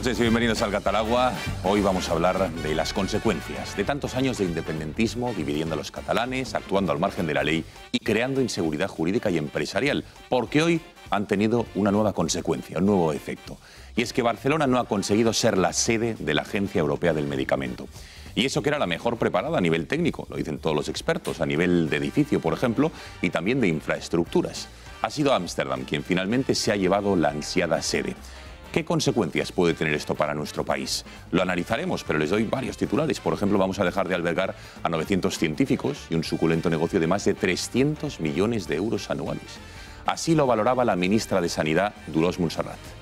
noches y bienvenidos al Catalagua. Hoy vamos a hablar de las consecuencias de tantos años de independentismo, dividiendo a los catalanes, actuando al margen de la ley y creando inseguridad jurídica y empresarial, porque hoy han tenido una nueva consecuencia, un nuevo efecto. Y es que Barcelona no ha conseguido ser la sede de la Agencia Europea del Medicamento. Y eso que era la mejor preparada a nivel técnico, lo dicen todos los expertos, a nivel de edificio, por ejemplo, y también de infraestructuras. Ha sido Ámsterdam quien finalmente se ha llevado la ansiada sede. ¿Qué consecuencias puede tener esto para nuestro país? Lo analizaremos, pero les doy varios titulares. Por ejemplo, vamos a dejar de albergar a 900 científicos y un suculento negocio de más de 300 millones de euros anuales. Así lo valoraba la ministra de Sanidad, Dolors Montserrat.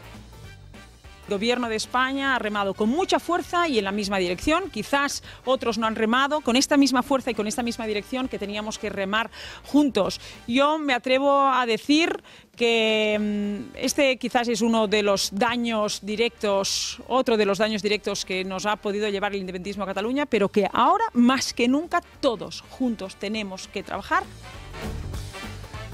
El gobierno de España ha remado con mucha fuerza y en la misma dirección. Quizás otros no han remado con esta misma fuerza y con esta misma dirección que teníamos que remar juntos. Yo me atrevo a decir que mm, este quizás es uno de los daños directos, otro de los daños directos que nos ha podido llevar el independentismo a Cataluña, pero que ahora más que nunca todos juntos tenemos que trabajar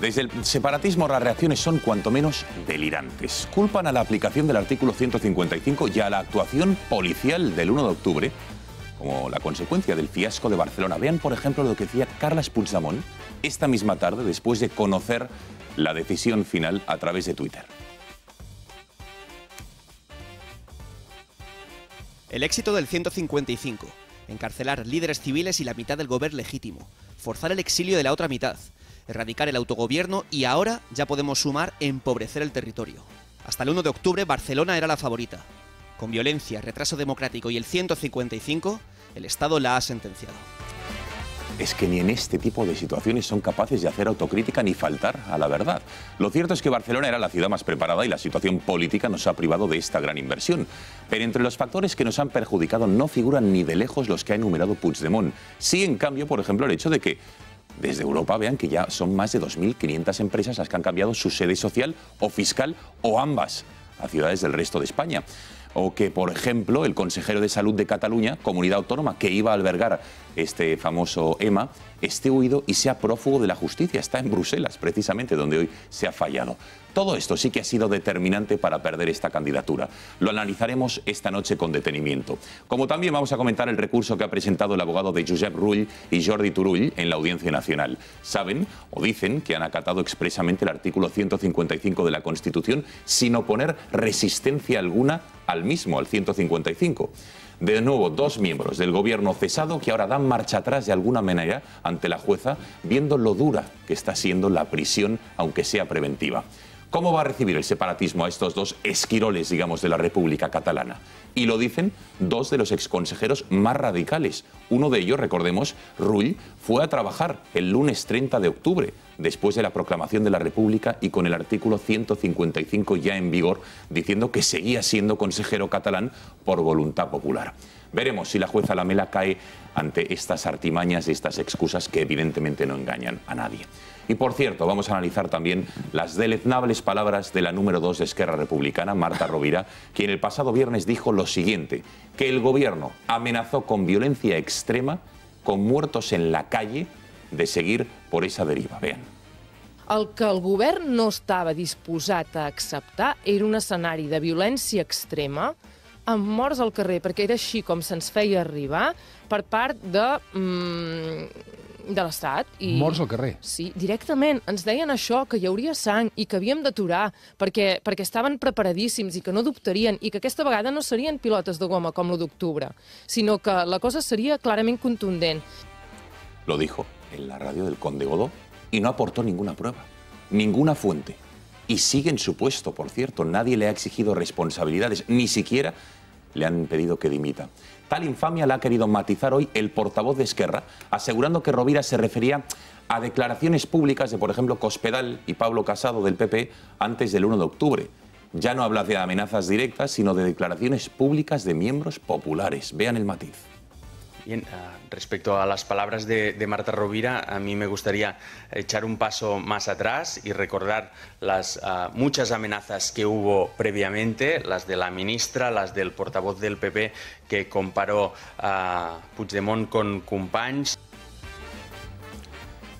desde el separatismo las reacciones son cuanto menos delirantes. Culpan a la aplicación del artículo 155 y a la actuación policial del 1 de octubre como la consecuencia del fiasco de Barcelona. Vean, por ejemplo, lo que decía Carles Puigdemont esta misma tarde después de conocer la decisión final a través de Twitter. El éxito del 155, encarcelar líderes civiles y la mitad del gobierno legítimo, forzar el exilio de la otra mitad, erradicar el autogobierno y ahora ya podemos sumar empobrecer el territorio. Hasta el 1 de octubre Barcelona era la favorita. Con violencia, retraso democrático y el 155, el Estado la ha sentenciado. Es que ni en este tipo de situaciones son capaces de hacer autocrítica ni faltar a la verdad. Lo cierto es que Barcelona era la ciudad más preparada y la situación política nos ha privado de esta gran inversión. Pero entre los factores que nos han perjudicado no figuran ni de lejos los que ha enumerado Puigdemont. Sí, en cambio, por ejemplo, el hecho de que desde Europa vean que ya son más de 2.500 empresas las que han cambiado su sede social o fiscal o ambas a ciudades del resto de España. O que, por ejemplo, el consejero de Salud de Cataluña, comunidad autónoma que iba a albergar este famoso EMA, esté huido y sea prófugo de la justicia. Está en Bruselas, precisamente donde hoy se ha fallado. Todo esto sí que ha sido determinante para perder esta candidatura. Lo analizaremos esta noche con detenimiento. Como también vamos a comentar el recurso que ha presentado el abogado de Josep Rull y Jordi Turull en la Audiencia Nacional. Saben o dicen que han acatado expresamente el artículo 155 de la Constitución sin oponer resistencia alguna al mismo, al 155 de nuevo dos miembros del gobierno cesado que ahora dan marcha atrás de alguna manera ante la jueza, viendo lo dura que está siendo la prisión, aunque sea preventiva. ¿Cómo va a recibir el separatismo a estos dos esquiroles, digamos, de la República Catalana? Y lo dicen dos de los exconsejeros más radicales. Uno de ellos, recordemos, Rull, fue a trabajar el lunes 30 de octubre, después de la proclamación de la República y con el artículo 155 ya en vigor, diciendo que seguía siendo consejero catalán por voluntad popular. Veremos si la jueza Lamela cae ante estas artimañas y estas excusas que evidentemente no engañan a nadie. Y por cierto, vamos a analizar también las deleznables palabras de la número 2 de Esquerra Republicana, Marta Rovira, quien el pasado viernes dijo lo siguiente, que el gobierno amenazó con violencia extrema, con muertos en la calle, de seguir por esa deriva. Vean. El que el govern no estava a acceptar era un escenari de violència extrema amb morts al carrer, perquè era així com se'ns feia arribar per part de... Mm, de l'Estat. I, Morts al carrer. Sí, directament. Ens deien això, que hi hauria sang i que havíem d'aturar perquè, perquè estaven preparadíssims i que no dubtarien i que aquesta vegada no serien pilotes de goma com l'1 d'octubre, sinó que la cosa seria clarament contundent. Lo dijo en la radio del Conde Godó y no aportó ninguna prueba, ninguna fuente. Y sigue en su puesto, por cierto. Nadie le ha exigido responsabilidades, ni siquiera le han pedido que dimita. Tal infamia la ha querido matizar hoy el portavoz de Esquerra, asegurando que Rovira se refería a declaraciones públicas de, por ejemplo, Cospedal y Pablo Casado del PP antes del 1 de octubre. Ya no habla de amenazas directas, sino de declaraciones públicas de miembros populares. Vean el matiz. Bien, uh, respecto a las palabras de, Marta Rovira, a mí me gustaría echar un paso más atrás y recordar las uh, muchas amenazas que hubo previamente, las de la ministra, las del portavoz del PP que comparó a Puigdemont con Companys.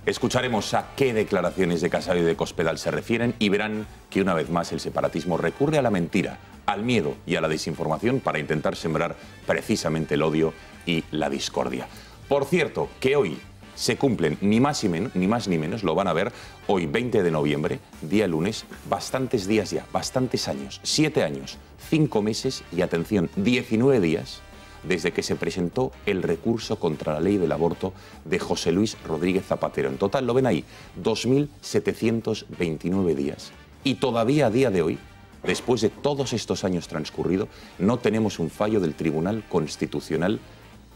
Escucharemos a qué declaraciones de Casado y de Cospedal se refieren y verán que una vez más el separatismo recurre a la mentira al miedo y a la desinformación para intentar sembrar precisamente el odio y la discordia. Por cierto, que hoy se cumplen ni más, ni más ni menos, lo van a ver hoy 20 de noviembre, día lunes, bastantes días ya, bastantes años, siete años, cinco meses y atención, 19 días desde que se presentó el recurso contra la ley del aborto de José Luis Rodríguez Zapatero. En total, lo ven ahí, 2.729 días. Y todavía a día de hoy, después de todos estos años transcurridos, no tenemos un fallo del Tribunal Constitucional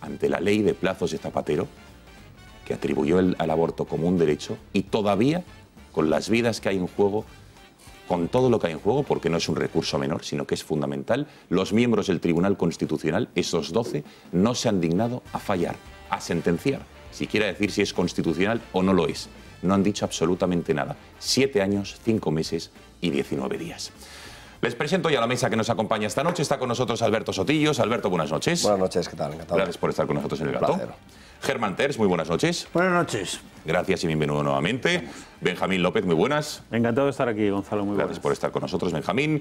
ante la ley de plazos de Zapatero que atribuyó el, al aborto como un derecho y todavía con las vidas que hay en juego, con todo lo que hay en juego, porque no es un recurso menor, sino que es fundamental, los miembros del Tribunal Constitucional, esos 12, no se han dignado a fallar, a sentenciar, si quiere decir si es constitucional o no lo es. No han dicho absolutamente nada. Siete años, cinco meses y diecinueve días. Les presento ya la mesa que nos acompaña esta noche. Está con nosotros Alberto Sotillos. Alberto, buenas noches. Buenas noches, ¿qué tal? Encantado. Gracias por estar con nosotros en el gato. Germán Terz, muy buenas noches. Buenas noches. Gracias y bienvenido nuevamente. Benjamín López, muy buenas. Encantado de estar aquí, Gonzalo, muy buenas. Gracias por estar con nosotros, Benjamín.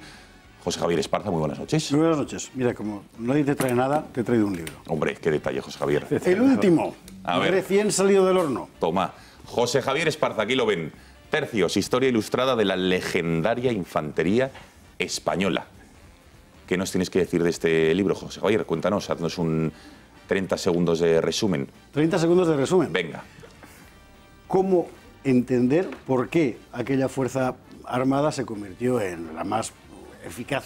José Javier Esparza, muy buenas noches. Muy buenas noches. Mira, como nadie te trae nada, te he traído un libro. Hombre, qué detalle, José Javier. El último, A ver. recién salido del horno. Toma. José Javier Esparza, aquí lo ven. Tercios, historia ilustrada de la legendaria infantería española. ¿Qué nos tienes que decir de este libro, José Javier? Cuéntanos, haznos un 30 segundos de resumen. 30 segundos de resumen. Venga. ¿Cómo entender por qué aquella fuerza armada se convirtió en la más eficaz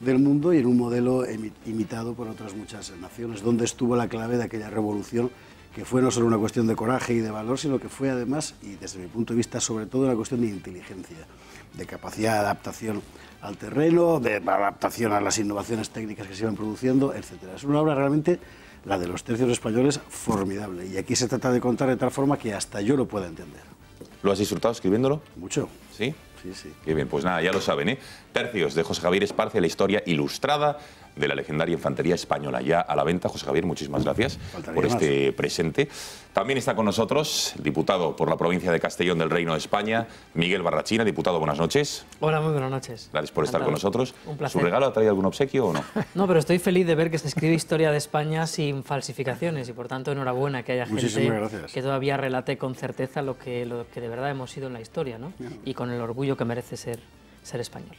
del mundo y en un modelo imi- imitado por otras muchas naciones? ¿Dónde estuvo la clave de aquella revolución? Que fue no solo una cuestión de coraje y de valor, sino que fue además, y desde mi punto de vista, sobre todo una cuestión de inteligencia, de capacidad de adaptación al terreno, de adaptación a las innovaciones técnicas que se iban produciendo, etc. Es una obra realmente, la de los tercios españoles, formidable. Y aquí se trata de contar de tal forma que hasta yo lo pueda entender. ¿Lo has disfrutado escribiéndolo? Mucho. ¿Sí? Sí, sí. Qué bien, pues nada, ya lo saben, ¿eh? Tercios de José Javier Esparce, la historia ilustrada de la legendaria infantería española. Ya a la venta, José Javier, muchísimas gracias Faltaría por más. este presente. También está con nosotros el diputado por la provincia de Castellón del Reino de España, Miguel Barrachina. Diputado, buenas noches. Hola, muy buenas noches. Gracias por estar con nosotros. Un placer. ¿Su regalo ha traído algún obsequio o no? No, pero estoy feliz de ver que se escribe historia de España sin falsificaciones y por tanto enhorabuena que haya gente Muchísimas gracias. que todavía relate con certeza lo que, lo que de verdad hemos sido en la historia ¿no? y con el orgullo que merece ser, ser español.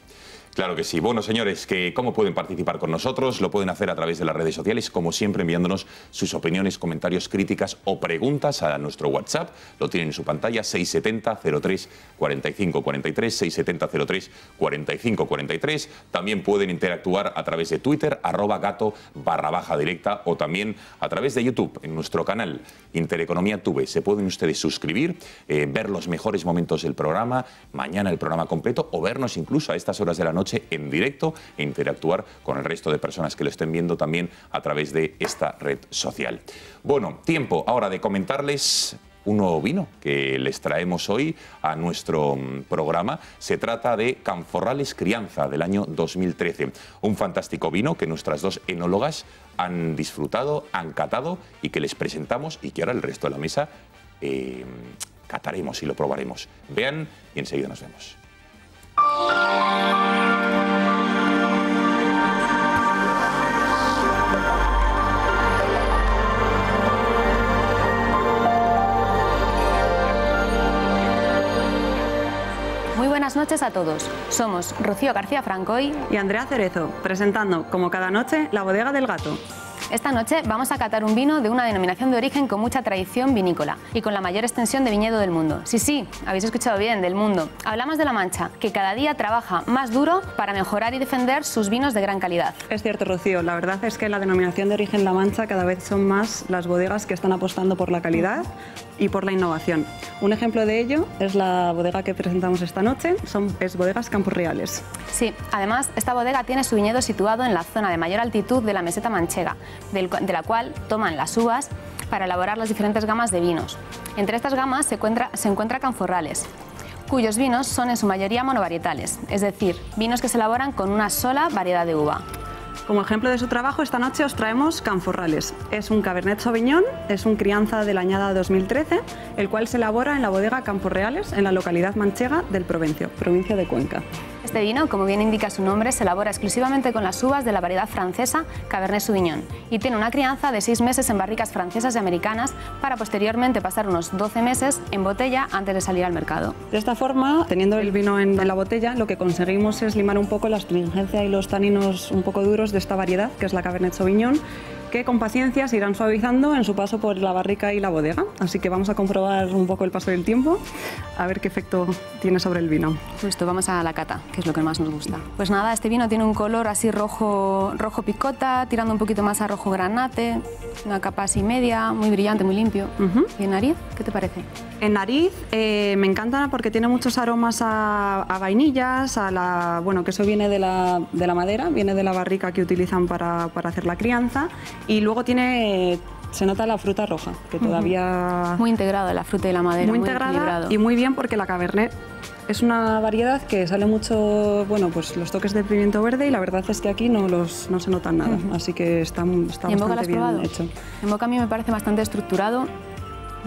Claro que sí. Bueno, señores, que ¿cómo pueden participar con nosotros? Lo pueden hacer a través de las redes sociales, como siempre, enviándonos sus opiniones, comentarios, críticas o preguntas a nuestro WhatsApp. Lo tienen en su pantalla, 670 03 45 43, 670 03 45 43. También pueden interactuar a través de Twitter, arroba gato barra baja directa, o también a través de YouTube, en nuestro canal Intereconomía Tuve. Se pueden ustedes suscribir, eh, ver los mejores momentos del programa, mañana el programa completo, o vernos incluso a estas horas de la noche en directo e interactuar con el resto de personas que lo estén viendo también a través de esta red social. Bueno, tiempo ahora de comentarles un nuevo vino que les traemos hoy a nuestro mm, programa. Se trata de Canforrales Crianza del año 2013. Un fantástico vino que nuestras dos enólogas han disfrutado, han catado y que les presentamos y que ahora el resto de la mesa eh, cataremos y lo probaremos. Vean y enseguida nos vemos. Buenas noches a todos. Somos Rocío García Francoy. y Andrea Cerezo, presentando, como cada noche, La Bodega del Gato. Esta noche vamos a catar un vino de una denominación de origen con mucha tradición vinícola y con la mayor extensión de viñedo del mundo. Sí, sí, habéis escuchado bien, del mundo. Hablamos de La Mancha, que cada día trabaja más duro para mejorar y defender sus vinos de gran calidad. Es cierto, Rocío, la verdad es que la denominación de origen La Mancha cada vez son más las bodegas que están apostando por la calidad y por la innovación. Un ejemplo de ello es la bodega que presentamos esta noche, son, es Bodegas Campos Reales. Sí, además, esta bodega tiene su viñedo situado en la zona de mayor altitud de la meseta manchega, de la cual toman las uvas para elaborar las diferentes gamas de vinos. Entre estas gamas se encuentra, se encuentra Canforrales, cuyos vinos son en su mayoría monovarietales, es decir, vinos que se elaboran con una sola variedad de uva. Como ejemplo de su trabajo, esta noche os traemos Canforrales. Es un Cabernet Sauvignon, es un crianza de la añada 2013, el cual se elabora en la bodega Campos Reales, en la localidad manchega del Provencio, provincia de Cuenca. Este vino, como bien indica su nombre, se elabora exclusivamente con las uvas de la variedad francesa Cabernet Sauvignon y tiene una crianza de seis meses en barricas francesas y americanas para posteriormente pasar unos 12 meses en botella antes de salir al mercado. De esta forma, teniendo el vino en, en la botella, lo que conseguimos es limar un poco la astringencia y los taninos un poco duros de esta variedad, que es la Cabernet Sauvignon, que con paciencia se irán suavizando en su paso por la barrica y la bodega. Así que vamos a comprobar un poco el paso del tiempo, a ver qué efecto tiene sobre el vino. Justo, vamos a la cata, que es lo que más nos gusta. Pues nada, este vino tiene un color así rojo, rojo picota, tirando un poquito más a rojo granate, una capa así media, muy brillante, muy limpio. ¿Y en nariz? ¿Qué te parece? En nariz eh, me encanta porque tiene muchos aromas a, a vainillas, a la, bueno, que eso viene de la, de la madera, viene de la barrica que utilizan para, para hacer la crianza. Y luego tiene se nota la fruta roja, que todavía... Muy integrada la fruta y la madera, muy, muy integrada y muy bien porque la Cabernet es una variedad que sale mucho, bueno, pues los toques de pimiento verde y la verdad es que aquí no, los, no se notan nada, así que está, está ¿Y en boca lo bastante bien probado? hecho. En boca a mí me parece bastante estructurado,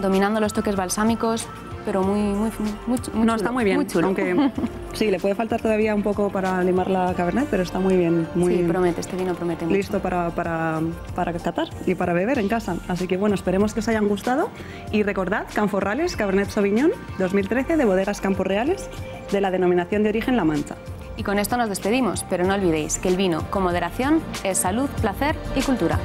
dominando los toques balsámicos, pero muy, muy, muy, muy no, está muy bien, Muy chulo. aunque sí, le puede faltar todavía un poco para limar la Cabernet, pero está muy bien, muy sí, promete, este vino promete mucho. listo para, para, para catar y para beber en casa. Así que bueno, esperemos que os hayan gustado y recordad, Canforrales, Cabernet Sauvignon 2013 de Bodegas Campos Reales de la denominación de origen La Mancha. Y con esto nos despedimos, pero no olvidéis que el vino, con moderación, es salud, placer y cultura.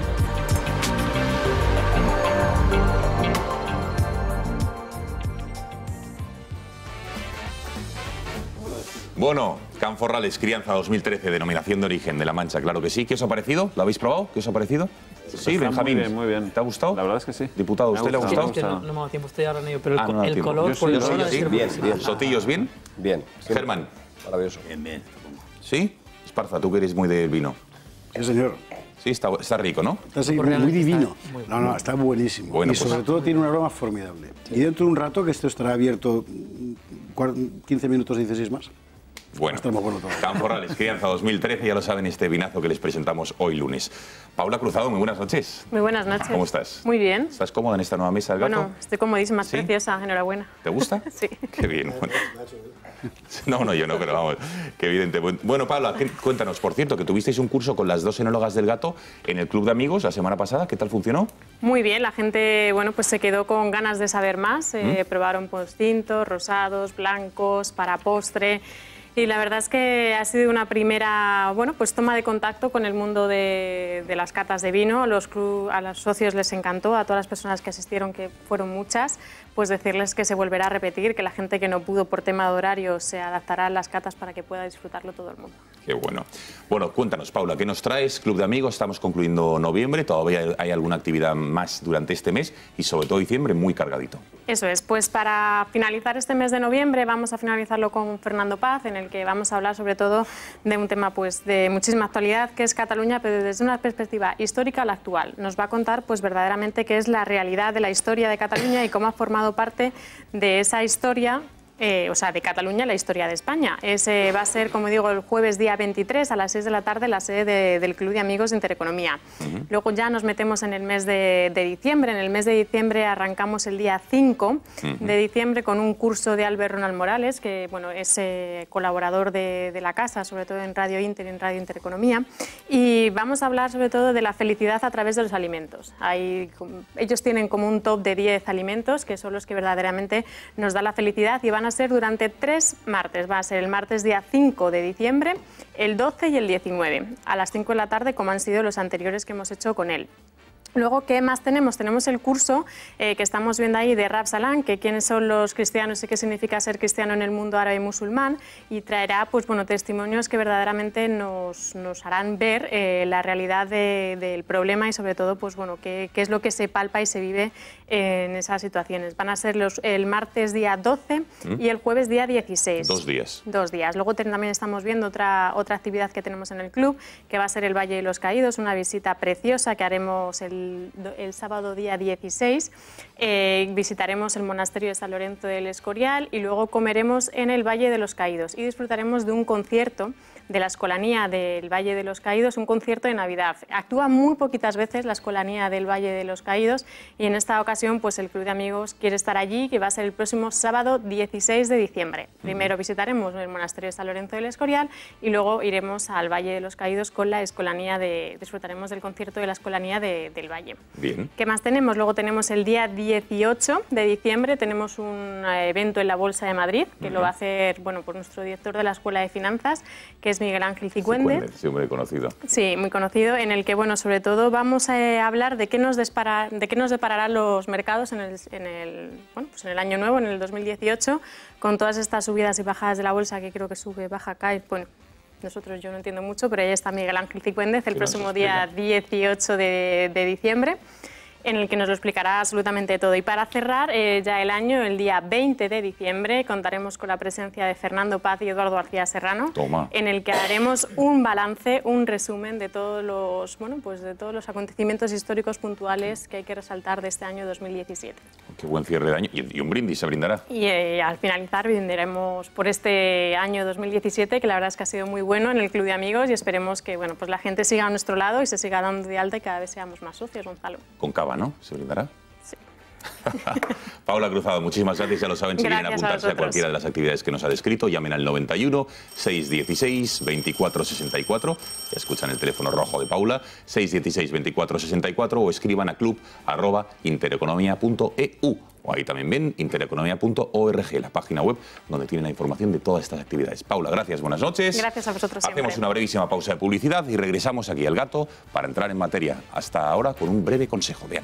Bueno, Canforrales, crianza 2013, denominación de origen de La Mancha, claro que sí. ¿Qué os ha parecido? ¿Lo habéis probado? ¿Qué os ha parecido? Sí, Está Benjamín. Muy bien, muy bien. ¿Te ha gustado? La verdad es que sí. Diputado, ¿usted le ha gustado, No, no me ha dado tiempo, estoy ahora en ello, pero el, Ah, no el color Yo por sí, el yo sí, sí. Bien, buenísimo. ¿Sotillos bien? Bien. Germán. Maravilloso. Bien, bien. ¿Sí? Esparza, tú que eres muy del vino. Sí, señor. Sí, está, está rico, ¿no? Está Por muy, realmente está divino. muy no, no, está buenísimo. Bueno, y pues- sobre todo tiene un aroma formidable. Y dentro de un rato, que esto estará abierto mm, cuar- 15 minutos, 16 más. Bueno, bueno todo. Canforrales, crianza 2013, ya lo saben, este vinazo que les presentamos hoy lunes. Paula Cruzado, muy buenas noches. Muy buenas noches. ¿Cómo estás? Muy bien. ¿Estás cómoda en esta nueva mesa del gato? Bueno, estoy comodísima, es ¿Sí? preciosa, enhorabuena. ¿Te gusta? Sí. Qué bien. Bueno. No, no, yo no, pero vamos, qué evidente. Bueno, Paula, ¿qué- cuéntanos, por cierto, que tuvisteis un curso con las dos enólogas del gato en el Club de Amigos la semana pasada. ¿Qué tal funcionó? Muy bien, la gente bueno, pues se quedó con ganas de saber más. eh, Probaron pues, tintos, rosados, blancos, para postre. Y la verdad es que ha sido una primera bueno, pues toma de contacto con el mundo de, las catas de vino. A los, clu- a los socios les encantó, a todas las personas que asistieron, que fueron muchas, pues decirles que se volverá a repetir, que la gente que no pudo por tema de horario se adaptará a las catas para que pueda disfrutarlo todo el mundo. Qué bueno. Bueno, cuéntanos, Paula, ¿qué nos traes? Club de Amigos, estamos concluyendo noviembre, todavía hay- alguna actividad más durante este mes y sobre todo diciembre muy cargadito. Eso es, pues para finalizar este mes de noviembre vamos a finalizarlo con Fernando Paz, en el que vamos a hablar sobre todo de un tema pues de muchísima actualidad, que es Cataluña, pero desde una perspectiva histórica a la actual. Nos va a contar pues verdaderamente qué es la realidad de la historia de Cataluña y cómo ha formado parte de esa historia eh, o sea, de Cataluña, la historia de España. Ese va a ser, como digo, el jueves día 23 a las 6 de la tarde la sede de- del Club de Amigos de Intereconomía. Luego ya nos metemos en el mes de, de diciembre. En el mes de diciembre arrancamos el día 5 de diciembre con un curso de Albert Ronald Morales, que bueno, es eh, colaborador de, de la casa, sobre todo en Radio Inter y en Radio Intereconomía. Y vamos a hablar sobre todo de la felicidad a través de los alimentos. Hay, ellos tienen como un top de 10 alimentos que son los que verdaderamente nos da la felicidad y van a ser durante tres martes. Va a ser el martes día 5 de diciembre, el 12 y el 19, a las 5 de la tarde, como han sido los anteriores que hemos hecho con él. Luego, ¿qué más tenemos? Tenemos el curso eh, que estamos viendo ahí de Rab Salam, que quiénes son los cristianos y qué significa ser cristiano en el mundo árabe y musulmán, y traerá pues, bueno, testimonios que verdaderamente nos, nos harán ver eh, la realidad de- del problema y sobre todo pues, bueno, qué, qué es lo que se palpa y se vive en esas situaciones. Van a ser los, el martes día 12 ¿Mm? y el jueves día 16. Dos días. Dos días. Luego también estamos viendo otra, otra actividad que tenemos en el club, que va a ser el Valle de los Caídos, una visita preciosa que haremos el el, do- el sábado día 16 eh, visitaremos el monasterio de San Lorenzo del Escorial y luego comeremos en el Valle de los Caídos y disfrutaremos de un concierto de la Escolanía del Valle de los Caídos, un concierto de Navidad. Actúa muy poquitas veces la Escolanía del Valle de los Caídos y en esta ocasión pues el Club de Amigos quiere estar allí, que va a ser el próximo sábado 16 de diciembre. Primero visitaremos el monasterio de San Lorenzo del Escorial y luego iremos al Valle de los Caídos con la Escolanía de... disfrutaremos del concierto de la Escolanía de- del Valle. Bien. ¿Qué más tenemos? Luego tenemos el día 18 de diciembre, tenemos un eh, evento en la Bolsa de Madrid, que lo va a hacer bueno, por nuestro director de la Escuela de Finanzas, que es Miguel Ángel Cicuende. Cicuéndez, sí, hombre conocido. Sí, muy conocido, en el que, bueno, sobre todo vamos a hablar de qué nos, despara- de qué nos depararán los mercados en el, en, el, bueno, pues en el año nuevo, en el 2018, con todas estas subidas y bajadas de la bolsa, que creo que sube, baja, cae, bueno... Nosotros yo no entiendo mucho, pero ahí está Miguel Ángel Cicuéndez el próximo día 18 de, de diciembre en el que nos lo explicará absolutamente todo. Y para cerrar eh, ya el año, el día 20 de diciembre, contaremos con la presencia de Fernando Paz y Eduardo García Serrano, Toma. en el que haremos un balance, un resumen de todos los, bueno, pues de todos los acontecimientos históricos puntuales que hay que resaltar de este año 2017. Qué buen cierre de año. Y, y un brindis se brindará. Y eh, al finalizar brindaremos por este año 2017, que la verdad es que ha sido muy bueno en el Club de Amigos y esperemos que bueno, pues la gente siga a nuestro lado y se siga dando de alta y cada vez seamos más socios, Gonzalo. Con cava, ¿no? Se brindará. Paula Cruzado, muchísimas gracias. Ya lo saben, si quieren a apuntarse a, vosotros. cualquiera de las actividades que nos ha descrito, llamen al 91 616 2464. Ya escuchan el teléfono rojo de Paula, 616 2464 o escriban a club arroba intereconomía.eu. O ahí también ven intereconomía.org, la página web donde tienen la información de todas estas actividades. Paula, gracias, buenas noches. Gracias a vosotros siempre. Hacemos una brevísima pausa de publicidad y regresamos aquí al gato para entrar en materia. Hasta ahora con un breve consejo. Vean.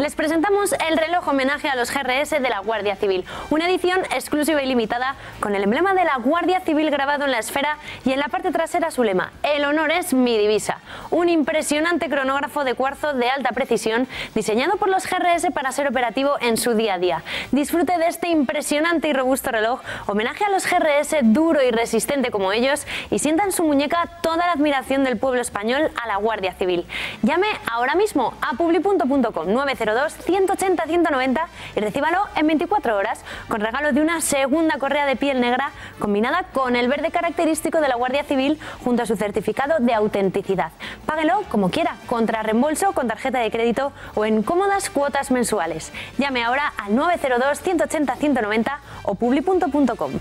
Les presentamos el reloj homenaje a los GRS de la Guardia Civil, una edición exclusiva y limitada con el emblema de la Guardia Civil grabado en la esfera y en la parte trasera su lema, El honor es mi divisa, un impresionante cronógrafo de cuarzo de alta precisión diseñado por los GRS para ser operativo en su día a día. Disfrute de este impresionante y robusto reloj, homenaje a los GRS duro y resistente como ellos y sienta en su muñeca toda la admiración del pueblo español a la Guardia Civil. Llame ahora mismo a publi.com 902 180 190 y recíbalo en 24 horas con regalo de una segunda correa de piel negra combinada con el verde característico de la Guardia Civil junto a su certificado de autenticidad. Páguelo como quiera, contra reembolso, con tarjeta de crédito o en cómodas cuotas mensuales. Llame ahora al 902 180 190 o publi.com.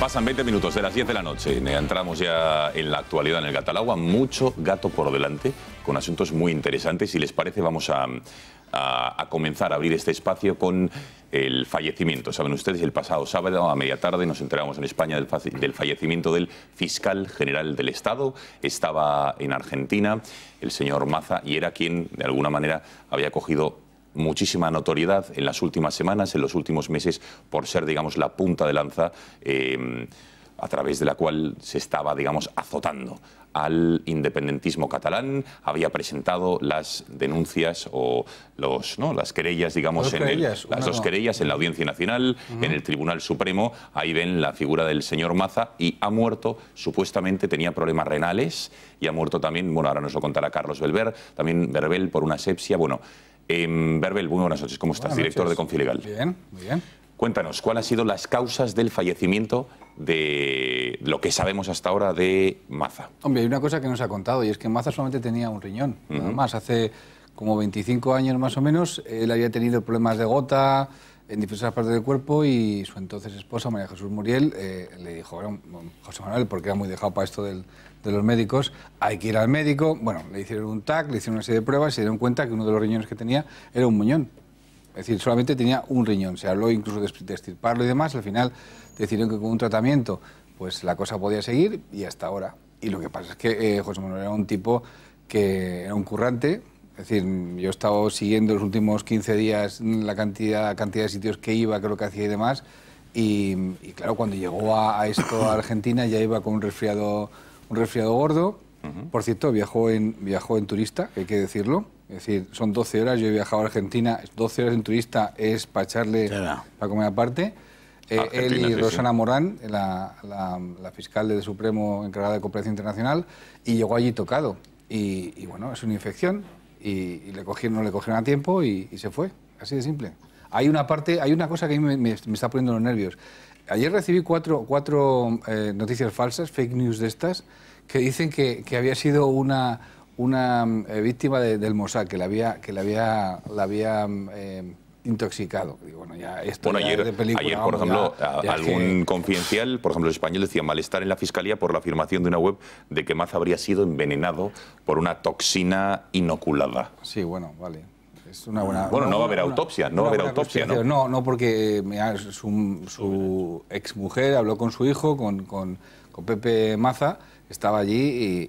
Pasan 20 minutos de las 10 de la noche. Entramos ya en la actualidad en el Gatalagua. Mucho gato por delante, con asuntos muy interesantes. Si les parece, vamos a, comenzar a abrir este espacio con el fallecimiento. Saben ustedes, el pasado sábado a media tarde nos enteramos en España del, del fallecimiento del fiscal general del Estado. Estaba en Argentina, el señor Maza, y era quien, de alguna manera, había cogido muchísima notoriedad en las últimas semanas, en los últimos meses, por ser, digamos, la punta de lanza eh, a través de la cual se estaba, digamos, azotando al independentismo catalán, había presentado las denuncias o los, ¿no? las querellas, digamos, en el- las dos no. querellas en la Audiencia Nacional, en el Tribunal Supremo. Ahí ven la figura del señor Maza y ha muerto, supuestamente tenía problemas renales y ha muerto también, bueno, ahora nos lo contará Carlos Belver, también Berbel por una sepsia. Bueno, em, Berbel, muy buenas noches, ¿cómo estás? Buenas Director noches. de Confilegal. Bien, muy bien. Cuéntanos, ¿cuáles han sido las causas del fallecimiento de lo que sabemos hasta ahora de Maza? Hombre, hay una cosa que nos ha contado y es que Maza solamente tenía un riñón. Nada más, hace como 25 años más o menos, él había tenido problemas de gota en diversas partes del cuerpo y su entonces esposa, María Jesús Muriel, eh, le dijo, bueno, José Manuel, porque era muy dejado para esto del- de los médicos, hay que ir al médico. Bueno, le hicieron un TAC, le hicieron una serie de pruebas y se dieron cuenta que uno de los riñones que tenía era un muñón. Es decir, solamente tenía un riñón. Se habló incluso de extirparlo y demás. Al final decidieron que con un tratamiento pues la cosa podía seguir y hasta ahora. Y lo que pasa es que eh, José Manuel era un tipo que era un currante. Es decir, yo he estado siguiendo los últimos 15 días la cantidad, cantidad de sitios que iba, qué es lo que hacía y demás. Y, claro, cuando llegó a esto a Argentina ya iba con un resfriado, un resfriado gordo. Por cierto, viajó en, viajó en turista, hay que decirlo. Es decir, son 12 horas, yo he viajado a Argentina, 12 horas en turista es para echarle, para comer aparte. Eh, él y sí, sí. Rosana Morán, la, la- la fiscal del Supremo encargada de cooperación internacional, y llegó allí tocado. Y, y bueno, es una infección, y, y le cogieron, no le cogieron a tiempo y, y se fue. Así de simple. Hay una parte, hay una cosa que a mí me, me- me está poniendo los nervios. Ayer recibí cuatro, cuatro eh, noticias falsas, fake news de estas, que dicen que, que había sido una, una mm, eh, víctima de- del Mossad, que la había, que la había, la había eh, intoxicado. Bueno, ya esto Bueno, ya ayer, es de película, ayer, por vamos, ejemplo, ya- a- ya es que- algún confidencial, por ejemplo, el español decía malestar en la fiscalía por la afirmación de una web de que Maza habría sido envenenado por una toxina inoculada. Sí, bueno, vale. Es una buena. Bueno, no va a haber autopsia, no va a haber autopsia, ¿no? No, no, porque eh, mira, su, su exmujer habló con su hijo, con, con- con Pepe Maza, estaba allí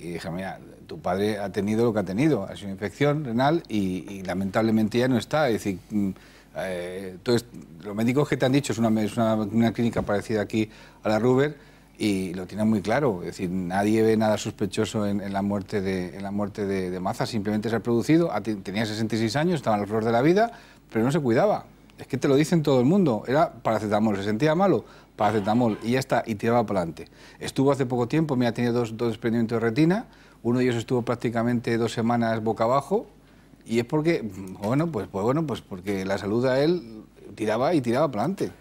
y, y dije, mira, tu padre ha tenido lo que ha tenido, ha sido una infección renal y, y lamentablemente ya no está. Es decir, mm, eh, entonces, los médicos que te han dicho, es una, es una, una clínica parecida aquí a la Ruber, y lo tienen muy claro. Es decir, nadie ve nada sospechoso en, la muerte de, en la muerte de, Maza. Simplemente se ha producido. Te- Tenía 66 años, estaba en la flor de la vida, pero no se cuidaba. Es que te lo dicen todo el mundo. Era paracetamol. Se sentía malo, paracetamol. Y ya está, y tiraba para adelante. Estuvo hace poco tiempo, me ha tenido dos, dos desprendimientos de retina. Uno de ellos estuvo prácticamente dos semanas boca abajo. Y es porque, bueno, pues, pues bueno, pues porque la salud a él tiraba y tiraba para adelante.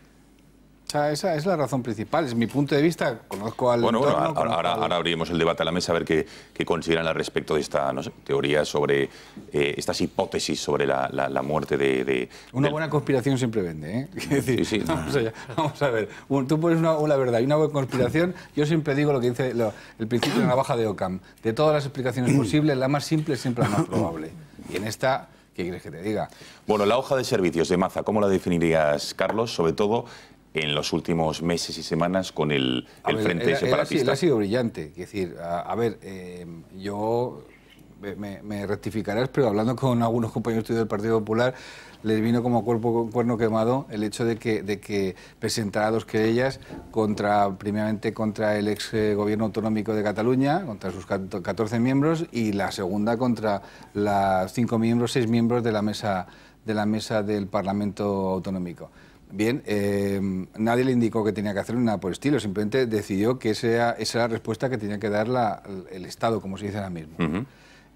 O sea, esa es la razón principal. Es mi punto de vista. Conozco al Bueno, bueno, entorno, ahora, conozco ahora, al- ahora abriremos el debate a la mesa a ver qué, qué consideran al respecto de esta no sé, teoría sobre eh, estas hipótesis sobre la, la- la muerte de... de- Una del- buena conspiración siempre vende, ¿eh? Decir, Sí, sí. Vamos, allá, vamos a ver. Tú pones una, una verdad y una buena conspiración. Yo siempre digo lo que dice lo- el principio de la navaja de Ockham. De todas las explicaciones posibles, la más simple es siempre la más probable. Y en esta, ¿qué quieres que te diga? Bueno, la hoja de servicios de Maza, ¿cómo la definirías, Carlos? Sobre todo en los últimos meses y semanas con el, A el ver, Frente él- él ha Separatista. él ha sido brillante. Es decir, a, a ver, eh, yo me- me, me rectificarás, pero hablando con algunos compañeros tuyos del Partido Popular, les vino como cuerpo, cuerno quemado el hecho de que, de que presentara dos querellas contra, primeramente contra el ex eh, gobierno autonómico de Cataluña, contra sus cat- 14 miembros, y la segunda contra las cinco miembros, seis miembros de la mesa, de la mesa del Parlamento Autonómico. Bien, eh, nadie le indicó que tenía que hacer nada por el estilo, simplemente decidió que esa era, esa era la respuesta que tenía que dar la- el Estado, como se dice ahora mismo. Ujú.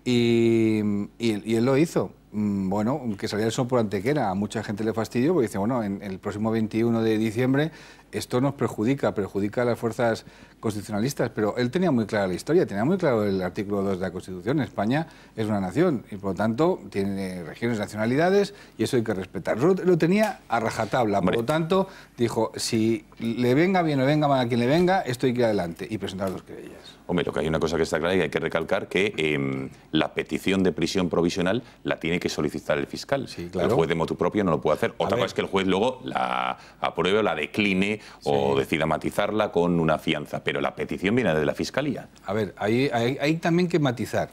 Y, y- y él lo hizo. Mm, Bueno, que salía el sol por antequera. A mucha gente le fastidió porque dice, bueno, en, el próximo 21 de diciembre esto nos perjudica, perjudica a las fuerzas constitucionalistas. Pero él tenía muy clara la historia, tenía muy claro el artículo 2 de la Constitución. España es una nación y por lo tanto tiene regiones, nacionalidades y eso hay que respetar. Lo, lo tenía a rajatabla. Por lo tanto, dijo, si le venga bien o le venga mal a quien le venga, esto hay que ir adelante y presentar dos querellas. Hombre, lo que hay una cosa que está clara y hay que recalcar que em, la petición de prisión provisional la tiene que solicitar el fiscal. claro. El juez de motu propio no lo puede hacer. Otra cosa es que el juez luego la apruebe o la decline o decida matizarla con una fianza. Pero la petición viene de la fiscalía. A ver, hay, hay, hay también que matizar.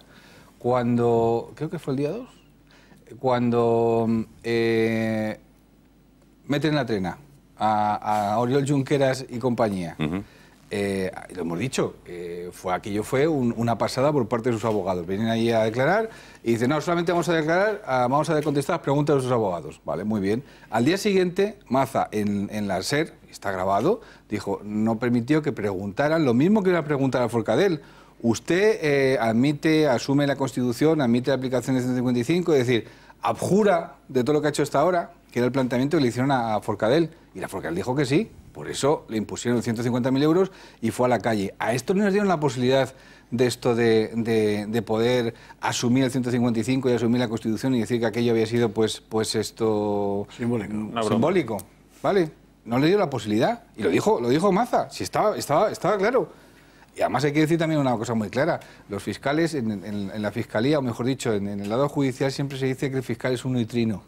Cuando, creo que fue el día 2, cuando eh, meten en la trena a, a Oriol Junqueras y compañía, eh, lo hemos dicho, fue, aquello fue un- una pasada por parte de sus abogados. Vienen ahí a declarar y dicen, no, solamente vamos a declarar, ah, vamos a contestar las preguntas de sus abogados. Vale, muy bien. Al día siguiente, Maza, en, la SER, está grabado, dijo, no permitió que preguntaran lo mismo que iba a preguntar a Forcadell. Usted eh, admite, asume la Constitución, admite la aplicación de 155, es decir, abjura de todo lo que ha hecho hasta ahora, que era el planteamiento que le hicieron a Forcadell. Y la Forcadell dijo que sí. Por eso le impusieron 150.000 euros y fue a la calle. A esto no les dieron la posibilidad de esto de, de- de poder asumir el 155 y asumir la Constitución y decir que aquello había sido pues, pues esto Simbólico. mm, simbólico, ¿vale? No le dio la posibilidad y lo dijo, lo dijo Maza, si estaba, estaba, estaba claro. Y además hay que decir también una cosa muy clara. Los fiscales, en, en- en la fiscalía, o mejor dicho, en, en el lado judicial siempre se dice que el fiscal es un neutrino,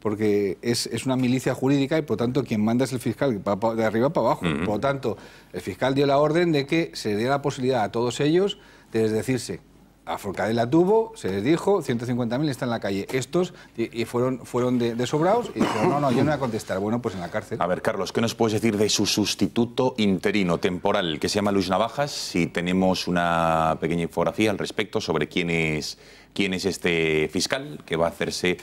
porque es, es una milicia jurídica y por lo tanto quien manda es el fiscal, de arriba para abajo. Por lo tanto, el fiscal dio la orden de que se diera la posibilidad a todos ellos de desdecirse. A Forcadell la tuvo, se les dijo, 150.000 están en la calle. Estos y fueron, fueron de, de sobrados y dijeron, no, no, yo no voy a contestar. Bueno, pues en la cárcel. A ver, Carlos, ¿qué nos puedes decir de su sustituto interino temporal, que se llama Luis Navajas? Si tenemos una pequeña infografía al respecto sobre quién es, quién es este fiscal que va a hacerse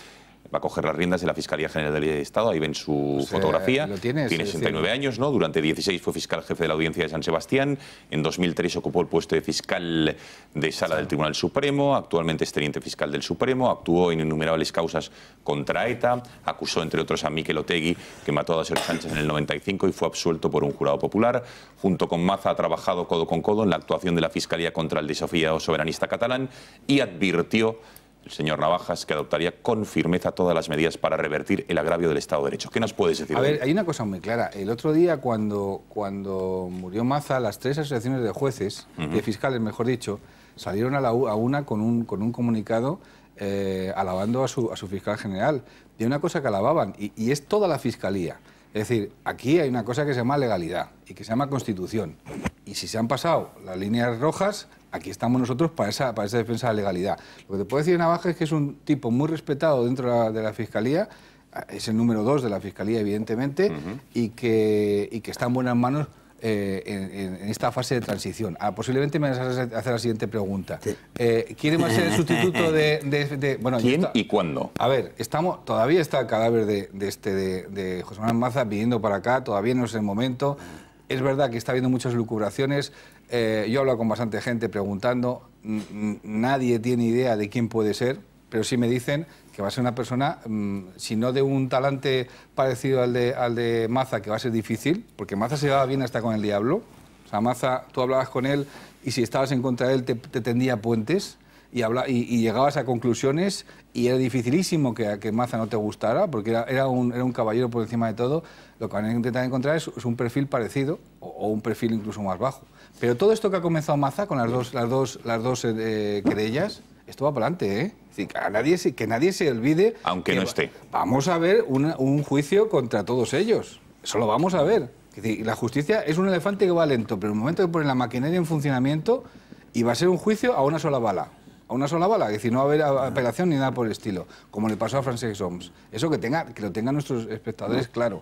va a coger las riendas de la Fiscalía General del Estado. Ahí ven su fotografía. tienes, Tiene es 69 decir- años, ¿no? Durante 16 fue fiscal jefe de la Audiencia de San Sebastián. En 2003 ocupó el puesto de fiscal de sala del Tribunal Supremo. Actualmente es teniente fiscal del Supremo. Actuó en innumerables causas contra ETA. Acusó, entre otros, a Miquel Otegui, que mató a Dácer Sánchez en el 95 y fue absuelto por un jurado popular. Junto con Maza ha trabajado codo con codo en la actuación de la Fiscalía contra el desafío soberanista catalán y advirtió el señor Navajas que adoptaría con firmeza todas las medidas para revertir el agravio del Estado de Derecho. ¿Qué nos puedes decir? A ver, hay una cosa muy clara. El otro día, cuando, cuando murió Maza, las tres asociaciones de jueces, Ujú. de fiscales, mejor dicho, salieron a, la, a una con un, con un comunicado eh, alabando a su, a su fiscal general. Y hay una cosa que alababan, y, y es toda la fiscalía. Es decir, aquí hay una cosa que se llama legalidad y que se llama constitución. Y si se han pasado las líneas rojas, aquí estamos nosotros para esa, para esa defensa de la legalidad. Lo que te puedo decir de Navaja es que es un tipo muy respetado dentro de la, de la Fiscalía, es el número dos de la Fiscalía, evidentemente, y, que, y que está en buenas manos eh, en, en- en esta fase de transición. Ah, posiblemente me vas a hacer la siguiente pregunta. Eh, ¿Quién va a ser el sustituto de...? de- de- bueno, ¿Quién y cuándo? a ver, estamos, todavía está el cadáver de, de este, de, de José Manuel Maza viniendo para acá, todavía no es el momento. Es verdad que está habiendo muchas lucubraciones. Eh, yo he hablado con bastante gente preguntando. Nadie tiene idea de quién puede ser, pero sí me dicen que va a ser una persona, mm, si no de un talante parecido al de, al de Maza, que va a ser difícil, porque Maza se llevaba bien hasta con el diablo. O sea, Maza, tú hablabas con él y si estabas en contra de él te, te tendía puentes y, habla, y, y llegabas a conclusiones y era dificilísimo que, que Maza no te gustara porque era, era, un, era un caballero por encima de todo. Lo que van a intentar encontrar es, es un perfil parecido o, o un perfil incluso más bajo. Pero todo esto que ha comenzado Maza con las dos, las dos, las dos eh, querellas, esto va para adelante, ¿eh? Decir, que, a nadie se, que nadie se olvide. Aunque que no va- esté. Vamos a ver una- un juicio contra todos ellos. Eso lo vamos a ver. Es decir, la justicia es un elefante que va lento, pero en el momento que ponen la maquinaria en funcionamiento y va a ser un juicio a una sola bala. A una sola bala, es decir, no va a haber apelación ni nada por el estilo, como le pasó a Francesc Homs. Eso que, tenga, que lo tengan nuestros espectadores claro.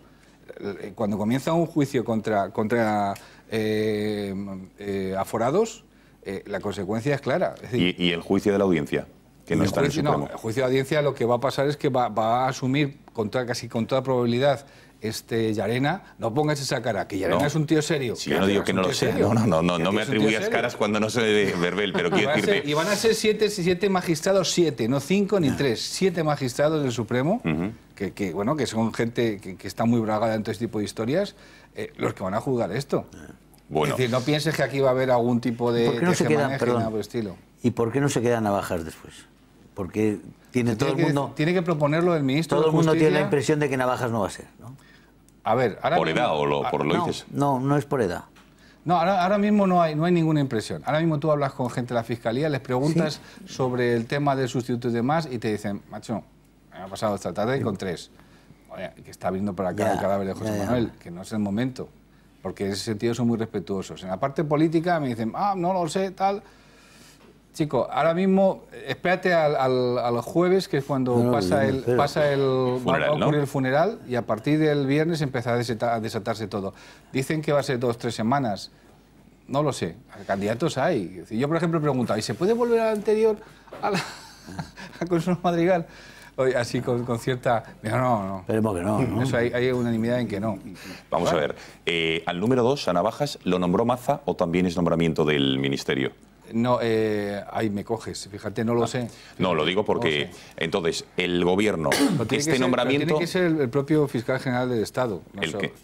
Eh, Cuando comienza un juicio contra, contra eh, eh, aforados, eh, la consecuencia es clara. Es decir, ¿Y, y el juicio de la audiencia? Que no está en el juicio, no, Supremo. el juicio de audiencia lo que va a pasar es que va, va a asumir con toda- casi con toda probabilidad este Yarena, no pongas esa cara, que Yarena No. es un tío serio. Si yo no digo que no lo sea, no, no, no, no, no me atribuyas caras cuando no soy de verbel, pero quiero ser, decirte... y van a ser siete, siete magistrados, siete, no cinco ni tres, siete magistrados del Supremo, que, que, bueno, que son gente que, que está muy bragada en todo este tipo de historias, eh, los que van a juzgar esto. Bueno. Es decir, no pienses que aquí va a haber algún tipo de, ¿Por qué no se quedan, perdón, nada por el estilo. ¿Y por qué no se quedan navajas después? Porque tiene todo el que- mundo, tiene que proponerlo el ministro todo el mundo tiene la impresión de que navajas no va a ser. ¿no? A ver, ahora ¿Por mismo- edad o lo, por lo no, dices? No, no es por edad. No, ahora, ahora mismo no hay, no hay ninguna impresión. Ahora mismo tú hablas con gente de la fiscalía, les preguntas sobre el tema del sustituto y demás y te dicen, macho, me ha pasado esta tarde con tres. Que está viendo para acá Ya, el cadáver de José ya, ya. Manuel, que no es el momento. Porque en ese sentido son muy respetuosos. En la parte política me dicen, ah, no lo sé, tal. Chico, ahora mismo, espérate al, al- al jueves, que es cuando No, pasa el, pasa el, Funeral, va a ocurrir ¿no? el funeral y a partir del viernes empezará a desata- a desatarse todo. Dicen que va a ser dos, tres semanas. No lo sé. Candidatos hay. Yo, por ejemplo, he preguntado, ¿y se puede volver al anterior a, la, a Consuelo Madrigal? Así con, con cierta... No, no, no. Esperemos que no. ¿no? Eso hay, hay unanimidad en que no. Vamos a ver. eh, al número dos, a Navajas, ¿lo nombró Maza o también es nombramiento del ministerio? No, eh, ahí me coges. Fíjate, no lo sé. No, lo digo porque entonces el gobierno, este ser- nombramiento... Tiene que ser el, el propio fiscal general del Estado.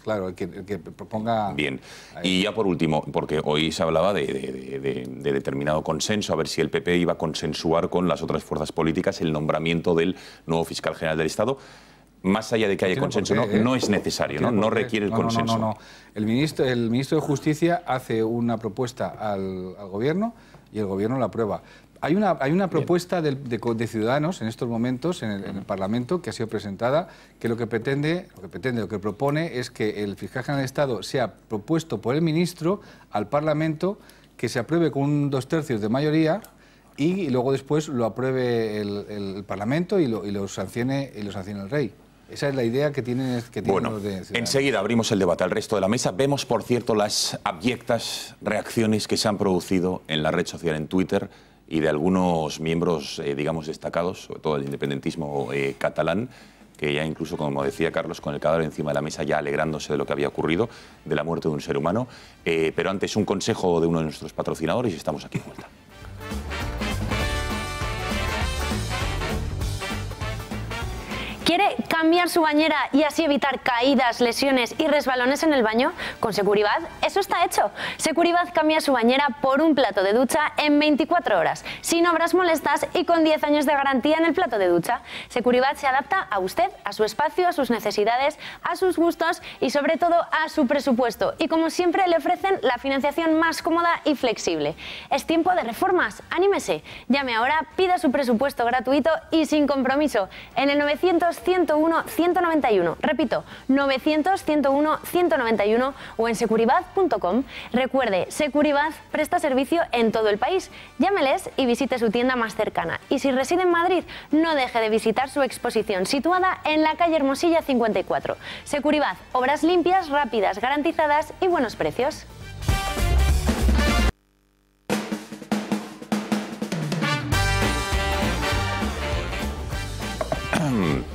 Claro, el que, el que proponga... Bien. Y ya por último, porque hoy se hablaba de, de- de- de- de determinado consenso, a ver si el PP iba a consensuar con las otras fuerzas políticas el nombramiento del nuevo fiscal general del Estado. Más allá de que haya consenso, qué, no, ¿eh? no es necesario, ¿no? No requiere el No, no, no, consenso. El ministro, el ministro de Justicia hace una propuesta al, al gobierno y el gobierno la aprueba. Hay una, hay una propuesta de, Ciudadanos en estos momentos en el, en el Parlamento que ha sido presentada que lo que pretende, lo que pretende, lo que propone es que el fiscal general del Estado sea propuesto por el ministro al Parlamento, que se apruebe con un dos tercios de mayoría y luego después lo apruebe el, el Parlamento y lo, y lo sancione y lo sancione el rey. Esa es la idea que tienen, que tienen Bueno, de enseguida abrimos el debate al resto de la mesa. Vemos, por cierto, las abyectas reacciones que se han producido en la red social, en Twitter, y de algunos miembros, eh, digamos, destacados, sobre todo del independentismo eh, catalán, que ya incluso, como decía Carlos, con el cadáver encima de la mesa, ya alegrándose de lo que había ocurrido, de la muerte de un ser humano. Eh, pero antes, un consejo de uno de nuestros patrocinadores y estamos aquí de vuelta. ¿Quiere cambiar su bañera y así evitar caídas, lesiones y resbalones en el baño? Con Securivad eso está hecho. Securivad cambia su bañera por un plato de ducha en 24 horas, sin obras molestas y con 10 años de garantía en el plato de ducha. Securivad se adapta a usted, a su espacio, a sus necesidades, a sus gustos y sobre todo a su presupuesto. Y como siempre le ofrecen la financiación más cómoda y flexible. Es tiempo de reformas, anímese. Llame ahora, pida su presupuesto gratuito y sin compromiso en el 900 101 191. Repito, 900 101 191 o en securibad.com. Recuerde, Securibad presta servicio en todo el país. Llámeles y visite su tienda más cercana. Y si reside en Madrid, no deje de visitar su exposición situada en la calle Hermosilla 54. Securibad, obras limpias, rápidas, garantizadas y buenos precios.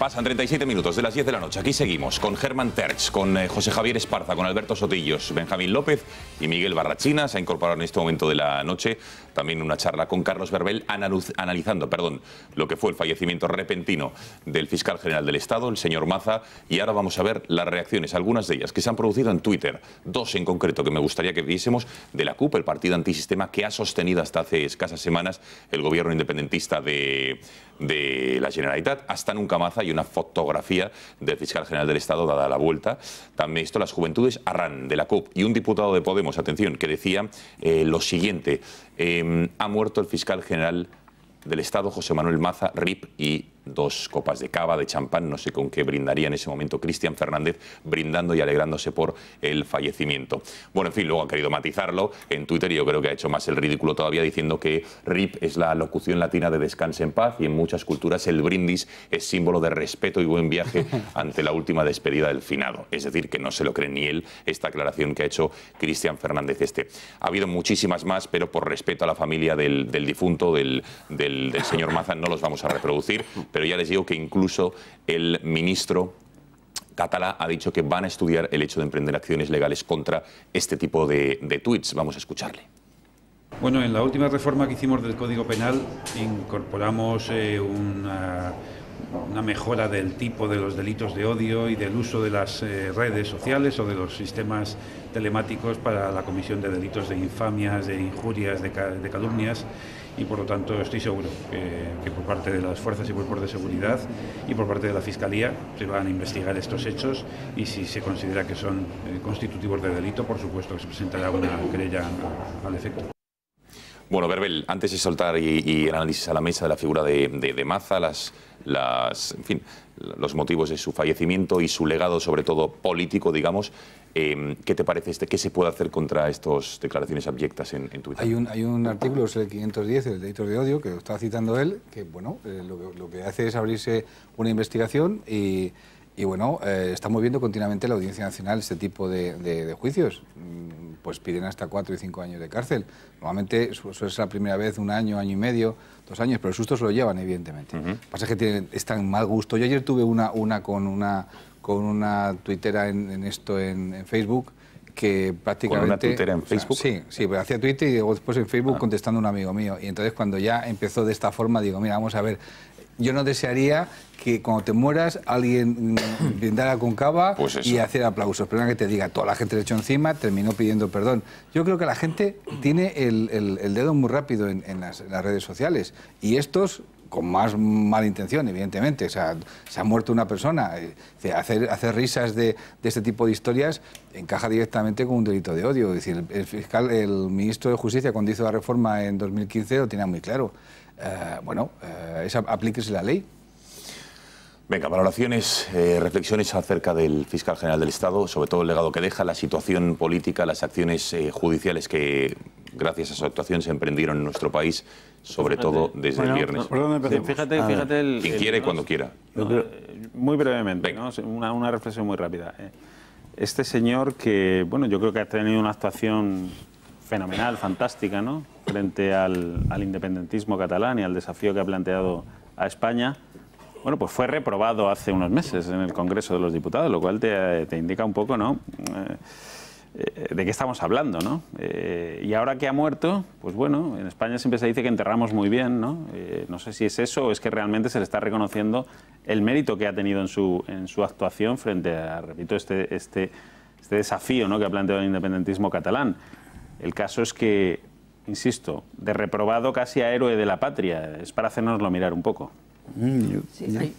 Pasan 37 minutos de las 10 de la noche. Aquí seguimos con Germán Terch, con eh, José Javier Esparza, con Alberto Sotillos, Benjamín López y Miguel Barrachina. Se ha incorporado en este momento de la noche también una charla con Carlos Verbel analizando perdón, lo que fue el fallecimiento repentino del fiscal general del Estado, el señor Maza. Y ahora vamos a ver las reacciones, algunas de ellas que se han producido en Twitter. Dos en concreto que me gustaría que viésemos de la CUP, el partido antisistema que ha sostenido hasta hace escasas semanas el gobierno independentista de, de la Generalitat. Hasta nunca Maza y una fotografía del fiscal general del Estado dada la vuelta. También esto, las juventudes Arran, de la CUP, y un diputado de Podemos, atención, que decía eh, lo siguiente. eh, ha muerto el fiscal general del Estado, José Manuel Maza, RIP, y dos copas de cava, de champán, no sé con qué brindaría en ese momento Cristian Fernández, brindando y alegrándose por el fallecimiento. Bueno, en fin, luego ha querido matizarlo en Twitter y yo creo que ha hecho más el ridículo todavía diciendo que RIP es la locución latina de descanse en paz y en muchas culturas el brindis es símbolo de respeto y buen viaje ante la última despedida del finado. Es decir, que no se lo cree ni él esta aclaración que ha hecho Cristian Fernández este. Ha habido muchísimas más, pero por respeto a la familia del, del difunto, del, del- del señor Maza, no los vamos a reproducir, pero ya les digo que incluso el ministro Catalá ha dicho que van a estudiar el hecho de emprender acciones legales contra este tipo de, de tweets. Vamos a escucharle. Bueno, en la última reforma que hicimos del Código Penal incorporamos eh, una, una mejora del tipo de los delitos de odio y del uso de las eh, redes sociales o de los sistemas telemáticos para la comisión de delitos de infamias, de injurias, de, de calumnias y por lo tanto estoy seguro que, que por parte de las fuerzas y cuerpos de seguridad y por parte de la Fiscalía se van a investigar estos hechos y si se considera que son eh, constitutivos de delito, por supuesto que se presentará una querella al efecto. Bueno, Berbel, antes de soltar y, y el análisis a la mesa de la figura de, de- de Maza, las, las, en fin, los motivos de su fallecimiento y su legado, sobre todo político, digamos, eh, ¿qué te parece este? ¿Qué se puede hacer contra estas declaraciones abyectas en, Twitter? Hay un, artículo, es el 510, el delito de odio, que lo estaba citando él, que bueno, eh, lo, lo que hace es abrirse una investigación y, y, bueno, eh, estamos viendo continuamente en la Audiencia Nacional este tipo de, de- de juicios. Mm, Pues piden hasta cuatro y cinco años de cárcel. Normalmente suele ser la primera vez un año, año y medio, dos años, pero el susto se lo llevan, evidentemente. Lo que pasa es que tienen, están mal gusto. Yo ayer tuve una, una con una con una tuitera en, en esto en, en Facebook que prácticamente... tuitera en o sea, Facebook? sí, sí, pero hacía Twitter y luego después en Facebook contestando a un amigo mío. Y entonces cuando ya empezó de esta forma, digo, mira, vamos a ver, yo no desearía que cuando te mueras alguien brindara con cava Pues y hacer aplausos. Perdona que te diga, toda la gente le echó encima, terminó pidiendo perdón. Yo creo que la gente tiene el, el- el dedo muy rápido en, en las, en las redes sociales y estos con más mala intención, evidentemente. O sea, se ha muerto una persona. eh, Hacer, hacer risas de, de este tipo de historias encaja directamente con un delito de odio. Es decir, el fiscal, el ministro de Justicia, cuando hizo la reforma en 2015, lo tenía muy claro. Eh, bueno, eh, aplíquese la ley. Venga, valoraciones, eh, reflexiones acerca del fiscal general del Estado, sobre todo el legado que deja, la situación política, las acciones eh, judiciales que gracias a su actuación se emprendieron en nuestro país, sobre todo desde el viernes. ¿por dónde empezamos? Sí, fíjate- fíjate el- Quien el- quiera y ¿no? cuando quiera. No, muy brevemente, ¿no? Una, una reflexión muy rápida. Este señor que, bueno, yo creo que ha tenido una actuación fenomenal, fantástica, ¿no? Frente al, al independentismo catalán y al desafío que ha planteado a España. Bueno, pues fue reprobado hace unos meses en el Congreso de los Diputados, lo cual te, te indica un poco, ¿no? Eh, eh, de qué estamos hablando, ¿no? Eh, y ahora que ha muerto, pues bueno, en España siempre se dice que enterramos muy bien, ¿no? No sé si es eso o es que realmente se le está reconociendo el mérito que ha tenido en su, en su actuación frente a, repito, este, este, este desafío ¿no? que ha planteado el independentismo catalán. El caso es que, insisto, de reprobado casi a héroe de la patria, es para hacernoslo mirar un poco. Sí, hay,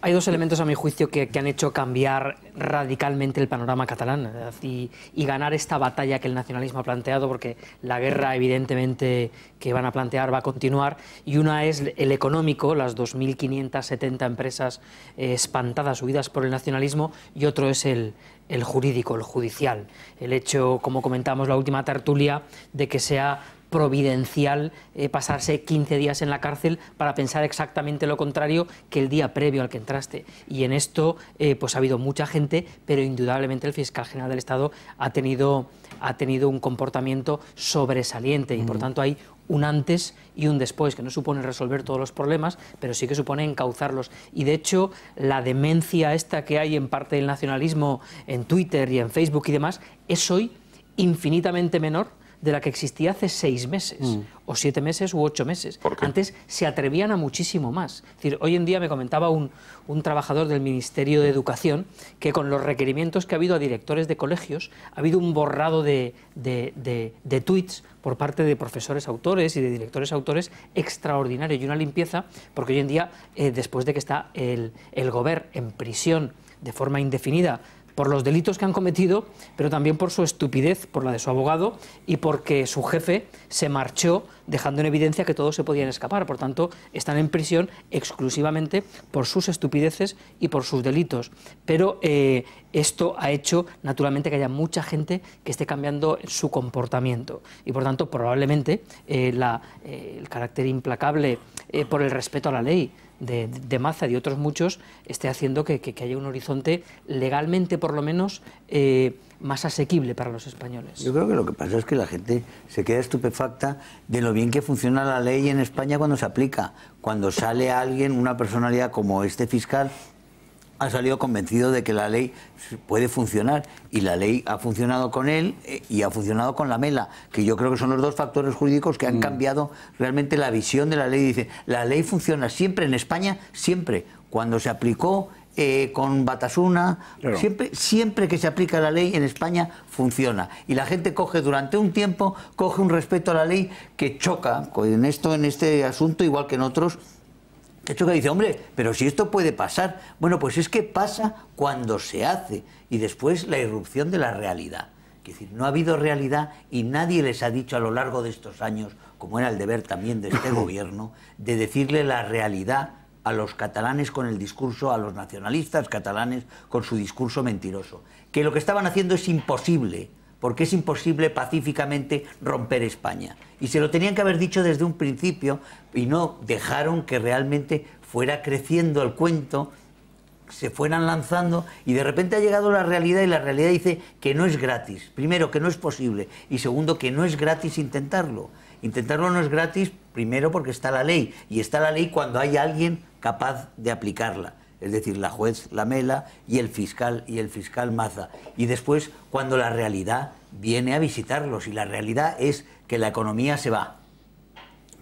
hay dos elementos, a mi juicio, que, que han hecho cambiar radicalmente el panorama catalán y ganar esta batalla que el nacionalismo ha planteado, porque la guerra, evidentemente, que van a plantear va a continuar. Y una es el económico, las 2.570 empresas eh, espantadas, huidas por el nacionalismo, y otro es el, el jurídico, el judicial. El hecho, como comentamos la última tertulia, de que sea providencial eh, pasarse 15 días en la cárcel para pensar exactamente lo contrario que el día previo al que entraste. Y en esto eh, pues ha habido mucha gente, pero indudablemente el fiscal general del Estado ha tenido, ha tenido un comportamiento sobresaliente y por tanto hay un antes y un después, que no supone resolver todos los problemas, pero sí que supone encauzarlos. Y de hecho, la demencia esta que hay en parte del nacionalismo en Twitter y en Facebook y demás, es hoy infinitamente menor de la que existía hace seis meses, Mm. o siete meses u ocho meses. Antes se atrevían a muchísimo más. Es decir, hoy en día me comentaba un, un trabajador del Ministerio de Educación que con los requerimientos que ha habido a directores de colegios, ha habido un borrado de, de, de- de tweets por parte de profesores autores y de directores autores extraordinario y una limpieza, porque hoy en día, eh, después de que está el, el gobierno en prisión de forma indefinida por los delitos que han cometido, pero también por su estupidez, por la de su abogado y porque su jefe se marchó dejando en evidencia que todos se podían escapar. Por tanto, están en prisión exclusivamente por sus estupideces y por sus delitos. Pero eh, esto ha hecho, naturalmente, que haya mucha gente que esté cambiando su comportamiento. Y por tanto, probablemente eh, eh, el carácter implacable por el respeto a la ley de, Maza y de otros muchos esté haciendo que, que- que haya un horizonte legalmente, por lo menos, eh, más asequible para los españoles. Yo creo que lo que pasa es que la gente se queda estupefacta de lo bien que funciona la ley en España cuando se aplica. Cuando sale alguien, una personalidad como este fiscal, ha salido convencido de que la ley puede funcionar y la ley ha funcionado con él eh, y ha funcionado con la mela, que yo creo que son los dos factores jurídicos que han cambiado realmente la visión de la ley. Dice, la ley funciona siempre en España, siempre. Cuando se aplicó eh, con Batasuna, Claro. siempre, siempre que se aplica la ley en España funciona. Y la gente coge durante un tiempo, coge un respeto a la ley que choca en esto, en este asunto, igual que en otros, de hecho, que dice, hombre, pero si esto puede pasar. Bueno, pues es que pasa cuando se hace y después la irrupción de la realidad. Es decir, no ha habido realidad y nadie les ha dicho a lo largo de estos años, como era el deber también de este gobierno, de decirle la realidad a los catalanes con el discurso, a los nacionalistas catalanes con su discurso mentiroso. Que lo que estaban haciendo es imposible, porque es imposible pacíficamente romper España. Y se lo tenían que haber dicho desde un principio y no dejaron que realmente fuera creciendo el cuento, se fueran lanzando y de repente ha llegado la realidad y la realidad dice que no es gratis. Primero, que no es posible y segundo, que no es gratis intentarlo. Intentarlo no es gratis, primero porque está la ley y está la ley cuando hay alguien capaz de aplicarla es decir, la juez Lamela y el fiscal y el fiscal Maza. Y después, cuando la realidad viene a visitarlos, y la realidad es que la economía se va,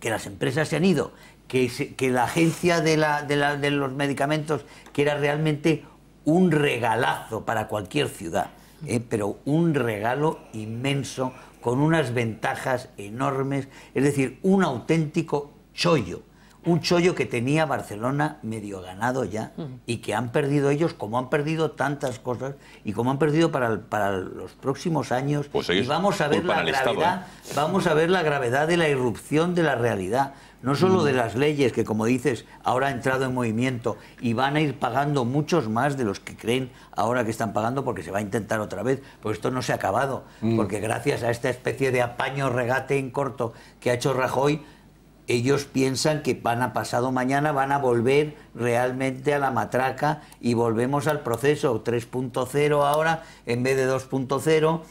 que las empresas se han ido, que, la agencia de los medicamentos, que era realmente un regalazo para cualquier ciudad, ¿eh? pero un regalo inmenso, con unas ventajas enormes, es decir, un auténtico chollo un chollo que tenía Barcelona medio ganado ya y que han perdido ellos como han perdido tantas cosas y como han perdido para, para los próximos años Pues y vamos a ver la al Estado, gravedad vamos a ver la gravedad de la irrupción de la realidad no solo Mm. de las leyes que como dices ahora ha entrado en movimiento y van a ir pagando muchos más de los que creen ahora que están pagando porque se va a intentar otra vez pues esto no se ha acabado Mm. porque gracias a esta especie de apaño regate en corto que ha hecho Rajoy ellos piensan que van a pasado mañana van a volver realmente a la matraca y volvemos al proceso 3.0 ahora en vez de 2.0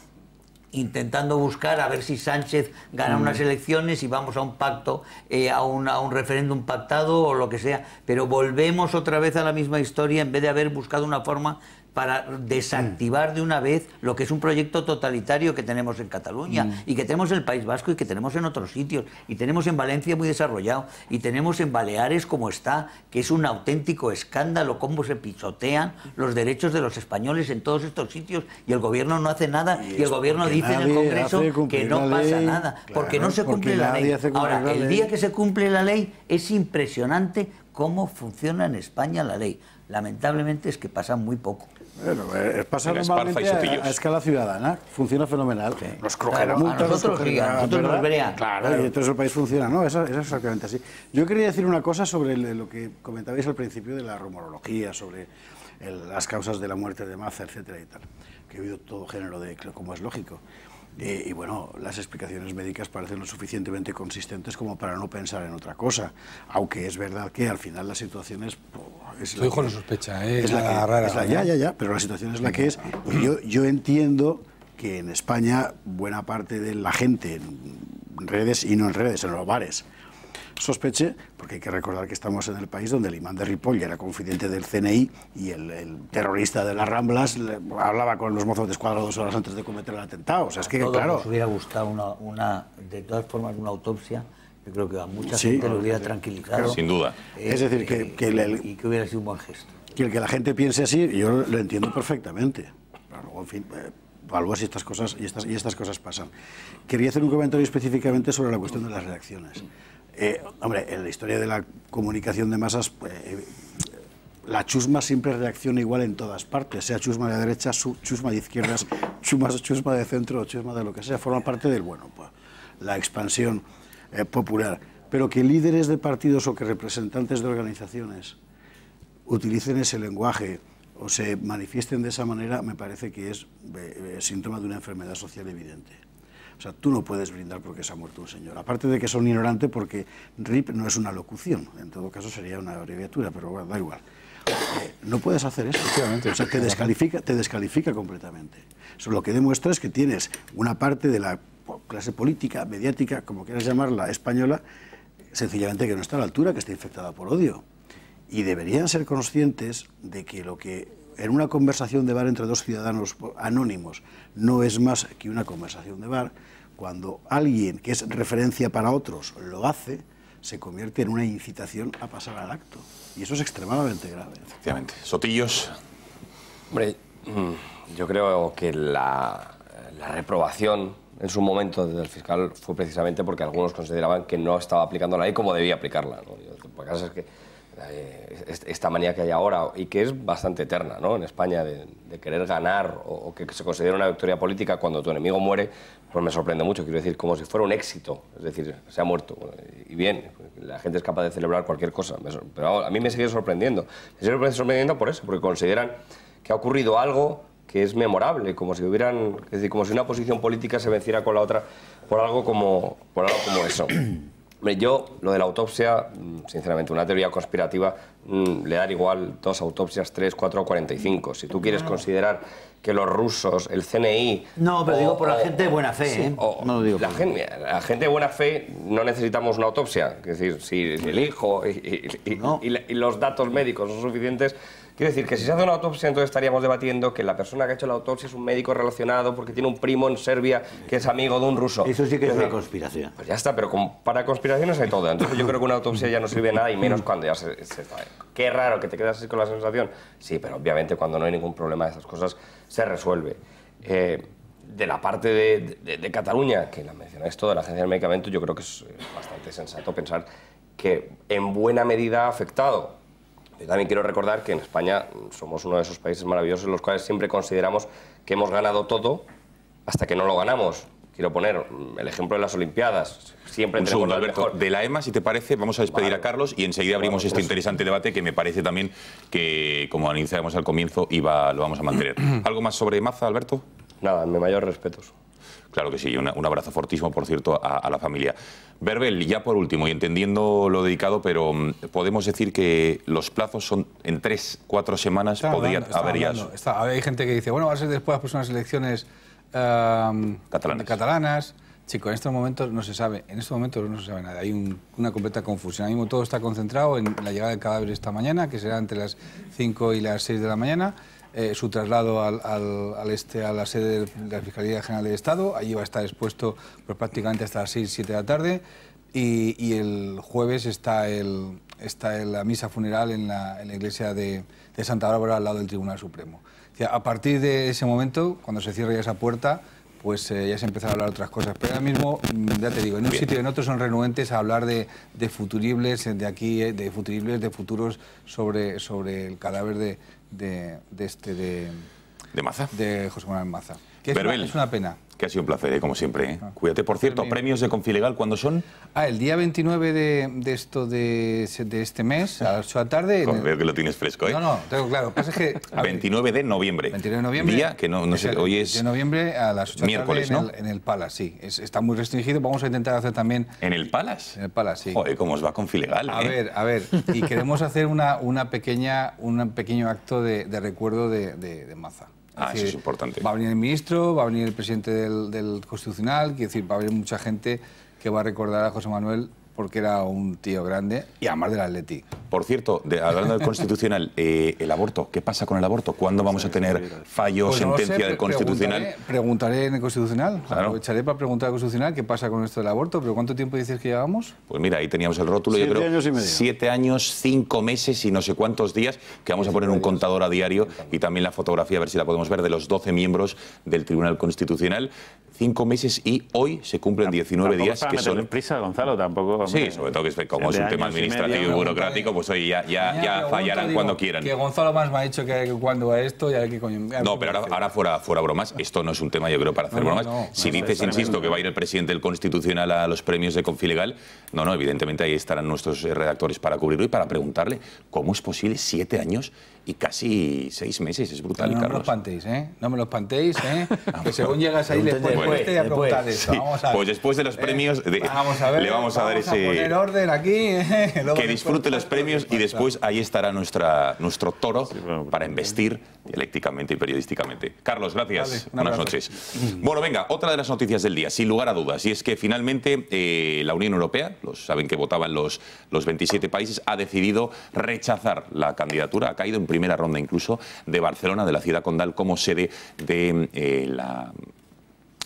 intentando buscar a ver si Sánchez gana Mm. unas elecciones y vamos a un pacto, eh, a, un, a un referéndum pactado o lo que sea. Pero volvemos otra vez a la misma historia en vez de haber buscado una forma para desactivar de una vez lo que es un proyecto totalitario que tenemos en Cataluña Mm. y que tenemos en el País Vasco y que tenemos en otros sitios y tenemos en Valencia muy desarrollado y tenemos en Baleares como está, que es un auténtico escándalo cómo se pisotean los derechos de los españoles en todos estos sitios y el gobierno no hace nada y, el gobierno dice en el Congreso que no pasa ley, nada porque no se cumple la ley. Ahora, la el ley. día que se cumple la ley es impresionante cómo funciona en España la ley. Lamentablemente es que pasa muy poco. Bueno, eh, pasa normalmente a, escala ciudadana, funciona fenomenal. Nos Claro, cogen a multas, nos nosotros sí, nos verían. Claro, Claro. y entonces el país funciona. No, eso, eso es exactamente así. Yo quería decir una cosa sobre lo que comentabais al principio de la rumorología, sobre el- las causas de la muerte de Maza, etcétera y tal. Que ha habido todo género de, como es lógico. Eh, y bueno, las explicaciones médicas parecen lo suficientemente consistentes como para no pensar en otra cosa. Aunque es verdad que al final la situación es. es Su la hijo lo sospecha, ¿eh? es la que- rara, es la- ¿no? ya, ya, ya, pero la situación es la que es. Y yo, yo entiendo que en España buena parte de la gente en redes y no en redes, en los bares, sospeche, porque hay que recordar que estamos en el país donde el imán de Ripoll ya era confidente del CNI y el, el terrorista de las Ramblas le- hablaba con los mozos de escuadra dos horas antes de cometer el atentado. O sea, es que, A todos claro, nos hubiera gustado una, una, de todas formas, una autopsia. Yo creo que a mucha Sí. gente le hubiera tranquilizado. Claro. Sin duda. Eh, Es decir, que- eh, que el- y que hubiera sido un buen gesto. que el que la gente piense así, yo lo entiendo perfectamente. Pero en fin, eh, evalúa si estas cosas y estas, y estas cosas pasan. Quería hacer un comentario específicamente sobre la cuestión de las reacciones. Eh, hombre, en la historia de la comunicación de masas, pues, eh, la chusma siempre reacciona igual en todas partes, sea chusma de derecha, chusma de izquierdas, chusma, chusma de centro o chusma de lo que sea, forma parte del bueno, pues, la expansión eh, popular. Pero que líderes de partidos o que representantes de organizaciones utilicen ese lenguaje o se manifiesten de esa manera, me parece que es eh, síntoma de una enfermedad social evidente. Sea, tú no puedes brindar porque se ha muerto un señor. Aparte de que son ignorantes porque RIP no es una locución, en todo caso sería una abreviatura, pero bueno, da igual. Eh, no puedes hacer eso. O sea, te descalifica, te descalifica completamente. Lo que demuestra es que tienes una parte de la clase política, mediática, como quieras llamarla, española, sencillamente que no está a la altura, que está infectada por odio. Y deberían ser conscientes de que lo que en una conversación de bar entre dos ciudadanos anónimos no es más que una conversación de bar, cuando alguien que es referencia para otros lo hace, se convierte en una incitación a pasar al acto. Y eso es extremadamente grave. Efectivamente. Sotillos. Hombre, mm, yo creo que la, la reprobación en su momento del fiscal fue precisamente porque algunos consideraban que no estaba aplicando la ley como debía aplicarla. ¿no? Yo- Lo que pasa es que esta manía que hay ahora y que es bastante eterna ¿no? en España de, de querer ganar o, o que se considera una victoria política cuando tu enemigo muere, pues me sorprende mucho. Quiero decir, como si fuera un éxito. Es decir, se ha muerto. Y bien, la gente es capaz de celebrar cualquier cosa. Pero a mí me sigue sorprendiendo. Me sigue sorprendiendo por eso, porque consideran que ha ocurrido algo que es memorable, como si hubieran, es decir, como si una posición política se venciera con la otra por algo como, por algo como eso. Hombre, yo, lo de la autopsia, mm, sinceramente, una teoría conspirativa, mm, le da igual dos autopsias, tres, cuatro o 45. Si tú quieres considerar que los rusos, el CNI... No, pero o- digo por la o- gente de buena fe, sí, ¿eh? o- No lo digo la, por- gente, la gente de buena fe no necesitamos una autopsia. Es decir, si, el hijo y, y- y- y y los datos médicos son suficientes, quiero decir que si se hace una autopsia, entonces estaríamos debatiendo que la persona que ha hecho la autopsia es un médico relacionado porque tiene un primo en Serbia que es amigo de un ruso. Eso sí que es Es una conspiración. Pues ya está, pero como para conspiraciones hay todo. Entonces yo creo que una autopsia ya no sirve de nada y menos cuando ya se, se sabe. Qué raro que te quedas así con la sensación. Sí, pero obviamente cuando no hay ningún problema de esas cosas se resuelve. Eh, de la parte de, Cataluña, que la mencionáis todo, de la Agencia del Medicamento, yo creo que es bastante sensato pensar que en buena medida ha afectado. Yo también quiero recordar que en España somos uno de esos países maravillosos en los cuales siempre consideramos que hemos ganado todo hasta que no lo ganamos. Quiero poner el ejemplo de las Olimpiadas. Siempre Un segundo, las Alberto. De la EMA, si te parece, vamos a despedir a Carlos y enseguida abrimos este interesante debate que me parece también que, como anunciábamos al comienzo, iba, lo vamos a mantener. ¿Algo más sobre Maza, Alberto? Nada, mi mayor respetos. Claro que sí, una- un abrazo fortísimo, por cierto, a, a la familia. Verbel, ya por último, y entendiendo lo dedicado, pero mm, podemos decir que los plazos son en tres, cuatro semanas, Están podría haber ya... Está- hay gente que dice, bueno, va a ser después pues, unas elecciones em, catalanas. Chico, en estos momentos no se sabe, en estos momentos no se sabe nada. Hay un- una completa confusión. Ahora mismo todo está concentrado en la llegada del cadáver esta mañana, que será entre las 5 y las 6 de la mañana. eh, su traslado al, al- al este, a la sede de la Fiscalía General del Estado. Allí va a estar expuesto pues, prácticamente hasta las 6, 7 de la tarde. Y, y el jueves está, el, está la misa funeral en la, en la iglesia de, de Santa Bárbara al lado del Tribunal Supremo. A partir de ese momento, cuando se cierre ya esa puerta, pues eh, ya se empieza a hablar otras cosas. Pero ahora mismo, mm, ya te digo, en un sitio y en otro son renuentes a hablar de, de futuribles, eh, de aquí, eh, de futuribles, de futuros sobre, sobre el cadáver de, de, de este, de... ¿De Maza? De José Manuel Maza. Que es, una, Verbel. es una pena. Que ha sido un placer, ¿eh? como siempre. ¿eh? Cuídate. Por cierto, premios de Confilegal, ¿cuándo son? Ah, el día 29 de, de esto de, de este mes, a las 8 de la tarde. el- Veo que lo tienes fresco, ¿eh? No, no, tengo claro. Pasa que, a ver, 29 de noviembre. 29 de noviembre. Día que no, no sé, el hoy 29 es de noviembre a las 8 de la miércoles, tarde en, ¿no? el, en el Palace, sí. Es- está muy restringido. Vamos a intentar hacer también. ¿En el Palace? En el Palace, sí. Joder, cómo os va Confilegal, A ¿eh? ver, a ver. Y queremos hacer una, una pequeña, un pequeño acto de, de recuerdo de Maza. Ah, eso es importante. Va a venir el ministro, va a venir el presidente del, del Constitucional, quiero decir, va a haber mucha gente que va a recordar a José Manuel porque era un tío grande y además del Atleti. Por cierto, de- hablando del Constitucional, eh, el aborto, ¿qué pasa con el aborto? ¿Cuándo vamos a tener fallo, Pues no lo sé, sentencia del Constitucional? Preguntaré, preguntaré en el Constitucional. Claro. Aprovecharé para preguntar al Constitucional qué pasa con esto del aborto. ¿Pero cuánto tiempo dices que llevamos? Pues mira, ahí teníamos el rótulo, yo Siete creo. años y medio. Siete años, cinco meses y no sé cuántos días, que vamos a poner un contador a diario y también la fotografía, a ver si la podemos ver, de los 12 miembros del Tribunal Constitucional. Cinco meses y hoy se cumplen 19 Tampoco días, para que son prisa, Gonzalo, tampoco. Sí, hombre. sobre todo que es- como es un tema años y medio. administrativo y burocrático, pues oye, ya, ya, ya fallarán digo, cuando quieran. Que Gonzalo más me ha dicho que cuando a esto y a ver qué coño. No, pero ahora, ahora fuera, fuera bromas, esto no es un tema, yo creo, para hacer No, bromas. no, si no, dices, es tremendo. insisto, que va a ir el presidente del Constitucional a los premios de Confilegal, no, no, evidentemente ahí estarán nuestros eh, redactores para cubrirlo y para preguntarle cómo es posible siete años y casi seis meses. Es brutal, no, no me lo Carlos. espantéis, ¿eh? No me lo espantéis, ¿eh? que según llegas ahí Pregunten después, después, después, a después. preguntar esto. Sí, Vamos a ver. Pues después de los premios, de- Vamos a ver, le vamos a dar ese... poner orden aquí. ¿eh? Luego que después- disfrute los premios y después ahí estará nuestra, nuestro toro para investir dialécticamente y periodísticamente. Carlos, gracias. Vale, Buenas noches. Bueno, venga, otra de las noticias del día, sin lugar a dudas, y es que finalmente eh, la Unión Europea, los, saben que votaban los, los 27 países, ha decidido rechazar la candidatura, ha caído en primera ronda incluso, de Barcelona, de la ciudad condal, como sede de eh, la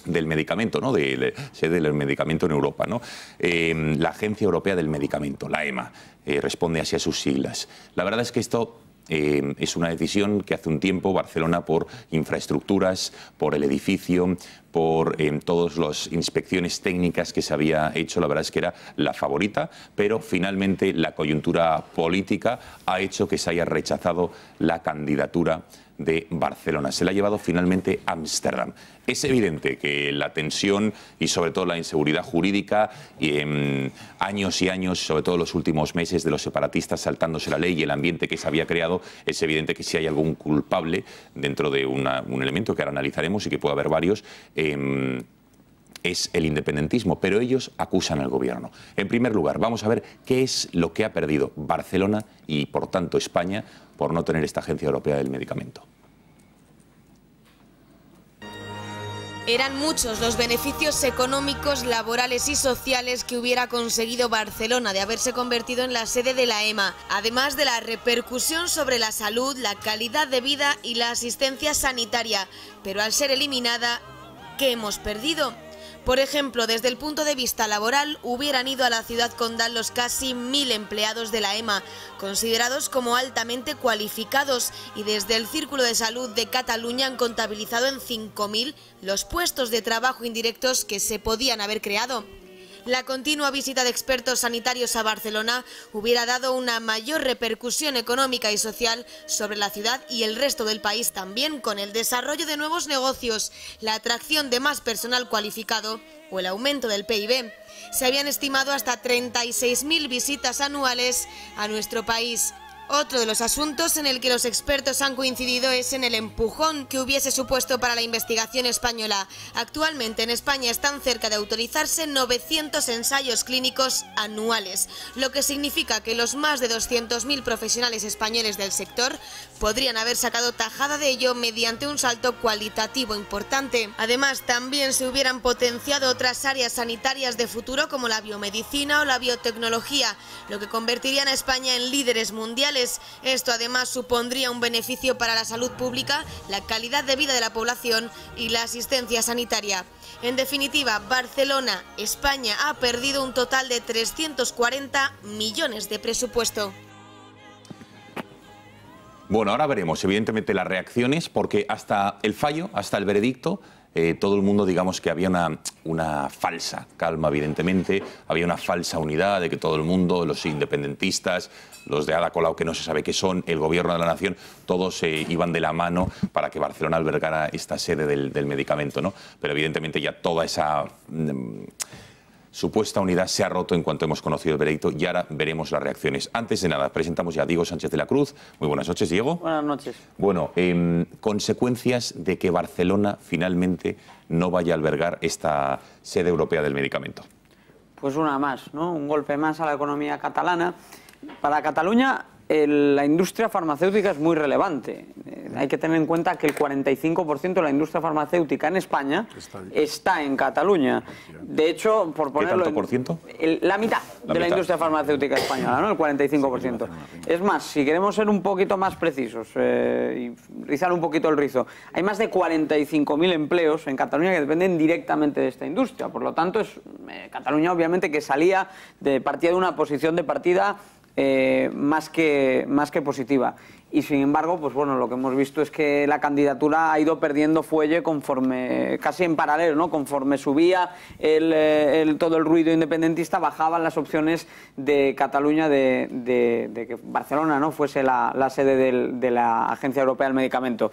del medicamento, ¿no? De, de- sede del medicamento en Europa, ¿no? Eh, la Agencia Europea del Medicamento, la EMA, eh, responde así a sus siglas. La verdad es que esto eh, es una decisión que hace un tiempo Barcelona por infraestructuras, por el edificio, por eh, todas las inspecciones técnicas que se había hecho, la verdad es que era la favorita, pero finalmente la coyuntura política ha hecho que se haya rechazado la candidatura de Barcelona. Se la ha llevado finalmente Ámsterdam. Es evidente que la tensión y sobre todo la inseguridad jurídica, y, em, años y años, sobre todo los últimos meses de los separatistas saltándose la ley y el ambiente que se había creado, es evidente que si hay algún culpable dentro de un elemento que ahora analizaremos y que puede haber varios, em, es el independentismo, pero ellos acusan al gobierno. En primer lugar, vamos a ver qué es lo que ha perdido Barcelona y, por tanto, España por no tener esta Agencia Europea del Medicamento. Eran muchos los beneficios económicos, laborales y sociales que hubiera conseguido Barcelona de haberse convertido en la sede de la EMA, además de la repercusión sobre la salud, la calidad de vida y la asistencia sanitaria. Pero al ser eliminada, ¿qué hemos perdido? Por ejemplo, desde el punto de vista laboral, hubieran ido a la ciudad condal los casi mil empleados de la EMA, considerados como altamente cualificados, y desde el Círculo de Salud de Cataluña han contabilizado en 5.000 los puestos de trabajo indirectos que se podían haber creado. La continua visita de expertos sanitarios a Barcelona hubiera dado una mayor repercusión económica y social sobre la ciudad y el resto del país también, con el desarrollo de nuevos negocios, la atracción de más personal cualificado o el aumento del PIB. Se habían estimado hasta 36.000 visitas anuales a nuestro país. Otro de los asuntos en el que los expertos han coincidido es en el empujón que hubiese supuesto para la investigación española. Actualmente en España están cerca de autorizarse 900 ensayos clínicos anuales, lo que significa que los más de 200.000 profesionales españoles del sector podrían haber sacado tajada de ello mediante un salto cualitativo importante. Además, también se hubieran potenciado otras áreas sanitarias de futuro como la biomedicina o la biotecnología, lo que convertirían a España en líderes mundiales esto además supondría un beneficio para la salud pública, la calidad de vida de la población y la asistencia sanitaria. En definitiva, Barcelona, España, ha perdido un total de 340 millones de presupuesto. Bueno, ahora veremos evidentemente las reacciones porque hasta el fallo, hasta el veredicto, eh, todo el mundo, digamos, que había una, una, falsa calma, evidentemente, había una falsa unidad de que todo el mundo, los independentistas, los de Ada Colau, que no se sabe qué son, el gobierno de la nación, todos eh, iban de la mano para que Barcelona albergara esta sede del, del medicamento, ¿no? Pero evidentemente ya toda esa... Mm, supuesta unidad se ha roto en cuanto hemos conocido el veredicto y ahora veremos las reacciones. Antes de nada, presentamos ya a Diego Sánchez de la Cruz. Muy buenas noches, Diego. Buenas noches. Bueno, em, consecuencias de que Barcelona finalmente no vaya a albergar esta sede europea del medicamento. Pues una más, ¿no? Un golpe más a la economía catalana. Para Cataluña la industria farmacéutica es muy relevante. Eh, hay que tener en cuenta que el 45% de la industria farmacéutica en España está, en Cataluña. De hecho, por ponerlo... ¿Qué tanto por ciento? la mitad de la industria farmacéutica española, ¿no? El 45%. Es más, si queremos ser un poquito más precisos eh, y rizar un poquito el rizo, hay más de 45.000 empleos en Cataluña que dependen directamente de esta industria. Por lo tanto, es eh, Cataluña obviamente que salía de partida de una posición de partida eh, más, que, más que positiva. Y sin embargo, pues bueno, lo que hemos visto es que la candidatura ha ido perdiendo fuelle conforme, casi en paralelo, ¿no? Conforme subía el, eh, todo el ruido independentista, bajaban las opciones de Cataluña de, de, que Barcelona no fuese la, la sede de la Agencia Europea del Medicamento.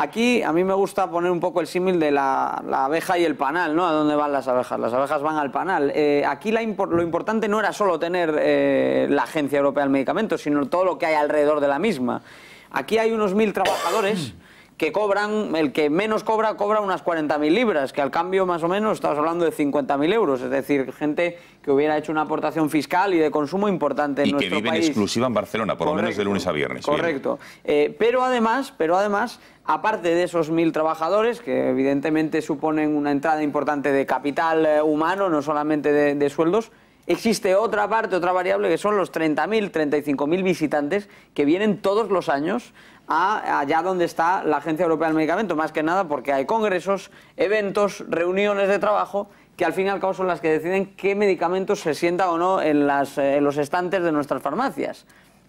Aquí a mí me gusta poner un poco el símil de la, abeja y el panal, ¿no? ¿A dónde van las abejas? Las abejas van al panal. Eh, aquí lo importante no era solo tener eh, la Agencia Europea del Medicamento, sino todo lo que hay alrededor de la misma. Aquí hay unos mil trabajadores que cobran, el que menos cobra, cobra unas 40.000 libras, que al cambio más o menos estamos hablando de 50.000 euros, es decir, gente que hubiera hecho una aportación fiscal y de consumo importante en y nuestro país. Y que viven exclusiva en Barcelona, por lo menos de lunes a viernes. Correcto. Eh, pero además, pero además, aparte de esos mil trabajadores, que evidentemente suponen una entrada importante de capital eh, humano, no solamente de, de sueldos, existe otra parte, otra variable, que son los 30.000, 35.000 visitantes que vienen todos los años a allá donde está la Agencia Europea del Medicamento, más que nada porque hay congresos, eventos, reuniones de trabajo que al fin y al cabo son las que deciden qué medicamentos se sienta o no en, las, eh, en los estantes de nuestras farmacias.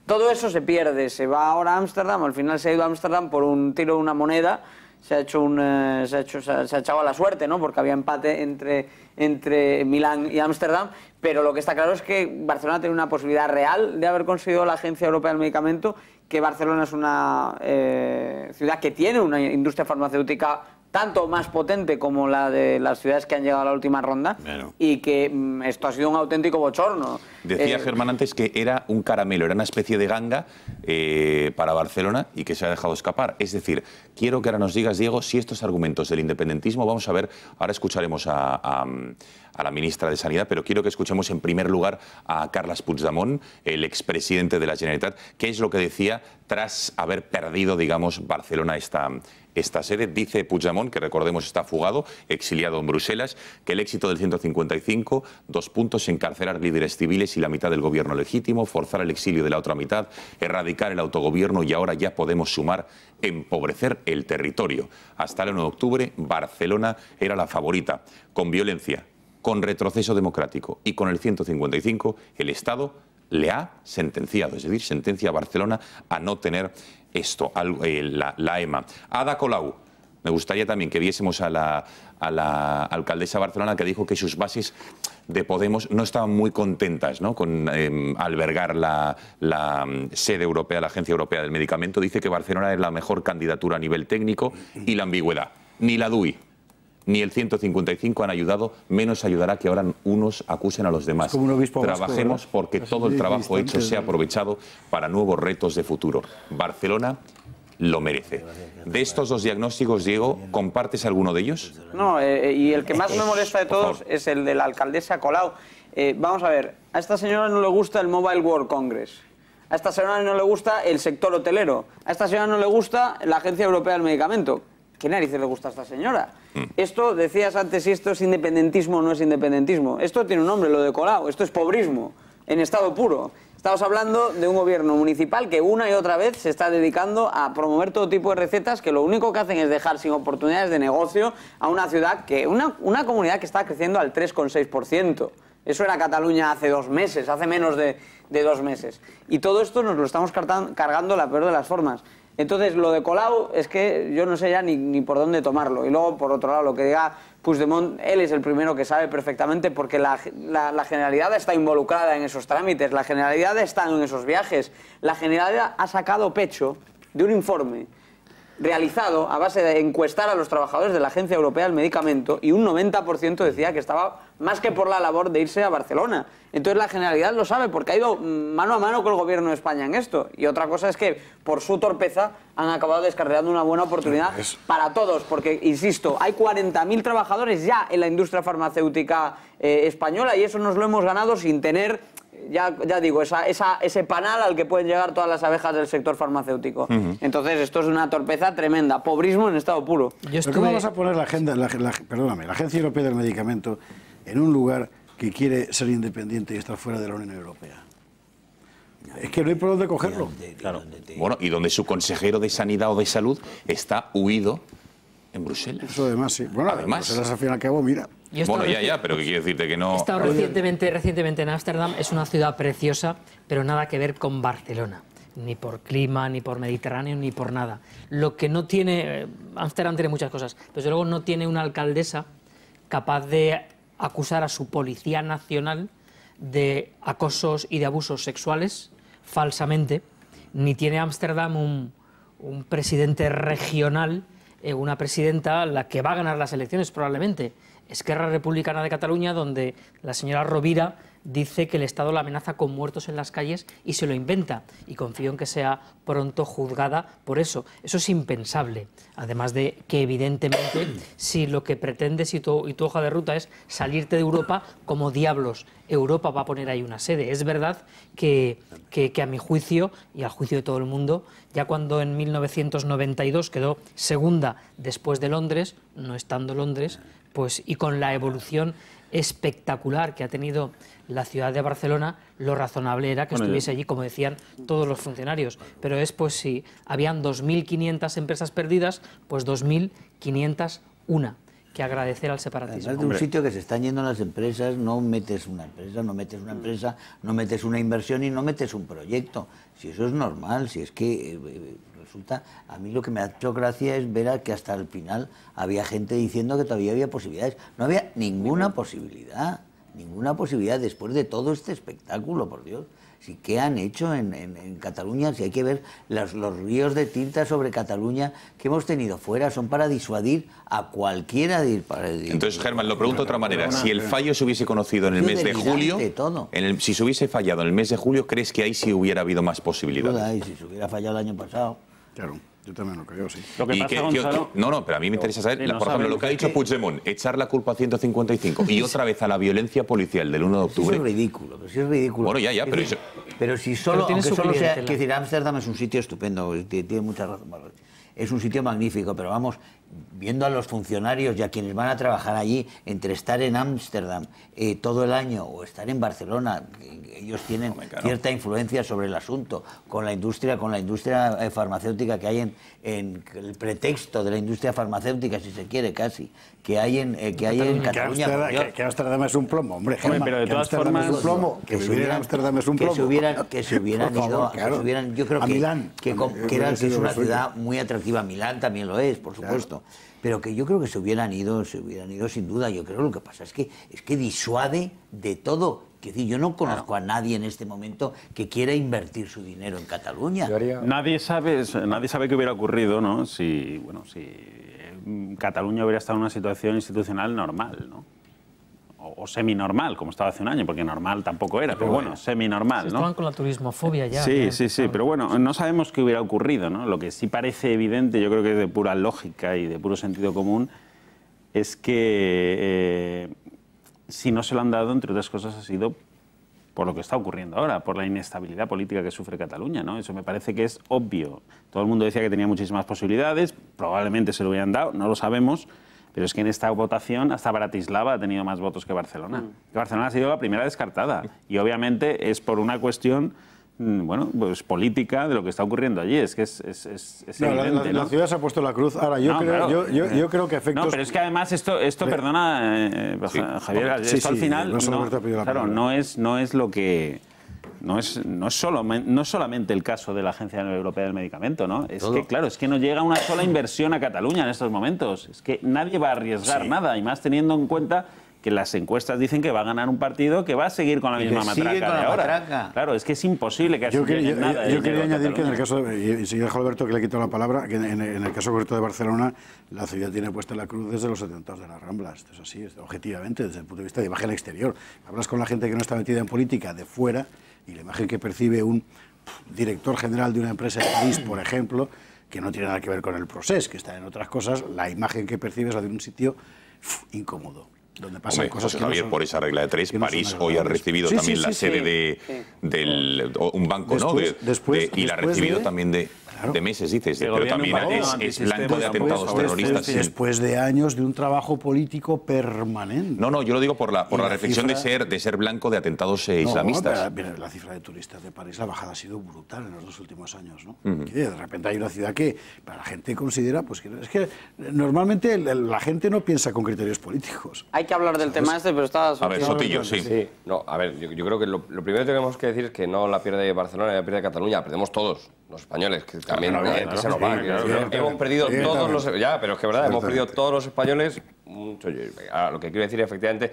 Todo eso se pierde, se va ahora a Ámsterdam, al final se ha ido a Ámsterdam por un tiro de una moneda, se ha hecho un, eh, se ha hecho, se ha, echado a la suerte, ¿no? Porque había empate entre, entre Milán y Ámsterdam, pero lo que está claro es que Barcelona tiene una posibilidad real de haber conseguido la Agencia Europea del Medicamento que Barcelona es una eh, ciudad que tiene una industria farmacéutica tanto más potente como la de las ciudades que han llegado a la última ronda y que mm, esto ha sido un auténtico bochorno. Decía eh, Germán antes que era un caramelo, era una especie de ganga eh, para Barcelona y que se ha dejado escapar. Es decir, quiero que ahora nos digas, Diego, si estos argumentos del independentismo, vamos a ver, ahora escucharemos a, la ministra de Sanidad, pero quiero que escuchemos en primer lugar a Carles Puigdemont, el expresidente de la Generalitat, qué es lo que decía tras haber perdido, digamos, Barcelona esta, esta sede. Dice Puigdemont, que recordemos está fugado, exiliado en Bruselas, que el éxito del 155, dos puntos, encarcelar líderes civiles y la mitad del gobierno legítimo, forzar el exilio de la otra mitad, erradicar el autogobierno y ahora ya podemos sumar empobrecer el territorio. Hasta el 1 de octubre, Barcelona era la favorita, con violencia, con retroceso democrático y con el 155, el Estado le ha sentenciado, es decir, sentencia a Barcelona a no tener esto, eh, la, EMA. Ada Colau, me gustaría también que viésemos a la, alcaldesa de Barcelona que dijo que sus bases de Podemos no estaban muy contentas con em, albergar la, la, mm, sede europea, la Agencia Europea del Medicamento. Dice que Barcelona es la mejor candidatura a nivel técnico y la ambigüedad. Ni la DUI, ni el 155 han ayudado, menos ayudará que ahora unos acusen a los demás. como un obispo vasco, Trabajemos porque Así todo el trabajo hecho sea de- aprovechado para nuevos retos de futuro. Barcelona lo merece. De estos dos diagnósticos, Diego, ¿compartes alguno de ellos? No, eh, y el que más me molesta de todos es el de la alcaldesa Colau. Eh, vamos a ver, a esta señora no le gusta el Mobile World Congress. A esta señora no le gusta el sector hotelero. A esta señora no le gusta la Agencia Europea del Medicamento. ¿Qué narices le gusta a esta señora? Esto, decías antes, si esto es independentismo o no es independentismo. Esto tiene un nombre, lo de Colau. Esto es pobrismo, en estado puro. Estamos hablando de un gobierno municipal que una y otra vez se está dedicando a promover todo tipo de recetas que lo único que hacen es dejar sin oportunidades de negocio a una ciudad que, una, una comunidad que está creciendo al 3,6%. Eso era Cataluña hace dos meses, hace menos de, de dos meses. Y todo esto nos lo estamos cargando la peor de las formas. Entonces, lo de Colau es que yo no sé ya ni, por dónde tomarlo. Y luego, por otro lado, lo que diga Puigdemont, él es el primero que sabe perfectamente porque la, la- la Generalidad está involucrada en esos trámites, la Generalidad está en esos viajes, la Generalidad ha sacado pecho de un informe realizado a base de encuestar a los trabajadores de la Agencia Europea del Medicamento y un 90% decía que estaba más que por la labor de irse a Barcelona. Entonces la Generalidad lo sabe porque ha ido mano a mano con el Gobierno de España en esto. Y otra cosa es que por su torpeza han acabado descargando una buena oportunidad para todos, porque, insisto, hay 40.000 trabajadores ya en la industria farmacéutica eh, española y eso nos lo hemos ganado sin tener ya, ya digo, esa, esa- ese panal al que pueden llegar todas las abejas del sector farmacéutico. Entonces, esto es una torpeza tremenda, pobrismo en estado puro. ¿Pero ¿Cómo vas a poner la agenda, la, la- perdóname, la Agencia Europea del Medicamento en un lugar que quiere ser independiente y estar fuera de la Unión Europea? Es que no hay por dónde cogerlo. Claro. Bueno, y donde su consejero de Sanidad o de Salud está huido en Bruselas. Eso además, sí. Bueno, Además. Bruselas, al fin y al cabo, mira. Yo Bueno, ya, ya, pero que quiero decirte que no... He estado recientemente, recientemente en Ámsterdam, es una ciudad preciosa, pero nada que ver con Barcelona. Ni por clima, ni por Mediterráneo, ni por nada. Lo que no tiene. eh, Ámsterdam tiene muchas cosas, pero desde luego no tiene una alcaldesa capaz de acusar a su policía nacional de acosos y de abusos sexuales falsamente, ni tiene Ámsterdam un, un presidente regional, eh, una presidenta la que va a ganar las elecciones probablemente. Esquerra Republicana de Cataluña, donde la señora Rovira dice que el Estado la amenaza con muertos en las calles y se lo inventa. Y confío en que sea pronto juzgada por eso. Eso es impensable. Además de que, evidentemente, si lo que pretendes y tu, y tu hoja de ruta es salirte de Europa, como diablos Europa va a poner ahí una sede. Es verdad que, que- que a mi juicio y al juicio de todo el mundo, ya cuando en 1992 quedó segunda después de Londres, no estando Londres, pues y con la evolución espectacular que ha tenido la ciudad de Barcelona, lo razonable era que Bueno, estuviese allí, como decían todos los funcionarios. Pero es pues si habían 2.500 empresas perdidas, pues 2.501 que agradecer al separatismo. Además de un sitio que se están yendo las empresas, no metes una empresa, no metes una empresa, no metes una inversión y no metes un proyecto. Si eso es normal, si es que eh, eh, resulta, a mí lo que me ha hecho gracia es ver a que hasta el final había gente diciendo que todavía había posibilidades. No había ninguna posibilidad, ninguna posibilidad después de todo este espectáculo, por Dios. Si, ¿Qué han hecho en, en- en Cataluña? Si hay que ver los, los ríos de tinta sobre Cataluña que hemos tenido fuera, son para disuadir a cualquiera de ir para Entonces, Germán, lo pregunto de otra manera. Si el fallo se hubiese conocido en el mes de julio, todo. en el- si se hubiese fallado en el mes de julio, ¿crees que ahí sí hubiera habido más posibilidades? y si se hubiera fallado el año pasado. Claro, yo también lo creo, sí. Y que- que- no, no, pero a mí me interesa saber, no por ejemplo, lo que ha dicho Puigdemont, echar la culpa a 155 y otra vez a la violencia policial del 1 de octubre. Eso es ridículo, pero sí es ridículo. Bueno, ya, ya, pero decir, eso- pero si solo, aunque solo sea, quiero decir, Ámsterdam es un sitio estupendo, tiene mucha razón. Es un sitio magnífico, pero vamos, viendo a los funcionarios y a quienes van a trabajar allí, entre estar en Ámsterdam eh, todo el año o estar en Barcelona, que ellos tienen cierta influencia sobre el asunto, con la industria, con la industria eh, farmacéutica que hay en, en el pretexto de la industria farmacéutica, si se quiere casi, que hay en, eh, que hay en Que Cataluña. Que- que Ámsterdam es un plomo, hombre. Hombre, pero de que todas formas- es un plomo. Que, que se vivir en hubieran- Ámsterdam es un que plomo. se hubieran, que se hubieran favor, ido, que se hubieran- yo creo A que, Milán. que, que era- que es sido una ciudad muy atractiva. Milán también lo es, por supuesto. Pero que yo creo que se hubieran ido, se hubieran ido sin duda. Yo creo que lo que pasa es que es que disuade de todo. Que decir, yo no conozco a nadie en este momento que quiera invertir su dinero en Cataluña. Nadie sabe, nadie sabe qué hubiera ocurrido, ¿no? Si, bueno, si eh, Cataluña hubiera estado en una situación institucional normal, ¿no? O, o semi-normal, como estaba hace un año, porque normal tampoco era, pero bueno, semi-normal, ¿no? Estaban con la turismofobia ya. Sí, ya, sí, sí, pero bueno, no sabemos qué hubiera ocurrido, ¿no? Lo que sí parece evidente, yo creo que es de pura lógica y de puro sentido común, es que eh, si no se lo han dado, entre otras cosas, ha sido por lo que está ocurriendo ahora, por la inestabilidad política que sufre Cataluña, ¿no? Eso me parece que es obvio. Todo el mundo decía que tenía muchísimas posibilidades, probablemente se lo hubieran dado, no lo sabemos, pero es que en esta votación hasta Bratislava ha tenido más votos que Barcelona. Que Barcelona ha sido la primera descartada y obviamente es por una cuestión mm, bueno, pues política de lo que está ocurriendo allí. Es que es, es, es- es No, la, evidente, la- ¿no? la ciudad se ha puesto la cruz. Ahora, yo, No, creo, claro. yo, yo- yo creo que efectos... No, pero es que además esto, esto Le- perdona, eh, Javier, Sí, esto al final no claro, palabra. no es, no es lo que... No es, no, es solo, no es solamente el caso de la Agencia Europea del Medicamento, ¿no? Es Todo. que, claro, es que no llega una sola inversión a Cataluña en estos momentos. Es que nadie va a arriesgar Sí. nada, y más teniendo en cuenta que las encuestas dicen que va a ganar un partido que va a seguir con la Y que misma sigue matraca con de la ahora. matraca. Claro, es que es imposible que así Yo, llegue yo- nada de yo quería añadir que en el caso, de- y si dejo a Alberto que le quito la palabra, que en, en- en el caso concreto de Barcelona, la ciudad tiene puesta la cruz desde los atentados de las Ramblas. Esto es así, es- objetivamente, desde el punto de vista de imagen exterior. Hablas con la gente que no está metida en política de fuera y la imagen que percibe un director general de una empresa de París, por ejemplo, que no tiene nada que ver con el proceso, que está en otras cosas, la imagen que percibe es la de un sitio incómodo. Donde pasan Hombre, cosas José que no Javier, son- por esa regla de tres, no París hoy ha recibido Sí, también sí, la sí, sede sí. de del un banco, ¿no? Después- De- después- de- y la ha recibido de- también de, de meses, dices, pero también es, blanco de después, atentados después, terroristas. sí. Después de años de un trabajo político permanente. No, no, yo lo digo por la, por la la reflexión de ser, de ser blanco de atentados eh, No, islamistas. pero, mira, la cifra de turistas de París, la bajada ha sido brutal en los dos últimos años. ¿no? De repente hay una ciudad que para la gente considera, pues que es que normalmente la gente no piensa con criterios políticos. Hay que hablar del tema este, pero está... A ver, Sotillo, sí. Sí, no, a ver, yo, yo creo que lo, lo primero que tenemos que decir es que no la pierde Barcelona, la pierde Cataluña, la perdemos todos, los españoles, que también claro, eh, que se nos va. sí, que claro, hemos perdido todos los... Ya, pero es que verdad, hemos perdido todos los españoles mucho. ahora, lo que quiero decir, efectivamente,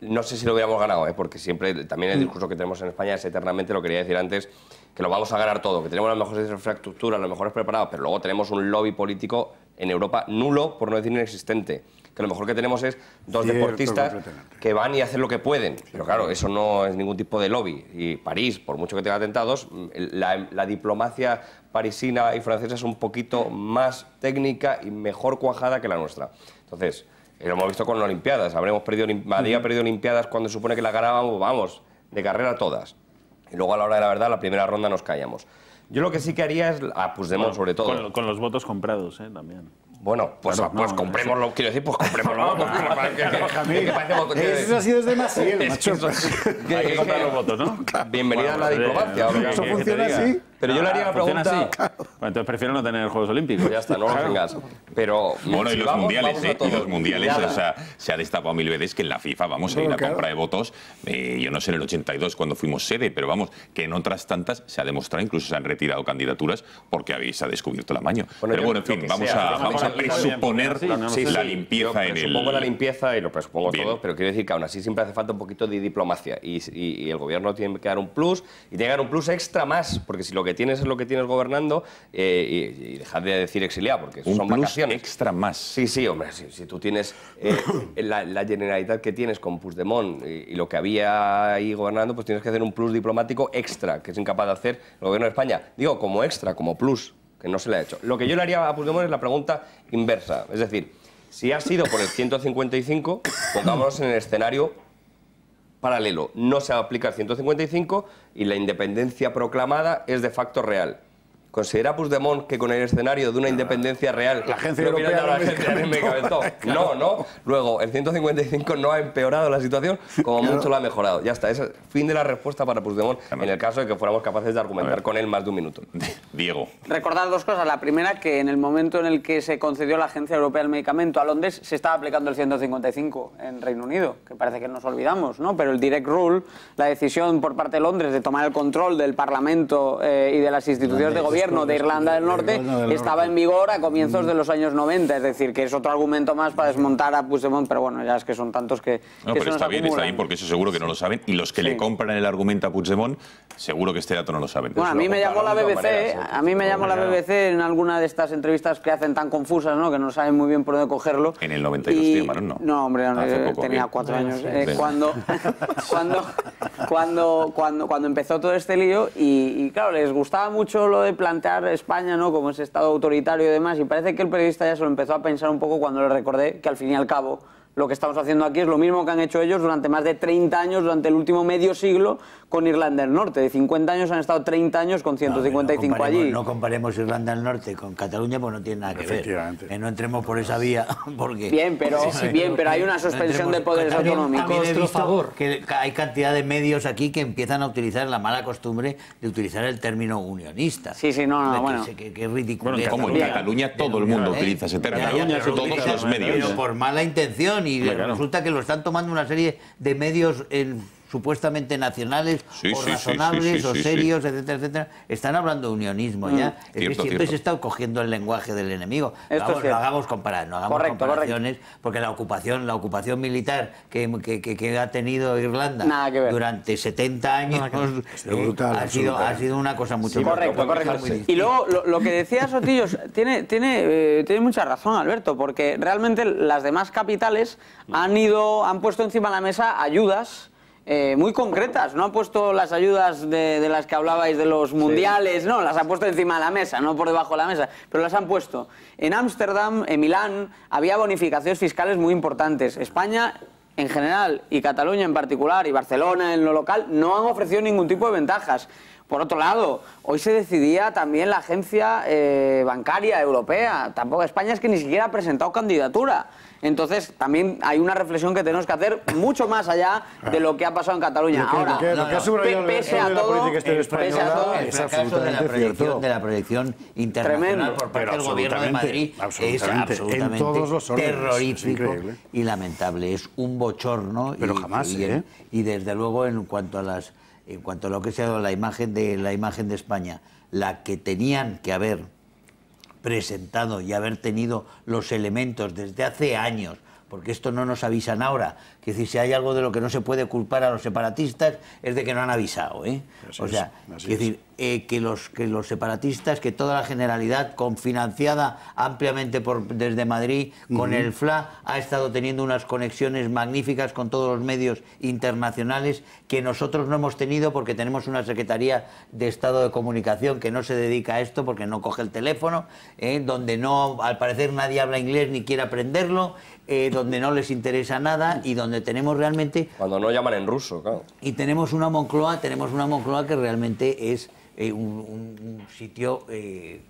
no sé si lo hubiéramos ganado, ¿eh? porque siempre, también el discurso que tenemos en España es eternamente, lo quería decir antes, que lo vamos a ganar todo, que tenemos las mejores infraestructuras, los mejores preparados, pero luego tenemos un lobby político en Europa nulo, por no decir inexistente. Que lo mejor que tenemos es dos Cierto, deportistas que van y hacen lo que pueden. Pero claro, eso no es ningún tipo de lobby. Y París, por mucho que tenga atentados, la, la diplomacia parisina y francesa es un poquito más técnica y mejor cuajada que la nuestra. Entonces, eh, lo hemos visto con las Olimpiadas. Habremos perdido, Madrid ha perdido Olimpiadas cuando se supone que la ganábamos, vamos, de carrera todas. Y luego a la hora de la verdad, la primera ronda nos callamos. Yo lo que sí que haría es, a Puigdemont sobre todo, Con, con los votos comprados, ¿eh? También. bueno, pues, Claro, pues no, comprémoslo, quiero decir, pues comprémoslo. pues, Eso ha sido desde que- Hay que comprar los votos, ¿no? Bienvenida Bueno, a la pues, diplomacia. eh, Eso ¿qué- qué te funciona así. Pero yo le haría Ah, una ¿funciona pregunta- así? Bueno, entonces prefiero no tener Juegos Olímpicos. Ya está, no lo Claro. tengas. Pero Bueno, y los vamos, mundiales, vamos a ¿eh? Y los mundiales, Nada. o sea, se ha destapado mil veces que en la FIFA, vamos, hay No, una claro. compra de votos, eh, yo no sé en el 82 cuando fuimos sede, pero vamos, que en otras tantas se ha demostrado, incluso se han retirado candidaturas porque habéis ha descubierto el amaño. Bueno, pero yo bueno, en fin, vamos sea, a, vamos a presuponer Sí, no, no Sí, la sí, limpieza en el... Supongo la limpieza y lo presupongo Bien. todo, pero quiero decir que aún así siempre hace falta un poquito de diplomacia y, y- y el gobierno tiene que dar un plus y tiene que dar un plus extra más, porque si lo que tienes es lo que tienes gobernando, eh, y, y dejad de decir exiliado, porque Un son plus vacaciones. extra más. Sí, sí, hombre, si, si tú tienes eh, la, la generalidad que tienes con Puigdemont y, y lo que había ahí gobernando, pues tienes que hacer un plus diplomático extra, que es incapaz de hacer el gobierno de España. Digo, como extra, como plus, que no se le ha hecho. Lo que yo le haría a Puigdemont es la pregunta inversa, es decir, si ha sido por el 155, pongámonos en el escenario paralelo. No se aplica el 155 y la independencia proclamada es de facto real. ¿Considera Puigdemont que con el escenario de una independencia real La Agencia hubieran Europea la del agencia? No, no. Luego, el 155 no ha empeorado la situación, como Claro. mucho lo ha mejorado. Ya está, es fin de la respuesta para Puigdemont en el caso de que fuéramos capaces de argumentar con él más de un minuto. Diego. Recordar dos cosas. La primera, que en el momento en el que se concedió la Agencia Europea del Medicamento a Londres, se estaba aplicando el 155 en Reino Unido, que parece que nos olvidamos, ¿no? Pero el Direct Rule, la decisión por parte de Londres de tomar el control del Parlamento eh, y de las instituciones de Después gobierno de Irlanda del Norte estaba en vigor a comienzos de los años 90, es decir, que es otro argumento más para desmontar a Puigdemont, pero bueno, ya es que son tantos que, No, que pero se nos está bien, está bien, porque eso seguro que no lo saben. Y los que le compran el argumento a Puigdemont, seguro que este dato no lo saben. Bueno, a mí me llamó la BBC, ¿eh? a mí me llamó la BBC en alguna de estas entrevistas que hacen tan confusas, ¿no? Que no saben muy bien por dónde cogerlo. En el 92 Y- llamaron, ¿no? No, hombre, no, eh, poco, tenía bien. cuatro años. Sí. Eh, cuando, cuando, cuando, cuando, cuando empezó todo este lío y, y, claro, les gustaba mucho lo de plantear España ¿no? como ese estado autoritario y demás y parece que el periodista ya se lo empezó a pensar un poco cuando le recordé que al fin y al cabo lo que estamos haciendo aquí es lo mismo que han hecho ellos durante más de 30 años, durante el último medio siglo con Irlanda del Norte. De 50 años han estado 30 años con 155 comparemos, allí. no comparemos Irlanda del Norte con Cataluña, pues no tiene nada que ver. Que no entremos por esa vía, porque... Bien, pero- bien, pero hay una suspensión de poderes autonómicos. también he Nuestro visto que hay cantidad de medios aquí que empiezan a utilizar la mala costumbre de utilizar el término unionista. Sí, sí, no, no, Que bueno. Que, que es ridículo. Bueno, como en Cataluña todo el mundo utiliza ese término. Todos los medios. Pero por mala intención y Claro. resulta que lo están tomando una serie de medios eh, supuestamente nacionales Sí, o sí, razonables sí, sí, o sí, sí. serios, etcétera, etcétera. Están hablando de unionismo Mm. ya. Es que Cierto, siempre cierto. se está cogiendo el lenguaje del enemigo. Esto es Vamos, no hagamos, compara- no hagamos Correcto, comparaciones porque la ocupación, la ocupación militar que, que- que- que ha tenido Irlanda durante 70 años Es eh, brutal, ha, sido, absoluta. ha sido una cosa mucho Sí, más- correcto, muy correcto. Y luego lo, lo que decía Sotillos tiene, tiene, eh, tiene mucha razón, Alberto, porque realmente las demás capitales han ido, han puesto encima de la mesa ayudas. Eh, muy concretas, no han puesto las ayudas de, de las que hablabais de los mundiales, no, las han puesto encima de la mesa, no por debajo de la mesa, pero las han puesto. En Ámsterdam, en Milán, había bonificaciones fiscales muy importantes. España en general y Cataluña en particular y Barcelona en lo local no han ofrecido ningún tipo de ventajas. Por otro lado, hoy se decidía también la agencia eh, bancaria europea. Tampoco España es que ni siquiera ha presentado candidatura. Entonces, también hay una reflexión que tenemos que hacer mucho más allá de lo que ha pasado en Cataluña. Ahora, lo que- lo que ha subrayado pe- pese a todo, pese a todo, es el fracaso de la, proyección, de la proyección internacional Tremendo. por parte del gobierno de absolutamente, Madrid es absolutamente, en absolutamente todos los órdenes, es terrorífico y lamentable. Es un bochorno. Pero y, jamás, y, ¿eh? y desde luego en cuanto a las en cuanto a lo que se ha dado la imagen de la imagen de España, la que tenían que haber presentado y haber tenido los elementos desde hace años, porque esto no nos avisan ahora. Que decir, si hay algo de lo que no se puede culpar a los separatistas es de que no han avisado, ¿eh? O sea, es, decir, eh, que los que los separatistas, que toda la generalidad confinanciada ampliamente por, desde Madrid con el FLA ha estado teniendo unas conexiones magníficas con todos los medios internacionales que nosotros no hemos tenido porque tenemos una Secretaría de Estado de Comunicación que no se dedica a esto porque no coge el teléfono, eh, donde no, al parecer nadie habla inglés ni quiere aprenderlo, eh, donde no les interesa nada y donde tenemos realmente Cuando no llaman en ruso, claro. y tenemos una Moncloa, tenemos una Moncloa que realmente es eh, un, un- un sitio eh,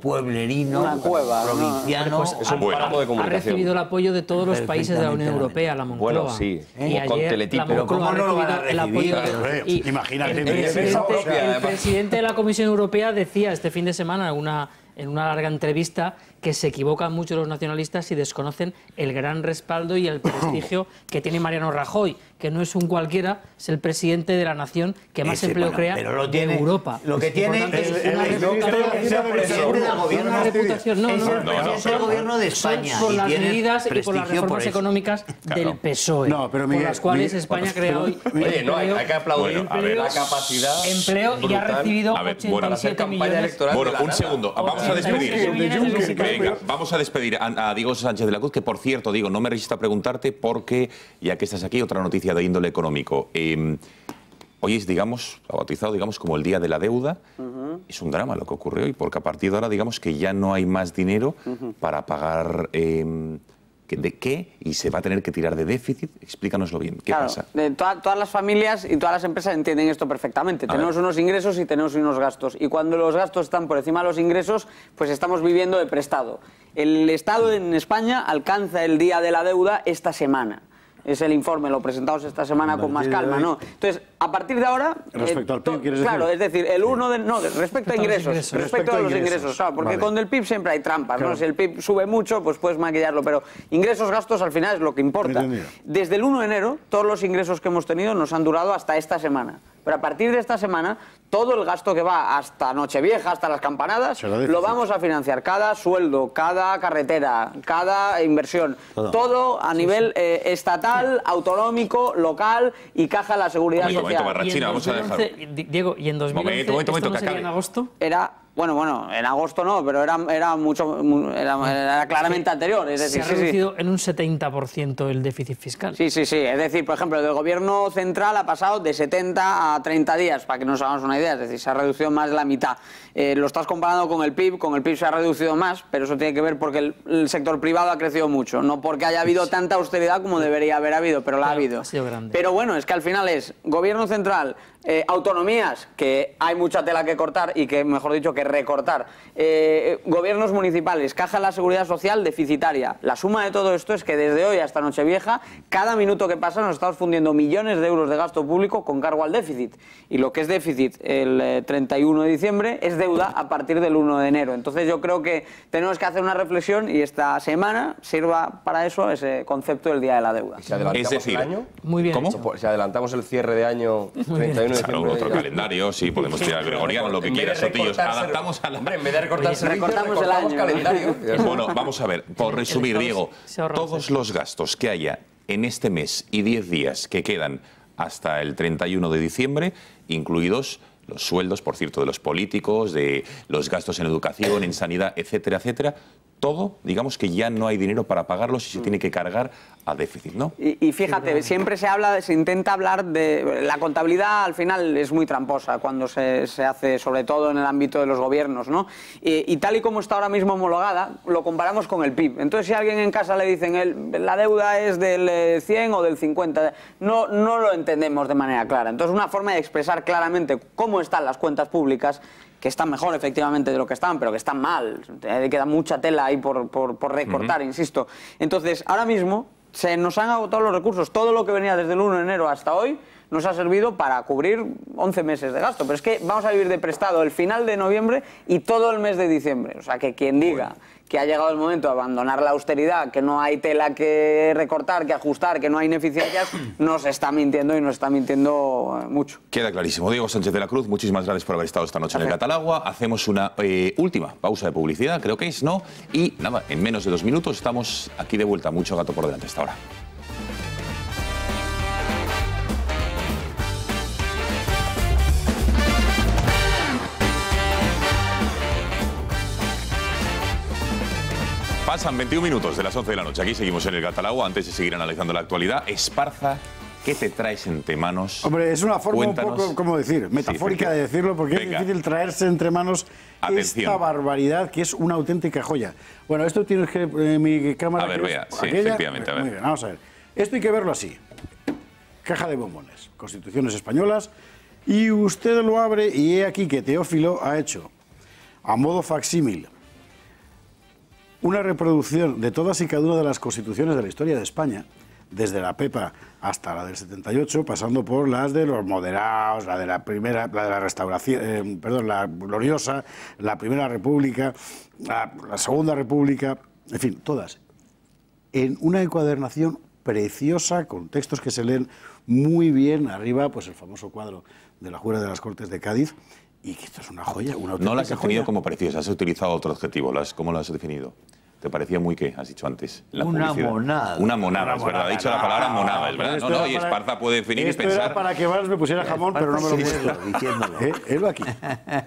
pueblerino, Una cueva, ¿no? provinciano. Pues ha- ha recibido el apoyo de todos los países de la Unión Europea, la Moncloa. Bueno, sí, Y como con Teletipo. Pero ¿cómo no lo van a recibir? de- y imagínate, el presidente, esa propia, el además. presidente de la Comisión Europea decía este fin de semana en una, en una larga entrevista que se equivocan mucho los nacionalistas y desconocen el gran respaldo y el prestigio que tiene Mariano Rajoy, que no es un cualquiera, es el presidente de la nación que más Ese, empleo bueno, crea pero lo tiene- Europa. lo que por tiene es- es el- una reputación- una reputación, no, Es no, el gobierno de España Por y las medidas y por las por reformas económicas del PSOE, No, pero por Miguel, las cuales Miguel, España crea hoy Oye, no, hay, hay que aplaudir Bueno, a ver, la capacidad. empleo y ha recibido A ver, bueno, 87 campaña millones. Bueno, un segundo. Vamos a 87 despedir. Venga, vamos a despedir a, a Diego Sánchez de la Cruz, que por cierto, digo, no me resisto a preguntarte porque, ya que estás aquí, otra noticia de índole económico. Eh, hoy es, digamos, bautizado, digamos, como el Día de la Deuda. Es un drama lo que ocurre hoy, porque a partir de ahora, digamos, que ya no hay más dinero para pagar... eh, que- ¿De qué? Y se va a tener que tirar de déficit. Explícanoslo bien. ¿Qué Claro, pasa? de toda- todas las familias y todas las empresas entienden esto perfectamente. A tenemos ver. unos ingresos y tenemos unos gastos. Y cuando los gastos están por encima de los ingresos, pues estamos viviendo de prestado. El Estado en España alcanza el día de la deuda esta semana. Es el informe, lo presentamos esta semana con más calma, ¿no? Entonces, a partir de ahora... Respecto al PIB, ¿quieres Claro, decir? es decir, el uno de... No, respecto a Respecto a los ingresos. ingresos. Respecto, Respecto a a los ingresos. ingresos, claro, porque Vale. con el PIB siempre hay trampas, ¿no? Si el PIB sube mucho, pues puedes maquillarlo, pero ingresos, gastos, al final es lo que importa. Entendido. Desde el 1 de enero, todos los ingresos que hemos tenido nos han durado hasta esta semana. Pero a partir de esta semana, todo el gasto que va hasta Nochevieja, hasta las campanadas, lo vamos a financiar. Cada sueldo, cada carretera, cada inversión, todo, a nivel eh, estatal, autonómico, local y caja de la seguridad Un momento, social. Barrachina, vamos a dejar. Diego, ¿y en 2011 Momento, momento, esto momento, no sería en agosto? Era bueno, bueno, en agosto no, pero era, era mucho, mu- era, era claramente anterior. Es decir, Se ha sí, sí. reducido en un 70% el déficit fiscal. Sí, sí, sí. Es decir, por ejemplo, el del gobierno central ha pasado de 70 a 30 días, para que nos hagamos una idea. Es decir, se ha reducido más de la mitad. Eh, lo estás comparando con el PIB, con el PIB se ha reducido más, pero eso tiene que ver porque el, el sector privado ha crecido mucho. No porque haya habido tanta austeridad como debería haber habido, pero la ha habido. Ha sido grande. Pero bueno, es que al final es gobierno central, eh, autonomías, que hay mucha tela que cortar y que, mejor dicho, que recortar. Eh, gobiernos municipales, caja de la seguridad social deficitaria. La suma de todo esto es que desde hoy hasta Nochevieja, cada minuto que pasa nos estamos fundiendo millones de euros de gasto público con cargo al déficit. Y lo que es déficit el eh, 31 de diciembre es deuda a partir del 1 de enero. Entonces yo creo que tenemos que hacer una reflexión y esta semana sirva para eso ese concepto del Día de la Deuda. Si adelantamos Es decir, el año, Muy bien ¿Cómo? si adelantamos el cierre de año 31 de Claro, diciembre. otro calendario, sí, podemos tirar gregoriano, lo que quieras, Sotillos. Adaptamos a la... Hombre, en vez de recortar recortamos el año. calendario. Bueno, vamos a ver, por resumir, Diego, todos los gastos que haya en este mes y 10 días que quedan hasta el 31 de diciembre, incluidos los sueldos, por cierto, de los políticos, de los gastos en educación, en sanidad, etcétera, etcétera, todo, digamos que ya no hay dinero para pagarlos y se tiene que cargar a déficit, ¿no? Y, y fíjate, siempre se habla, se intenta hablar de la contabilidad. Al final es muy tramposa cuando se, se hace, sobre todo en el ámbito de los gobiernos, ¿no? Y, y tal y como está ahora mismo homologada, lo comparamos con el PIB. Entonces, si a alguien en casa le dicen el- la deuda es del eh, 100 o del 50, no, no lo entendemos de manera clara. Entonces, una forma de expresar claramente cómo están las cuentas públicas que están mejor efectivamente de lo que estaban, pero que están mal. Eh, Queda mucha tela ahí por, por- por recortar, insisto. Entonces, ahora mismo se nos han agotado los recursos. Todo lo que venía desde el 1 de enero hasta hoy nos ha servido para cubrir 11 meses de gasto. Pero es que vamos a vivir de prestado el final de noviembre y todo el mes de diciembre. O sea, que quien diga que ha llegado el momento de abandonar la austeridad, que no hay tela que recortar, que ajustar, que no hay ineficiencias, nos está mintiendo y nos está mintiendo eh, mucho. Queda clarísimo. Diego Sánchez de la Cruz, muchísimas gracias por haber estado esta noche en el Catalagua. Hacemos una eh, última pausa de publicidad, creo que es, ¿no? Y nada, en menos de dos minutos estamos aquí de vuelta. Mucho gato por delante hasta ahora. Pasan 21 minutos de las 11 de la noche. Aquí seguimos en el Catalagua. Antes de seguir analizando la actualidad, Esparza, ¿qué te traes entre manos? Hombre, es una forma Cuéntanos. un poco, ¿cómo decir? Metafórica de decirlo, porque Venga. es difícil traerse entre manos Atención. esta barbaridad que es una auténtica joya. Bueno, esto tienes que. eh, mi cámara. A ver, vea, sí, aquella. efectivamente, a ver. Muy bien, vamos a ver. Esto hay que verlo así: caja de bombones, constituciones españolas, y usted lo abre, y he aquí que Teófilo ha hecho, a modo facsímil, una reproducción de todas y cada una de las constituciones de la historia de España, desde la Pepa hasta la del 78, pasando por las de los moderados, la de la primera, la de la restauración, eh, perdón, la gloriosa, la primera república, la, la segunda república, en fin, todas. En una encuadernación preciosa, con textos que se leen muy bien, arriba, pues el famoso cuadro de la Juez de las Cortes de Cádiz, y que esto es una joya, una No las has definido como preciosas, has utilizado otro adjetivo. Las, ¿Cómo las has definido? ¿Te parecía muy qué? Has dicho antes. la Una publicidad. monada. Una monada, Una es verdad. Ha dicho la no, palabra monada, es verdad. esto No, no, y Esparza puede y Esto pensar. era para que Valls me pusiera jamón, pero no me lo he puesto. diciéndolo. ¿Eh? Helo aquí.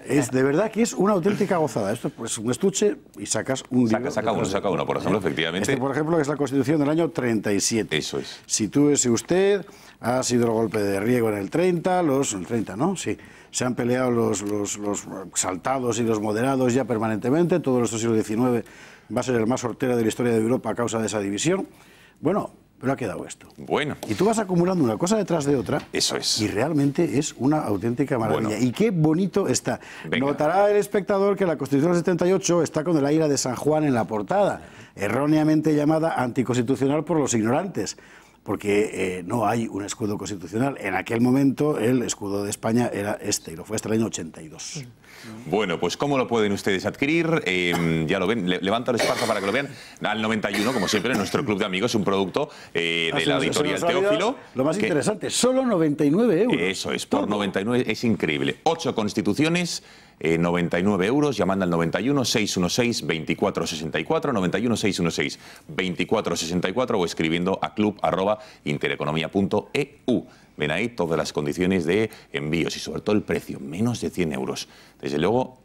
Es de verdad que es una auténtica gozada. Esto es pues, un estuche y sacas un Saca, libro. saca uno, saca uno, por ejemplo, efectivamente. Este, por ejemplo, es la Constitución del año 37. Eso es. Sitúese usted, ha sido el golpe de riego en el 30, los... El 30, ¿no? Sí. Se han peleado los, los, los saltados y los moderados ya permanentemente. Todo nuestro siglo XIX va a ser el más hortera de la historia de Europa a causa de esa división. Bueno, pero ha quedado esto. Bueno, Y tú vas acumulando una cosa detrás de otra. Eso es. Y realmente es una auténtica maravilla. Bueno. Y qué bonito está. Venga. Notará el espectador que la Constitución del 78 está con el aire de San Juan en la portada, erróneamente llamada anticonstitucional por los ignorantes. Porque eh, no hay un escudo constitucional. En aquel momento el escudo de España era este, y lo fue hasta el año 82. Bueno, pues ¿cómo lo pueden ustedes adquirir? Eh, ya lo ven, le, levanto el esparza para que lo vean. Al 91, como siempre, nuestro club de amigos, un producto eh, de Ah, la editorial Teófilo. Lo más que- interesante, solo 99 euros. Eso es, por 99 es increíble. Ocho constituciones, eh, 99 euros, llamando al 91 616 2464, 91 616 2464 o escribiendo a club intereconomía.eu. Ven ahí todas las condiciones de envíos y sobre todo el precio, menos de 100 euros. Desde luego,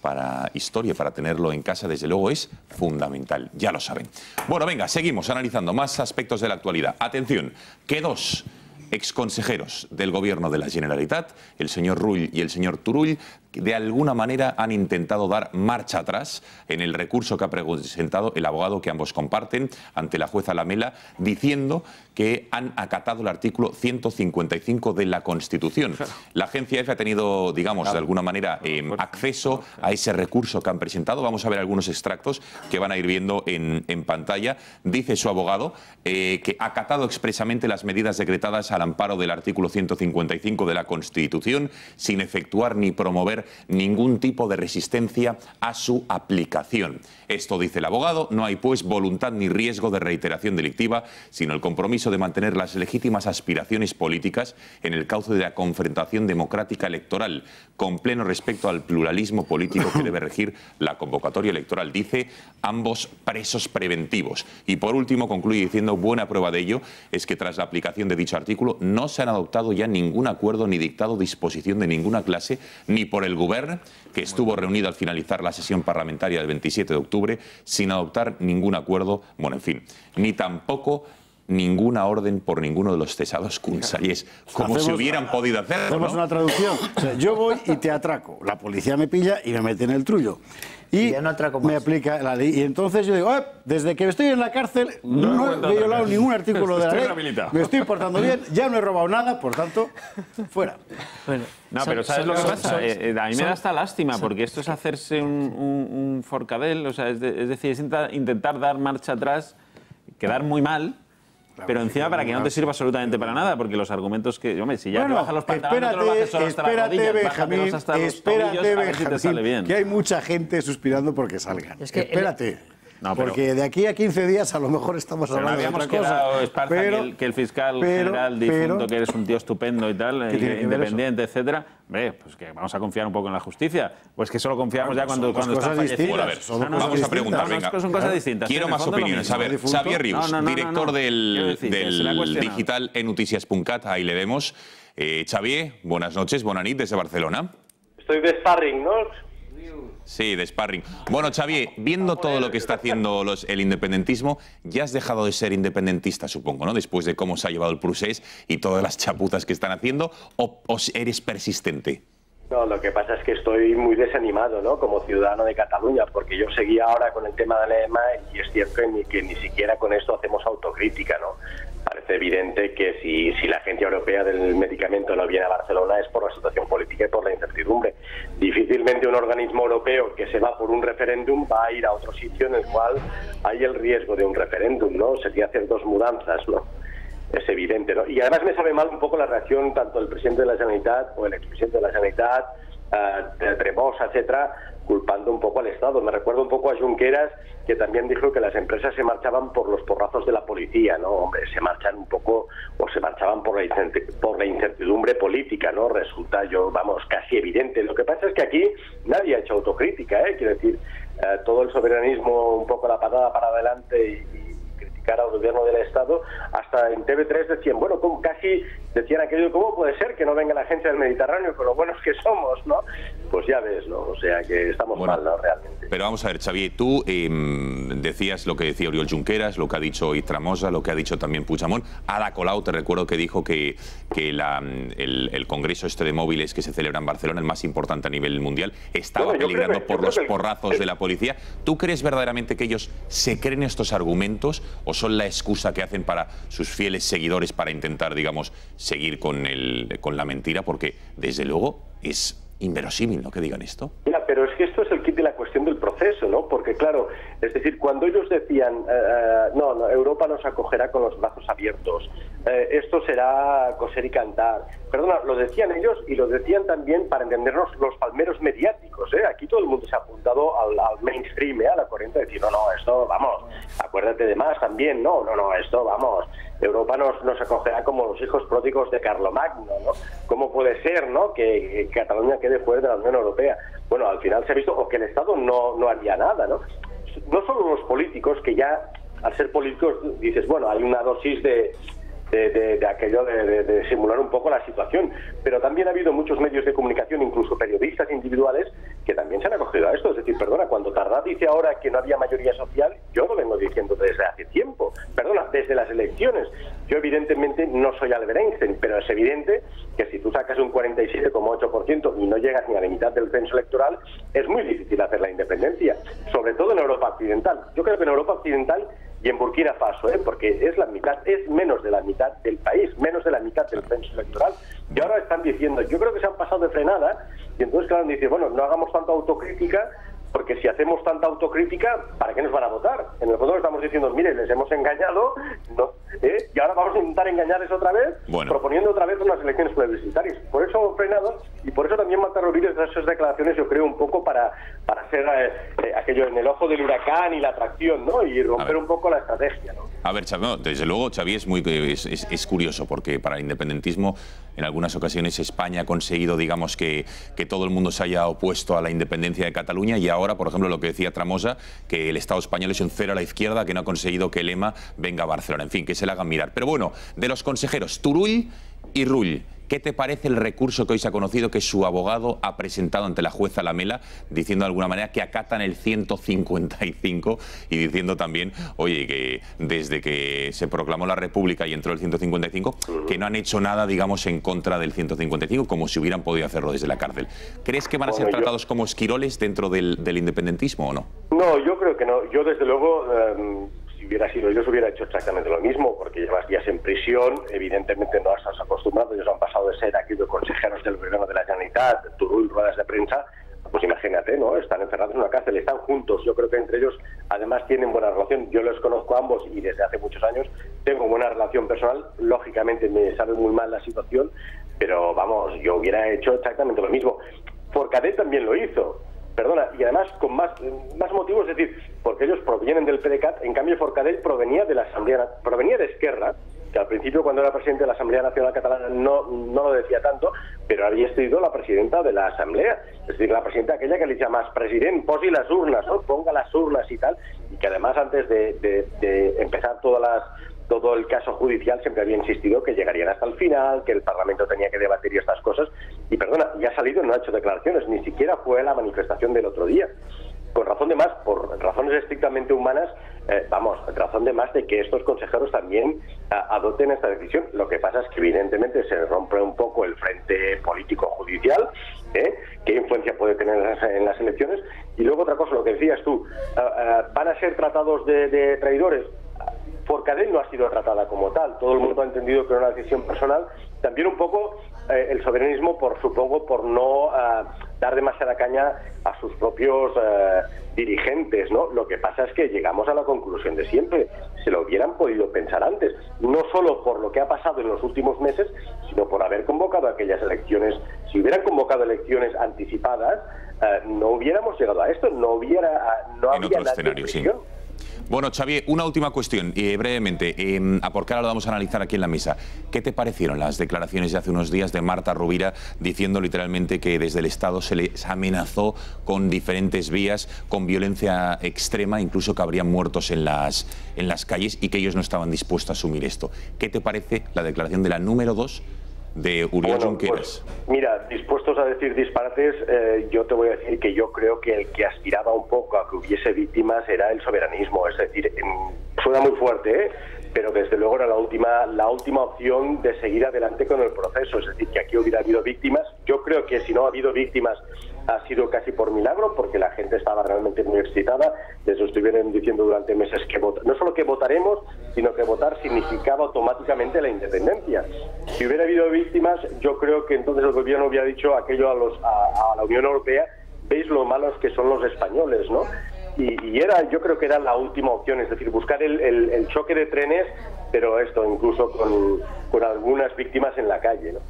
para historia, para tenerlo en casa, desde luego es fundamental, ya lo saben. Bueno, venga, seguimos analizando más aspectos de la actualidad. Atención, que dos exconsejeros del gobierno de la Generalitat, el señor Rull y el señor Turull, de alguna manera han intentado dar marcha atrás en el recurso que ha presentado el abogado que ambos comparten ante la jueza Lamela, diciendo que han acatado el artículo 155 de la Constitución. La agencia EFE ha tenido, digamos, de alguna manera eh, acceso a ese recurso que han presentado. Vamos a ver algunos extractos que van a ir viendo en, en pantalla. Dice su abogado eh, que ha acatado expresamente las medidas decretadas al amparo del artículo 155 de la Constitución sin efectuar ni promover ningún tipo de resistencia a su aplicación. Esto dice el abogado, no hay pues voluntad ni riesgo de reiteración delictiva, sino el compromiso de mantener las legítimas aspiraciones políticas en el cauce de la confrontación democrática electoral, con pleno respeto al pluralismo político que debe regir la convocatoria electoral, dice ambos presos preventivos. Y por último concluye diciendo, buena prueba de ello es que tras la aplicación de dicho artículo no se han adoptado ya ningún acuerdo ni dictado disposición de ninguna clase, ni por el Govern, que estuvo reunido al finalizar la sesión parlamentaria del 27 de octubre, sin adoptar ningún acuerdo, bueno, en fin, ni tampoco ninguna orden por ninguno de los cesados consellers, como si hubieran podido hacerlo. Hacemos ¿no? una traducción. O sea, yo voy y te atraco. La policía me pilla y me mete en el trullo. Y me aplica la ley. Y entonces yo digo, "Eh, desde que estoy en la cárcel No no, he violado ningún artículo de la ley. rehabilitado. Me estoy portando bien, ya no he robado nada, por tanto, fuera. No, Son- pero ¿sabes son- lo que son- pasa? son- Eh, eh, a mí me da hasta lástima, son- porque esto es hacerse un, un- un forcadel, o sea, es, de- es decir, es intenta- intentar dar marcha atrás, quedar muy mal, pero encima para que no te sirva absolutamente para nada, porque los argumentos que, hombre, si ya te Bueno, bajas los pantalones, no te los bajes solo hasta espérate, Benjamín, hasta los espérate, tobillos, a ver si te Benjamín, sale bien. que hay mucha gente suspirando porque salgan. Es que el- espérate. No, pero- porque de aquí a 15 días a lo mejor estamos no hablando de otra cosa. quedado, Esparza, Pero- que, el, que el fiscal pero- general difunto, que eres un tío estupendo y tal, ¿Qué y- que independiente, etcétera, hombre, pues que vamos a confiar un poco en la justicia. Pues que solo confiamos ya cuando, cuando están fallecidos. a ver, No, no, vamos a preguntar, venga. Son cosas distintas. Quiero En más opiniones. A ver. Xavier Rius, No, no, no, no, director del, del digital enoticias.cat, ahí le vemos. Eh, Xavier, buenas noches, Bonanit, desde Barcelona. Estoy de sparring, ¿no? Sí, de sparring. Bueno, Xavier, viendo todo lo que está haciendo los- el independentismo, ya has dejado de ser independentista, supongo, ¿no? Después de cómo se ha llevado el procés y todas las chapuzas que están haciendo, o, o eres persistente? No, lo que pasa es que estoy muy desanimado, ¿no? Como ciudadano de Cataluña, porque yo seguía ahora con el tema de la EMA y es cierto que ni, que ni siquiera con esto hacemos autocrítica, ¿no? Parece evidente que si, si la Agencia Europea del Medicamento no viene a Barcelona es por la situación política y por la incertidumbre. Difícilmente un organismo europeo que se va por un referéndum va a ir a otro sitio en el cual hay el riesgo de un referéndum, ¿no? Sería hacer dos mudanzas, ¿no? es evidente. ¿no? Y además me sabe mal un poco la reacción tanto del presidente de la Generalitat o el expresidente de la Generalitat, eh, de Tremosa, etcétera, culpando un poco al Estado. Me recuerda un poco a Junqueras, que también dijo que las empresas se marchaban por los porrazos de la policía, ¿no? Hombre, se marchan un poco o se marchaban por la, por la incertidumbre política, ¿no? Resulta, yo, vamos, casi evidente. Lo que pasa es que aquí nadie ha hecho autocrítica, ¿eh? Quiero decir, eh, todo el soberanismo un poco la patada para adelante y, criticar al gobierno del Estado, hasta en TV3 decían, bueno, como casi decían aquello, ¿cómo puede ser que no venga la agencia del Mediterráneo con lo buenos que somos, no? Pues ya ves, ¿no? O sea que estamos mal, ¿no? Realmente. Pero vamos a ver, Xavier, tú eh, decías lo que decía Oriol Junqueras, lo que ha dicho Itramosa, lo que ha dicho también Puigdemont. Ada Colau, te recuerdo que dijo que, que la, el, el congreso este de móviles que se celebra en Barcelona, el más importante a nivel mundial, estaba Bueno, peligrando que- por los que porrazos de la policía. ¿Tú crees verdaderamente que ellos se creen estos argumentos o son la excusa que hacen para sus fieles seguidores para intentar, digamos, seguir con, el, con la mentira? Porque, desde luego, es inverosímil, ¿no?, que digan esto. Mira, pero es que esto es el kit de la cuestión del proceso, ¿no? Porque claro, es decir, cuando ellos decían, eh, eh, no, no, Europa nos acogerá con los brazos abiertos, eh, esto será coser y cantar, perdona, lo decían ellos y lo decían también para entendernos los palmeros mediáticos, ¿eh? Aquí todo el mundo se ha apuntado al, mainstream, ¿eh? A la corriente de decir, no, no, esto, vamos, acuérdate de más también, no, no, no, esto, vamos, Europa nos, nos acogerá como los hijos pródigos de Carlomagno, ¿no? ¿Cómo puede ser, ¿no? Que, que Cataluña quede fuera de la Unión Europea bueno, al final se ha visto o que el Estado no, no haría nada, ¿no? No solo los políticos, que ya al ser políticos dices, bueno, hay una dosis de, de, aquello de, simular un poco la situación. Pero también ha habido muchos medios de comunicación, incluso periodistas individuales, que también se han acogido a esto. Es decir, perdona, cuando Tardá dice ahora que no había mayoría social, yo lo vengo diciendo desde hace tiempo. Perdona, desde las elecciones. Yo evidentemente no soy Albert pero es evidente que si tú sacas un 47,8% y no llegas ni a la mitad del censo electoral, es muy difícil hacer la independencia, sobre todo en Europa Occidental. Yo creo que en Europa Occidental y en Burkina Faso, ¿eh? porque es la mitad, es menos de la mitad del país, menos de la mitad del censo electoral. Y ahora están diciendo, yo creo que se han pasado de frenada, y entonces claro, dicen, bueno, no hagamos tanta autocrítica, porque si hacemos tanta autocrítica, ¿para qué nos van a votar? En el fondo estamos diciendo, mire, les hemos engañado, ¿no? ¿Eh? y ahora vamos a intentar engañarles otra vez, proponiendo otra vez unas elecciones plebiscitarias. Por eso hemos frenado, y por eso también Marta Rodríguez hace esas declaraciones, yo creo, un poco para, para hacer eh, eh, aquello en el ojo del huracán y la atracción, ¿no? Y romper un poco la estrategia, ¿no? A ver, Xavi, desde luego, Xavi, es, muy, es, es, curioso, porque para el independentismo, en algunas ocasiones, España ha conseguido, digamos, que, que todo el mundo se haya opuesto a la independencia de Cataluña y ahora ahora, por ejemplo, lo que decía Tramosa, que el Estado español es un cero a la izquierda, que no ha conseguido que el EMA venga a Barcelona. En fin, que se le hagan mirar. Pero bueno, de los consejeros, Turull y Rull. ¿Qué te parece el recurso que hoy se ha conocido que su abogado ha presentado ante la jueza Lamela, diciendo de alguna manera que acatan el 155 y diciendo también, oye, que desde que se proclamó la República y entró el 155, que no han hecho nada, digamos, en contra del 155, como si hubieran podido hacerlo desde la cárcel? ¿Crees que van a ser tratados como esquiroles dentro del, independentismo o no? No, yo creo que no. Yo, desde luego... Em, hubiera sido yo, hubiera hecho exactamente lo mismo, porque llevas días en prisión, evidentemente no estás acostumbrado, ellos han pasado de ser aquí de consejeros del gobierno de la Generalitat, Turul, ruedas de prensa, pues imagínate, ¿no? Están encerrados en una cárcel, están juntos. Yo creo que entre ellos, además, tienen buena relación. Yo los conozco a ambos y desde hace muchos años tengo buena relación personal. Lógicamente me sabe muy mal la situación, pero vamos, yo hubiera hecho exactamente lo mismo. Forcadell también lo hizo perdona, y además con más, más motivos, es decir, porque ellos provienen del PDCAT, en cambio Forcadell provenía de la Asamblea, provenía de Esquerra, que al principio cuando era presidente de la Asamblea Nacional Catalana no, no lo decía tanto, pero había sido la presidenta de la Asamblea, es decir, la presidenta aquella que le decía más, presidente, posi las urnas, ¿no? ponga las urnas y tal, y que además antes de, de empezar todas las todo el caso judicial siempre había insistido que llegarían hasta el final, que el Parlamento tenía que debatir estas cosas. Y perdona, ya ha salido y no ha hecho declaraciones, ni siquiera fue la manifestación del otro día. Con razón de más, por razones estrictamente humanas, eh, vamos, razón de más de que estos consejeros también adopten esta decisión. Lo que pasa es que evidentemente se rompe un poco el frente político judicial, ¿eh? qué influencia puede tener en las, elecciones. Y luego otra cosa, lo que decías tú, ah, ah, ¿van a ser tratados de traidores? Forcadell no ha sido tratada como tal. Todo el mundo ha entendido que era una decisión personal. También un poco eh, el soberanismo, por supongo, por no eh, dar demasiada caña a sus propios eh, dirigentes, ¿no? Lo que pasa es que llegamos a la conclusión de siempre. Se lo hubieran podido pensar antes, no solo por lo que ha pasado en los últimos meses, sino por haber convocado aquellas elecciones. Si hubieran convocado elecciones anticipadas, no hubiéramos llegado a esto, no hubiera, no habría nadie bueno, Xavier, una última cuestión, y brevemente, eh, a por ahora lo vamos a analizar aquí en la mesa. ¿Qué te parecieron las declaraciones de hace unos días de Marta Rubira diciendo literalmente que desde el Estado se les amenazó con diferentes vías, con violencia extrema, incluso que habrían muertos en las, en las calles y que ellos no estaban dispuestos a asumir esto? ¿Qué te parece la declaración de la número dos de Uriel Junqueras? Pues, mira, dispuestos a decir disparates, eh, yo te voy a decir que yo creo que el que aspiraba un poco a que hubiese víctimas era el soberanismo. Es decir, suena muy fuerte, ¿eh? pero desde luego era la última, la última opción de seguir adelante con el proceso. Es decir, que aquí hubiera habido víctimas. Yo creo que si no ha habido víctimas ha sido casi por milagro, porque la gente estaba realmente muy excitada. Eso estuvieron diciendo durante meses que no solo que votaremos, sino que votar significaba automáticamente la independencia. Si hubiera habido víctimas, yo creo que entonces el gobierno hubiera dicho aquello a, los, a, la Unión Europea veis lo malos que son los españoles, ¿no? Y, era, yo creo que era la última opción, es decir, buscar el, el choque de trenes, pero esto incluso con algunas víctimas en la calle, ¿no?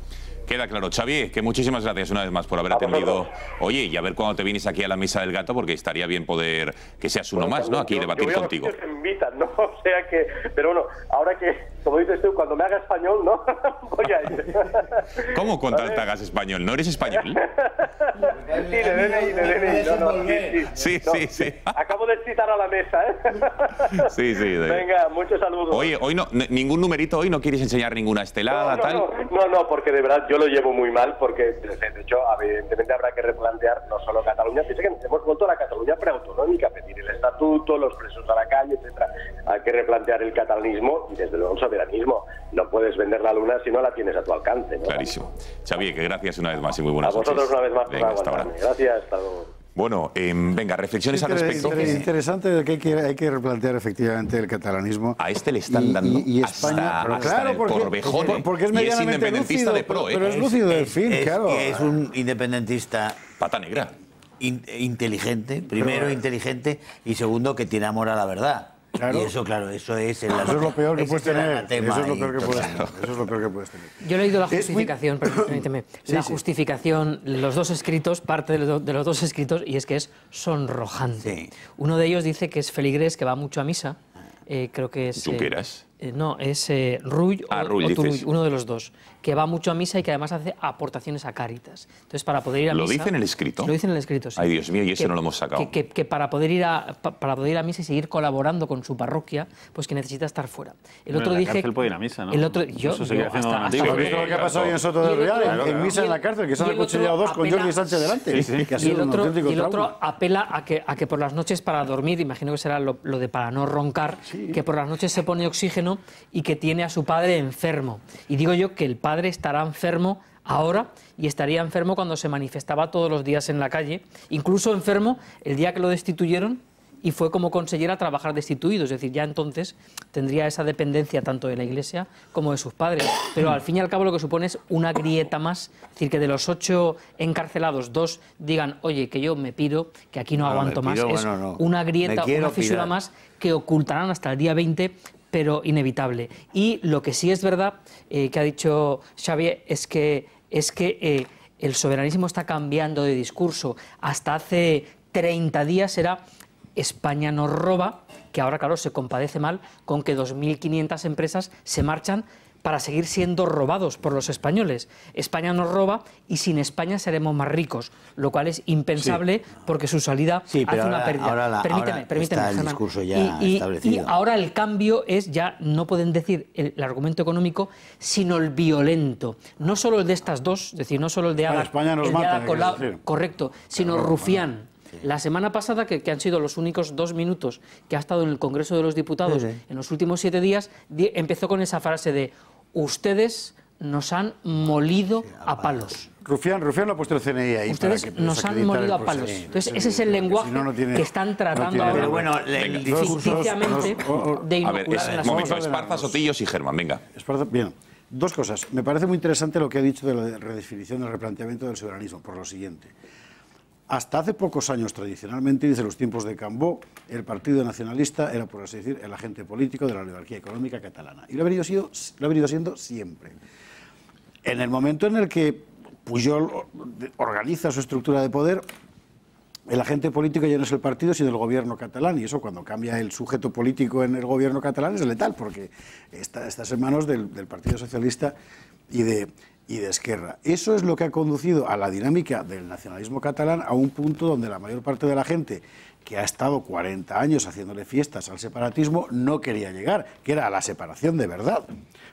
Queda claro. Xavi, que muchísimas gracias una vez más por haber atendido. Oye, y a ver cuando te vienes aquí a la mesa del gato, porque estaría bien poder que seas uno más, ¿no? Aquí debatir contigo. me invitan, ¿no? O sea que, pero bueno, ahora que, como dices tú, cuando me haga español, ¿no? Voy a ir. ¿Cómo cuando te hagas español? ¿No eres español? sí, de DNI, de DNI. No, no, sí, sí, sí, Acabo de citar a la mesa, ¿eh? sí, sí. Venga, muchos saludos. Oye, hoy no, ningún numerito hoy, ¿no quieres enseñar ninguna estelada, tal? No, no, porque de verdad yo lo llevo muy mal porque, de hecho, evidentemente habrá que replantear no solo Cataluña, fíjate que hemos vuelto a la Cataluña preautonómica, pedir el estatuto, los presos a la calle, etcétera. Hay que replantear el catalanismo y desde luego el soberanismo. No puedes vender la luna si no la tienes a tu alcance. Clarísimo. Xavier, que gracias una vez más y muy buenas noches. A vosotros una vez más Venga, hasta ahora. Gracias, hasta luego. Bueno, em, venga, reflexiones al respecto. Es interesante que hay, que hay que replantear efectivamente el catalanismo. A este le están dando y, España, hasta, claro, porque, por porque, es medianamente independentista de pro, ¿eh? Pero es lúcido del fin, claro. Es un independentista... Pata negra. inteligente, primero inteligente y segundo que tiene amor a la verdad. Y eso, claro, eso es... El, eso es lo peor que puedes tener. Eso es lo peor que puedes tener. Eso es lo peor que puedes tener. Yo he leído la justificación, permíteme. la justificación, los dos escritos, parte de los, dos escritos, y es que es sonrojante. Uno de ellos dice que es feligrés, que va mucho a misa. Eh, creo que es... ¿Tú qué eras? Eh, no, es eh, Ruy ah, o, uno de los dos, que va mucho a misa y que además hace aportaciones a Cáritas. Entonces, para poder ir a ¿Lo misa... ¿Lo dice en el escrito? Lo dice en el escrito, sí. Ay, Dios mío, y eso no lo hemos sacado. Que, para, poder ir a, para poder ir a misa y seguir colaborando con su parroquia, pues que necesita estar fuera. El otro dije... En puede ir a misa, ¿no? El otro, yo, eso sigue haciendo hasta, hasta lo que ha pasado hoy en Soto del Real, en, misa en la cárcel, que se han acuchillado dos con Jordi Sánchez delante. y el otro, y el otro apela a que, a que por las noches para dormir, imagino que será lo, lo de para no roncar, que por las noches se pone oxígeno y que tiene a su padre enfermo. Y digo yo que el padre estará enfermo ahora y estaría enfermo cuando se manifestaba todos los días en la calle, incluso enfermo el día que lo destituyeron y fue como consellera trabajar destituido, es decir, ya entonces tendría esa dependencia tanto de la Iglesia como de sus padres. Pero al fin y al cabo lo que supone es una grieta más, es decir, que de los ocho encarcelados, dos digan, oye, que yo me piro, que aquí no, aguanto más. es una grieta, una fisura más que ocultarán hasta el día 20 pero inevitable. Y lo que sí es verdad eh, que ha dicho Xavier es que, es que eh, el soberanismo está cambiando de discurso. Hasta hace 30 días era España nos roba, que ahora, claro, se compadece mal con que 2.500 empresas se marchan para seguir siendo robados por los españoles. España nos roba y sin España seremos más ricos, lo cual es impensable porque su salida hace una pérdida. permíteme, permíteme, el discurso ya y, establecido. y, ahora el cambio es ya no pueden decir el, argumento económico, sino el violento. No solo el de estas dos, es decir, no solo el de Ada, España nos el mata, correcto, sino Rufián. La semana pasada, que, han sido los únicos dos minutos que ha estado en el Congreso de los Diputados en los últimos siete días, empezó con esa frase de ustedes nos han molido a palos. Rufián, Rufián lo ha puesto el CNI ahí. Ustedes nos han molido a palos. Entonces, ese es el lenguaje que están tratando ahora. Pero bueno, ficticiamente de A ver, es, momento, Esparza, Sotillos y Germán, venga. Esparza, bien. Dos cosas. Me parece muy interesante lo que ha dicho de la redefinición del replanteamiento del soberanismo, por lo siguiente. Hasta hace pocos años, tradicionalmente, desde los tiempos de Cambó, el Partido Nacionalista era, por así decir, el agente político de la oligarquía económica catalana. Y lo ha venido, sido, lo ha venido siendo siempre. En el momento en el que Pujol organiza su estructura de poder, el agente político ya no es el partido, sino el gobierno catalán. Y eso, cuando cambia el sujeto político en el gobierno catalán, es letal, porque está, en manos del Partido Socialista y de, y de Esquerra. Eso es lo que ha conducido a la dinámica del nacionalismo catalán a un punto donde la mayor parte de la gente que ha estado 40 años haciéndole fiestas al separatismo no quería llegar, que era a la separación de verdad,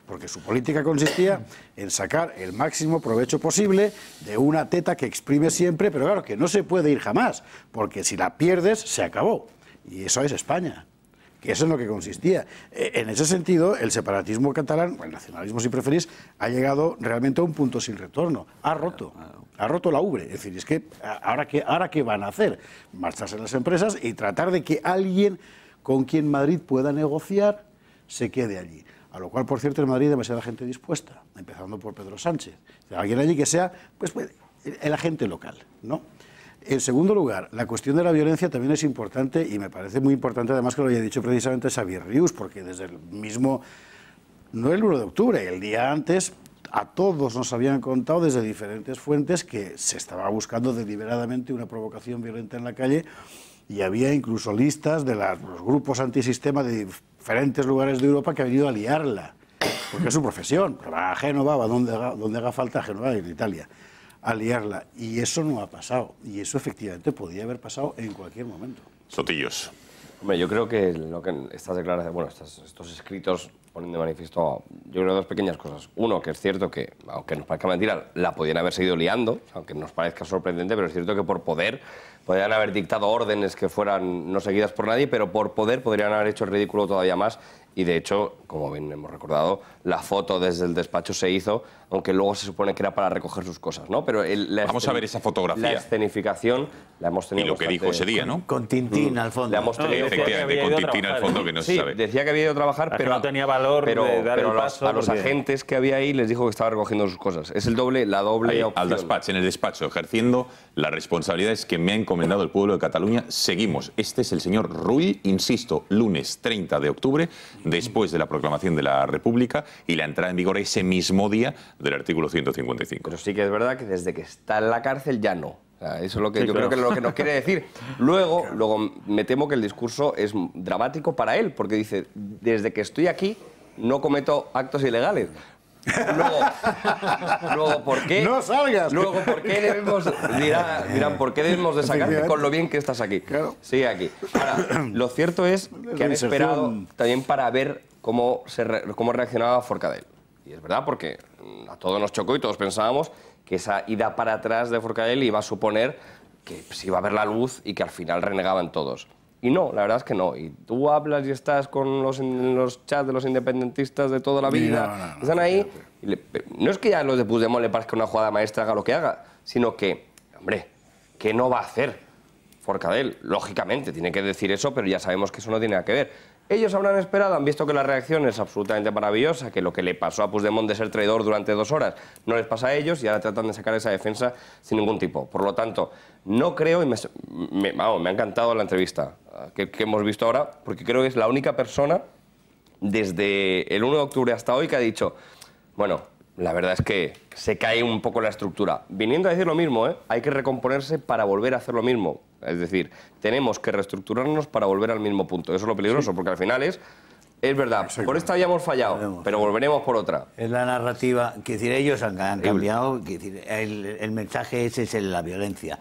porque su política consistía en sacar el máximo provecho posible de una teta que exprime siempre, pero claro, que no se puede ir jamás, porque si la pierdes, se acabó. Y eso es España que eso es lo que consistía. Eh, en ese sentido, el separatismo catalán, o el nacionalismo si preferís, ha llegado realmente a un punto sin retorno. Ha roto, ha roto la ubre. Es decir, es que ahora qué, ahora qué van a hacer? Marcharse las empresas y tratar de que alguien con quien Madrid pueda negociar se quede allí. A lo cual, por cierto, en Madrid hay demasiada gente dispuesta, empezando por Pedro Sánchez. alguien allí que sea, pues, pues el agente local, ¿no? En segundo lugar, la cuestión de la violencia también es importante y me parece muy importante además que lo haya dicho precisamente Xavier Rius, porque desde el mismo, no el 1 de octubre, el día antes, a todos nos habían contado desde diferentes fuentes que se estaba buscando deliberadamente una provocación violenta en la calle y había incluso listas de los grupos antisistema de diferentes lugares de Europa que han venido a liarla, porque es su profesión, a Génova, va donde haga, donde haga falta, a Génova, en Italia, a liarla. Y eso no ha pasado, y eso efectivamente podía haber pasado en cualquier momento. Sotillos. Hombre, yo creo que lo que estas declaraciones, bueno, estos, estos escritos ponen de manifiesto, yo creo, dos pequeñas cosas. Uno, que es cierto que, aunque nos parezca mentira, la podían haber seguido liando, aunque nos parezca sorprendente, pero es cierto que por poder podrían haber dictado órdenes que fueran no seguidas por nadie, pero por poder podrían haber hecho el ridículo todavía más. Y de hecho, como bien hemos recordado, la foto desde el despacho se hizo, aunque luego se supone que era para recoger sus cosas, ¿no? Pero el, la Vamos a ver esa fotografía. La escenificación la hemos tenido. Y lo que bastante- dijo ese día, ¿no? Con Tintín al fondo. La hemos No, tenido efectivamente, con Tintín al fondo que no se Sí, sabe. decía que había ido a trabajar, que pero no tenía valor pero, de dar pero el a los- paso a los porque- agentes que había ahí les dijo que estaba recogiendo sus cosas. Es el doble, la doble Ahí, opción. al despacho, en el despacho, ejerciendo las responsabilidades que me ha encomendado el pueblo de Cataluña. Seguimos. Este es el señor Rull, insisto, lunes 30 de octubre, después de la proclamación de la República y la entrada en vigor ese mismo día del artículo 155. Pero sí que es verdad que desde que está en la cárcel ya no. O sea, eso es lo que Sí, yo claro. creo que es lo que nos quiere decir. Luego, luego me temo que el discurso es dramático para él, porque dice, desde que estoy aquí no cometo actos ilegales. Luego, luego, ¿por qué? No salgas. Luego, ¿por qué debemos, dirá- dirán, ¿por qué debemos de sacarte con lo bien que estás aquí? Sigue aquí. Ahora, lo cierto es que han esperado también para ver cómo, se re- cómo reaccionaba Forcadell. Y es verdad, porque mm, a todos nos chocó y todos pensábamos que esa ida para atrás de Forcadell iba a suponer que se iba a ver la luz y que al final renegaban todos. Y no, la verdad es que no. Y tú hablas y estás con los, en los chats de los independentistas de toda la vida, no, no, no, están ahí. y le- no es que ya a los de Puigdemont le parezca una jugada maestra, haga lo que haga, sino que, hombre, ¿qué no va a hacer Forcadell? Lógicamente, tiene que decir eso, pero ya sabemos que eso no tiene nada que ver. Ellos habrán esperado, han visto que la reacción es absolutamente maravillosa, que lo que le pasó a Puigdemont de ser traidor durante dos horas no les pasa a ellos y ahora tratan de sacar esa defensa sin ningún tipo. Por lo tanto, no creo, y me, me- vamos, me ha encantado la entrevista ah, que, que hemos visto ahora, porque creo que es la única persona desde el 1 de octubre hasta hoy que ha dicho, bueno, la verdad es que se cae un poco la estructura. Viniendo a decir lo mismo, ¿eh? hay que recomponerse para volver a hacer lo mismo. Es decir, tenemos que reestructurarnos para volver al mismo punto. Eso es lo peligroso, porque al final es, es verdad, por esta habíamos fallado, pero volveremos por otra. Es la narrativa, que decir, ellos han, han cambiado, que decir, el, el mensaje ese es el- la violencia.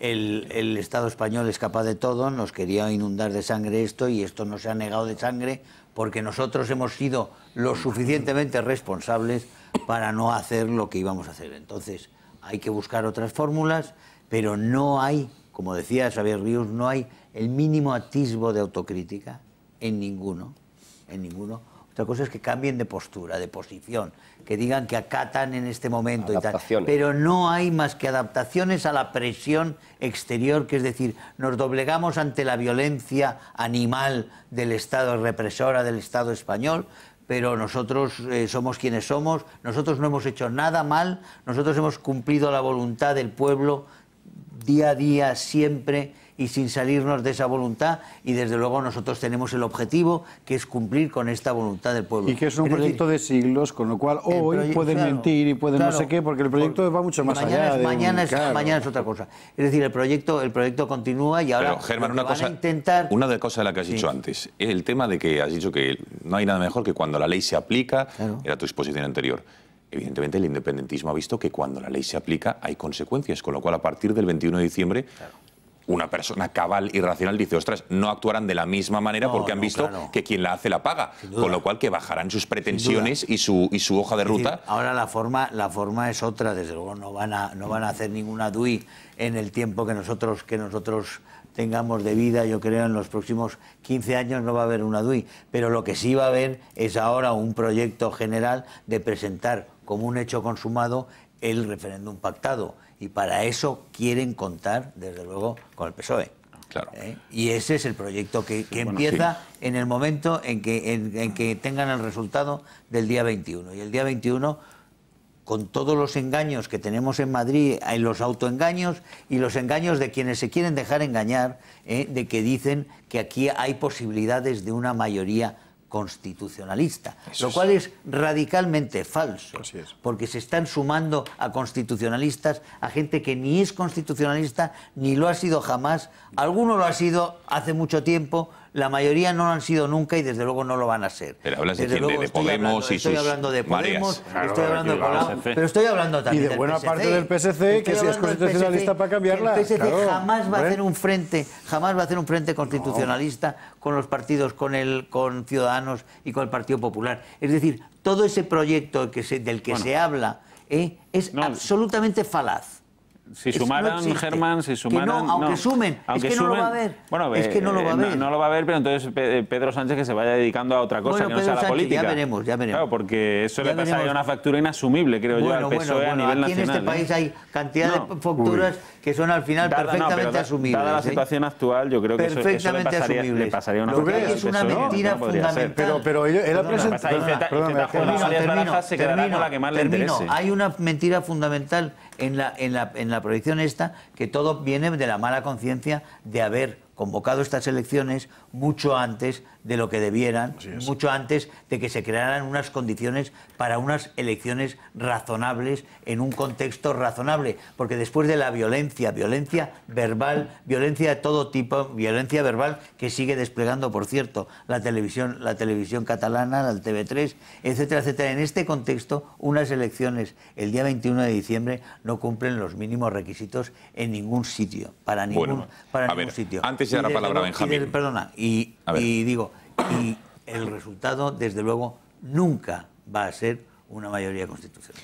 El, Estado español es capaz de todo, nos quería inundar de sangre esto y esto no se ha negado de sangre porque nosotros hemos sido lo suficientemente responsables para no hacer lo que íbamos a hacer. Entonces, hay que buscar otras fórmulas, pero no hay, como decía Xavier Ríos, no hay el mínimo atisbo de autocrítica en ninguno, en ninguno. Otra cosa es que cambien de postura, de posición, que digan que acatan en este momento y tal. Pero no hay más que adaptaciones a la presión exterior, que es decir, nos doblegamos ante la violencia animal del Estado represora del Estado español, pero nosotros eh, somos quienes somos, nosotros no hemos hecho nada mal, nosotros hemos cumplido la voluntad del pueblo día a día, siempre y sin salirnos de esa voluntad y desde luego nosotros tenemos el objetivo que es cumplir con esta voluntad del pueblo. Y que es un proyecto de siglos, con lo cual hoy pueden claro, mentir y pueden claro. no sé qué, porque el proyecto va mucho más mañana allá. Es, de un- mañana, es, claro. mañana es otra cosa. Es decir, el proyecto, el proyecto continúa y ahora Pero, Germán, una van cosa, a intentar... una de las cosas de la que has dicho antes, el tema de que has dicho que no hay nada mejor que cuando la ley se aplica, era tu exposición anterior. Evidentemente, el independentismo ha visto que cuando la ley se aplica hay consecuencias, con lo cual a partir del 21 de diciembre una persona cabal y racional dice, ostras, no actuarán de la misma manera No, porque han no, visto claro. que quien la hace la paga, con lo cual que bajarán sus pretensiones y su, y su hoja de decir, ruta. ahora la forma, la forma es otra, desde luego no van a, no van a hacer ninguna DUI en el tiempo que nosotros, que nosotros tengamos de vida, yo creo en los próximos 15 años no va a haber una DUI, pero lo que sí va a haber es ahora un proyecto general de presentar como un hecho consumado el referéndum pactado y para eso quieren contar, desde luego, con el PSOE. Claro. ¿eh? Y ese es el proyecto que, empieza sí. en el momento en que, en, en que tengan el resultado del día 21. Y el día 21 con todos los engaños que tenemos en Madrid, en los autoengaños y los engaños de quienes se quieren dejar engañar, ¿eh? de que dicen que aquí hay posibilidades de una mayoría constitucionalista, lo cual es radicalmente falso, porque se están sumando a constitucionalistas, a gente que ni es constitucionalista ni lo ha sido jamás, alguno lo ha sido hace mucho tiempo, la mayoría no lo han sido nunca y desde luego no lo van a ser. Pero hablas de, Desde de, luego de estoy Podemos hablando- y estoy sus hablando de. Podemos, Claro, estoy hablando de pero estoy hablando también Y de del buena PSC. parte del PSC, que si es del constitucionalista PSC, para cambiarla, El PSC claro, jamás va a hacer un frente, jamás va a hacer un frente constitucionalista con los partidos, con el, con Ciudadanos y con el Partido Popular. Es decir, todo ese proyecto que se- del que Bueno. se habla eh, es absolutamente falaz. Si Es- no sumaran, existe. Germán, si sumaran... no, aunque sumen, Aunque es que no lo sumen- va a ver. Bueno, es que no lo va a eh, ver. No, lo va a ver, pero entonces Pe- Pedro Sánchez que se vaya dedicando a otra cosa Bueno, que no Pedro sea la Sánchez, política. ya veremos, ya veremos. Claro, porque eso Ya le pasaría una factura inasumible, creo yo, Bueno, al PSOE bueno, a bueno, nivel aquí nacional. en este ¿eh? país hay cantidad No. de facturas que son al final Dada- no, pero perfectamente da- asumibles. Dada la ¿eh? situación actual, yo creo que eso, eso le, Perfectamente pasaría, le asumibles. pasaría una Lo que es una mentira no fundamental. Pero- pero él- ha presentado- se quedará termino, con la que más le termino. interese. Hay una mentira fundamental en la, en, la, en la proyección esta, que todo viene de la mala conciencia de haber convocado estas elecciones mucho antes de lo que debieran, mucho antes de que se crearan unas condiciones para unas elecciones razonables en un contexto razonable, porque después de la violencia, violencia verbal, violencia de todo tipo, violencia verbal que sigue desplegando, por cierto, la televisión, la televisión catalana, la TV3, etcétera, etcétera. En este contexto, unas elecciones el día 21 de diciembre no cumplen los mínimos requisitos en ningún sitio, para ningún, Bueno, para ningún ver, sitio. antes Y la desde palabra y Benjamín. desde- perdona, y, y digo, y el resultado, desde luego, nunca va a ser una mayoría constitucional.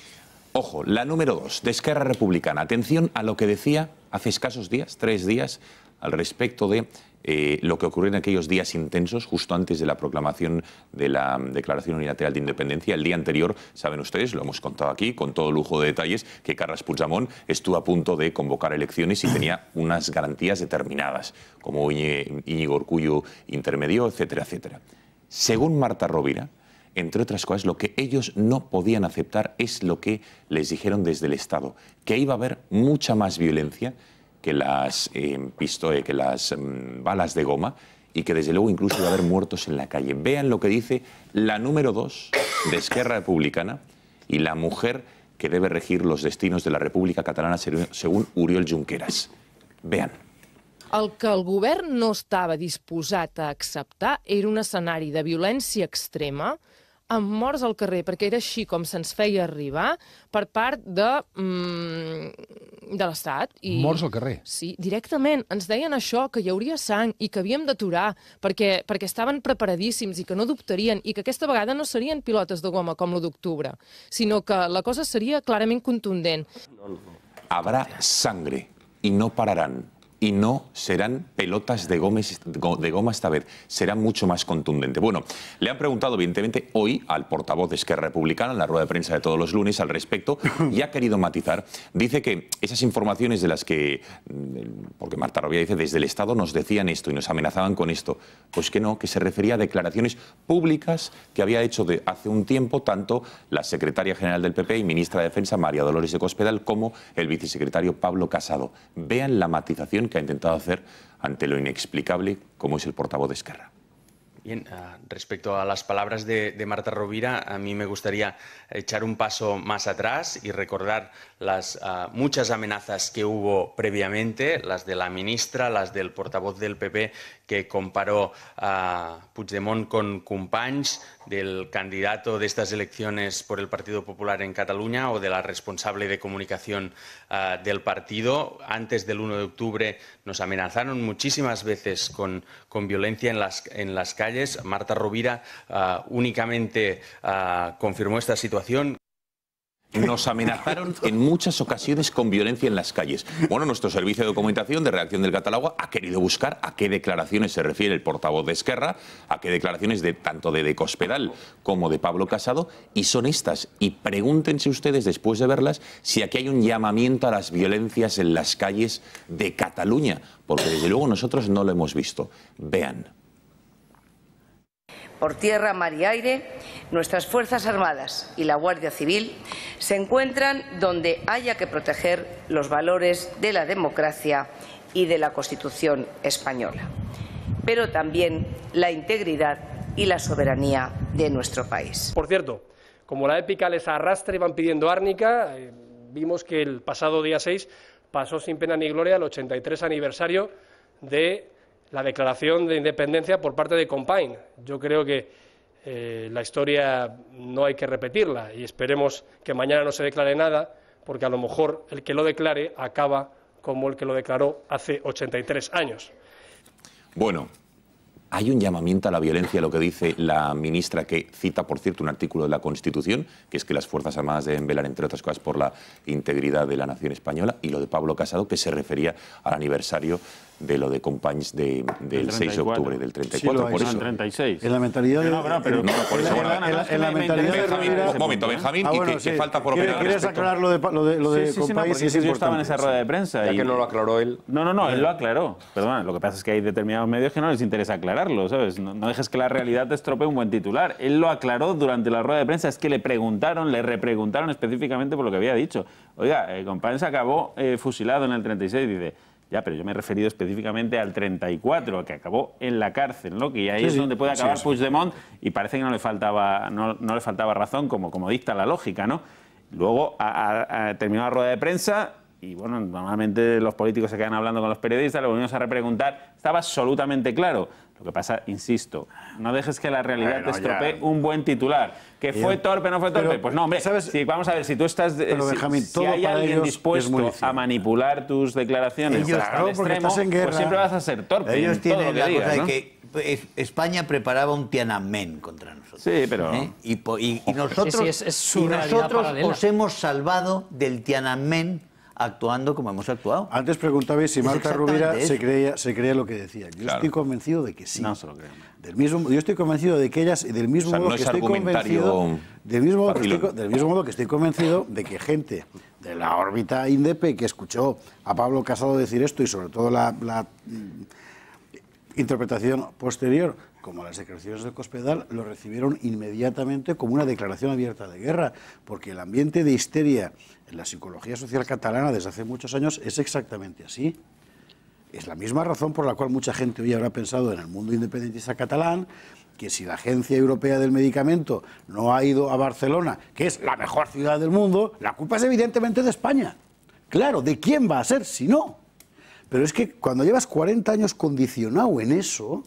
Ojo, la número dos, de Esquerra Republicana. Atención a lo que decía hace escasos días, tres días, al respecto de eh, lo que ocurrió en aquellos días intensos, justo antes de la proclamación de la Declaración Unilateral de Independencia. El día anterior, saben ustedes, lo hemos contado aquí con todo lujo de detalles, que Carles Puigdemont estuvo a punto de convocar elecciones y tenía unas garantías determinadas, como Íñigo Urkullu intermedio, etcétera, etcétera. Según Marta Rovira, entre otras cosas, lo que ellos no podían aceptar es lo que les dijeron desde el Estado, que iba a haber mucha más violencia que las, eh, pisto- eh, que las mm, balas de goma y que desde luego incluso iba a haber muertos en la calle. Vean lo que dice la número dos de Esquerra Republicana y la mujer que debe regir los destinos de la República Catalana según- Uriol Junqueras. Vean. El que el govern no estava disposat a acceptar era un escenari de violència extrema amb morts al carrer, perquè era així com se'ns feia arribar per part de, mm, de l'Estat. I- Morts al carrer. Sí, directament. Ens deien això, que hi hauria sang i que havíem d'aturar perquè, perquè estaven preparadíssims i que no dubtarien i que aquesta vegada no serien pilotes de goma com l'1 d'octubre, sinó que la cosa seria clarament contundent. Habrá sangre y no pararán. Y no serán pelotas de, goma esta vez, será mucho más contundente. Bueno, le han preguntado evidentemente hoy al portavoz de Esquerra Republicana en la rueda de prensa de todos los lunes al respecto y ha querido matizar. Dice que esas informaciones de las que, mm, porque Marta Rovira dice, desde el Estado nos decían esto y nos amenazaban con esto, pues que no, que se refería a declaraciones públicas que había hecho de hace un tiempo tanto la secretaria general del PP y ministra de Defensa María Dolores de Cospedal como el vicesecretario Pablo Casado. Vean la matización que ha intentado hacer ante lo inexplicable como es el portavoz de Esquerra. Bien, ah, respecto a las palabras de, de Marta Rovira, a mí me gustaría echar un paso más atrás y recordar las ah, muchas amenazas que hubo previamente, las de la ministra, las del portavoz del PP, que comparó a Puigdemont con Companys, del candidato de estas elecciones por el Partido Popular en Cataluña o de la responsable de comunicación ah, del partido. Antes del 1 de octubre nos amenazaron muchísimas veces con, con violencia en las, en las calles. Marta Rovira ah, únicamente confirmó esta situación. Nos amenazaron en muchas ocasiones con violencia en las calles. Bueno, nuestro servicio de documentación de redacción del Catálogo ha querido buscar a qué declaraciones se refiere el portavoz de Esquerra, a qué declaraciones de tanto de De Cospedal como de Pablo Casado, y son estas. Y pregúntense ustedes después de verlas si aquí hay un llamamiento a las violencias en las calles de Cataluña, porque desde luego nosotros no lo hemos visto. Vean. Por tierra, mar y aire, nuestras Fuerzas Armadas y la Guardia Civil se encuentran donde haya que proteger los valores de la democracia y de la Constitución española, pero también la integridad y la soberanía de nuestro país. Por cierto, como la épica les arrastra y van pidiendo árnica, eh, vimos que el pasado día 6 pasó sin pena ni gloria el 83 aniversario de la declaración de independencia por parte de Compain. Yo creo que eh, la historia no hay que repetirla y esperemos que mañana no se declare nada, porque a lo mejor el que lo declare acaba como el que lo declaró hace 83 años. Bueno, hay un llamamiento a la violencia, lo que dice la ministra, que cita, por cierto, un artículo de la Constitución, que es que las Fuerzas Armadas deben velar, entre otras cosas, por la integridad de la nación española, y lo de Pablo Casado, que se refería al aniversario de lo de Companys de, del 6 de octubre del 34. Sí, por eso. 36. En la mentalidad de... No, no, pero no, por eso, en la mentalidad de Benjamín, momento, Benjamín, Ah, y bueno, que, sí. falta por ¿Quieres- opinar ¿Quieres aclarar lo de, lo de, lo de Sí, sí, sí, no, porque Es yo estaba en esa rueda de prensa. Ya y- que no lo aclaró él. No, no, no, él lo aclaró. Perdona, lo que pasa es que hay determinados medios que no les interesa aclararlo, ¿sabes? No, no dejes que la realidad te estropee un buen titular. Él lo aclaró durante la rueda de prensa, es que le preguntaron, le repreguntaron específicamente por lo que había dicho. Oiga, eh, Companys acabó eh, fusilado en el 36, dice. Ya, pero yo me he referido específicamente al 34, que acabó en la cárcel, ¿no? Que ahí Sí, es donde puede acabar sí. Puigdemont y parece que no le faltaba, no, no le faltaba razón, como, como dicta la lógica, ¿no? Luego a- a- a- terminó la rueda de prensa y, bueno, normalmente los políticos se quedan hablando con los periodistas, lo volvimos a repreguntar. Estaba absolutamente claro. Lo que pasa, insisto, no dejes que la realidad Bueno, te ya. estropee un buen titular. ¿Que Bien. fue torpe no fue torpe? Pero, pues no, hombre, si, vamos a ver, si tú estás... Pero, si- Benjamín, si, todo hay para alguien ellos dispuesto a manipular tus declaraciones Ellos- hasta Claro, porque extremo, estás en guerra. pues siempre vas a ser torpe. Ellos en todo tienen lo que la digas, cosa ¿no? de que es- España preparaba un Tiananmen contra nosotros. Sí, pero... ¿eh? Y, po- y- y nosotros, Sí, sí, es- y nosotros os hemos salvado del Tiananmen actuando como hemos actuado. Antes preguntabais si Marta Rovira se creía, se creía lo que decía. Yo Claro. estoy convencido de que sí. No se lo creen. Del mismo, yo estoy convencido de que ellas, del mismo O sea, modo no que es estoy convencido, del mismo, modo que estoy, facilón. co- del mismo modo que estoy convencido de que gente de la órbita INDEP que escuchó a Pablo Casado decir esto y sobre todo la, la, mm, interpretación posterior, como las declaraciones de Cospedal, lo recibieron inmediatamente como una declaración abierta de guerra, porque el ambiente de histeria la psicología social catalana desde hace muchos años es exactamente así. Es la misma razón por la cual mucha gente hoy habrá pensado en el mundo independentista catalán que si la Agencia Europea del Medicamento no ha ido a Barcelona, que es la mejor ciudad del mundo, la culpa es evidentemente de España. Claro, ¿de quién va a ser si no? Pero es que cuando llevas 40 años condicionado en eso,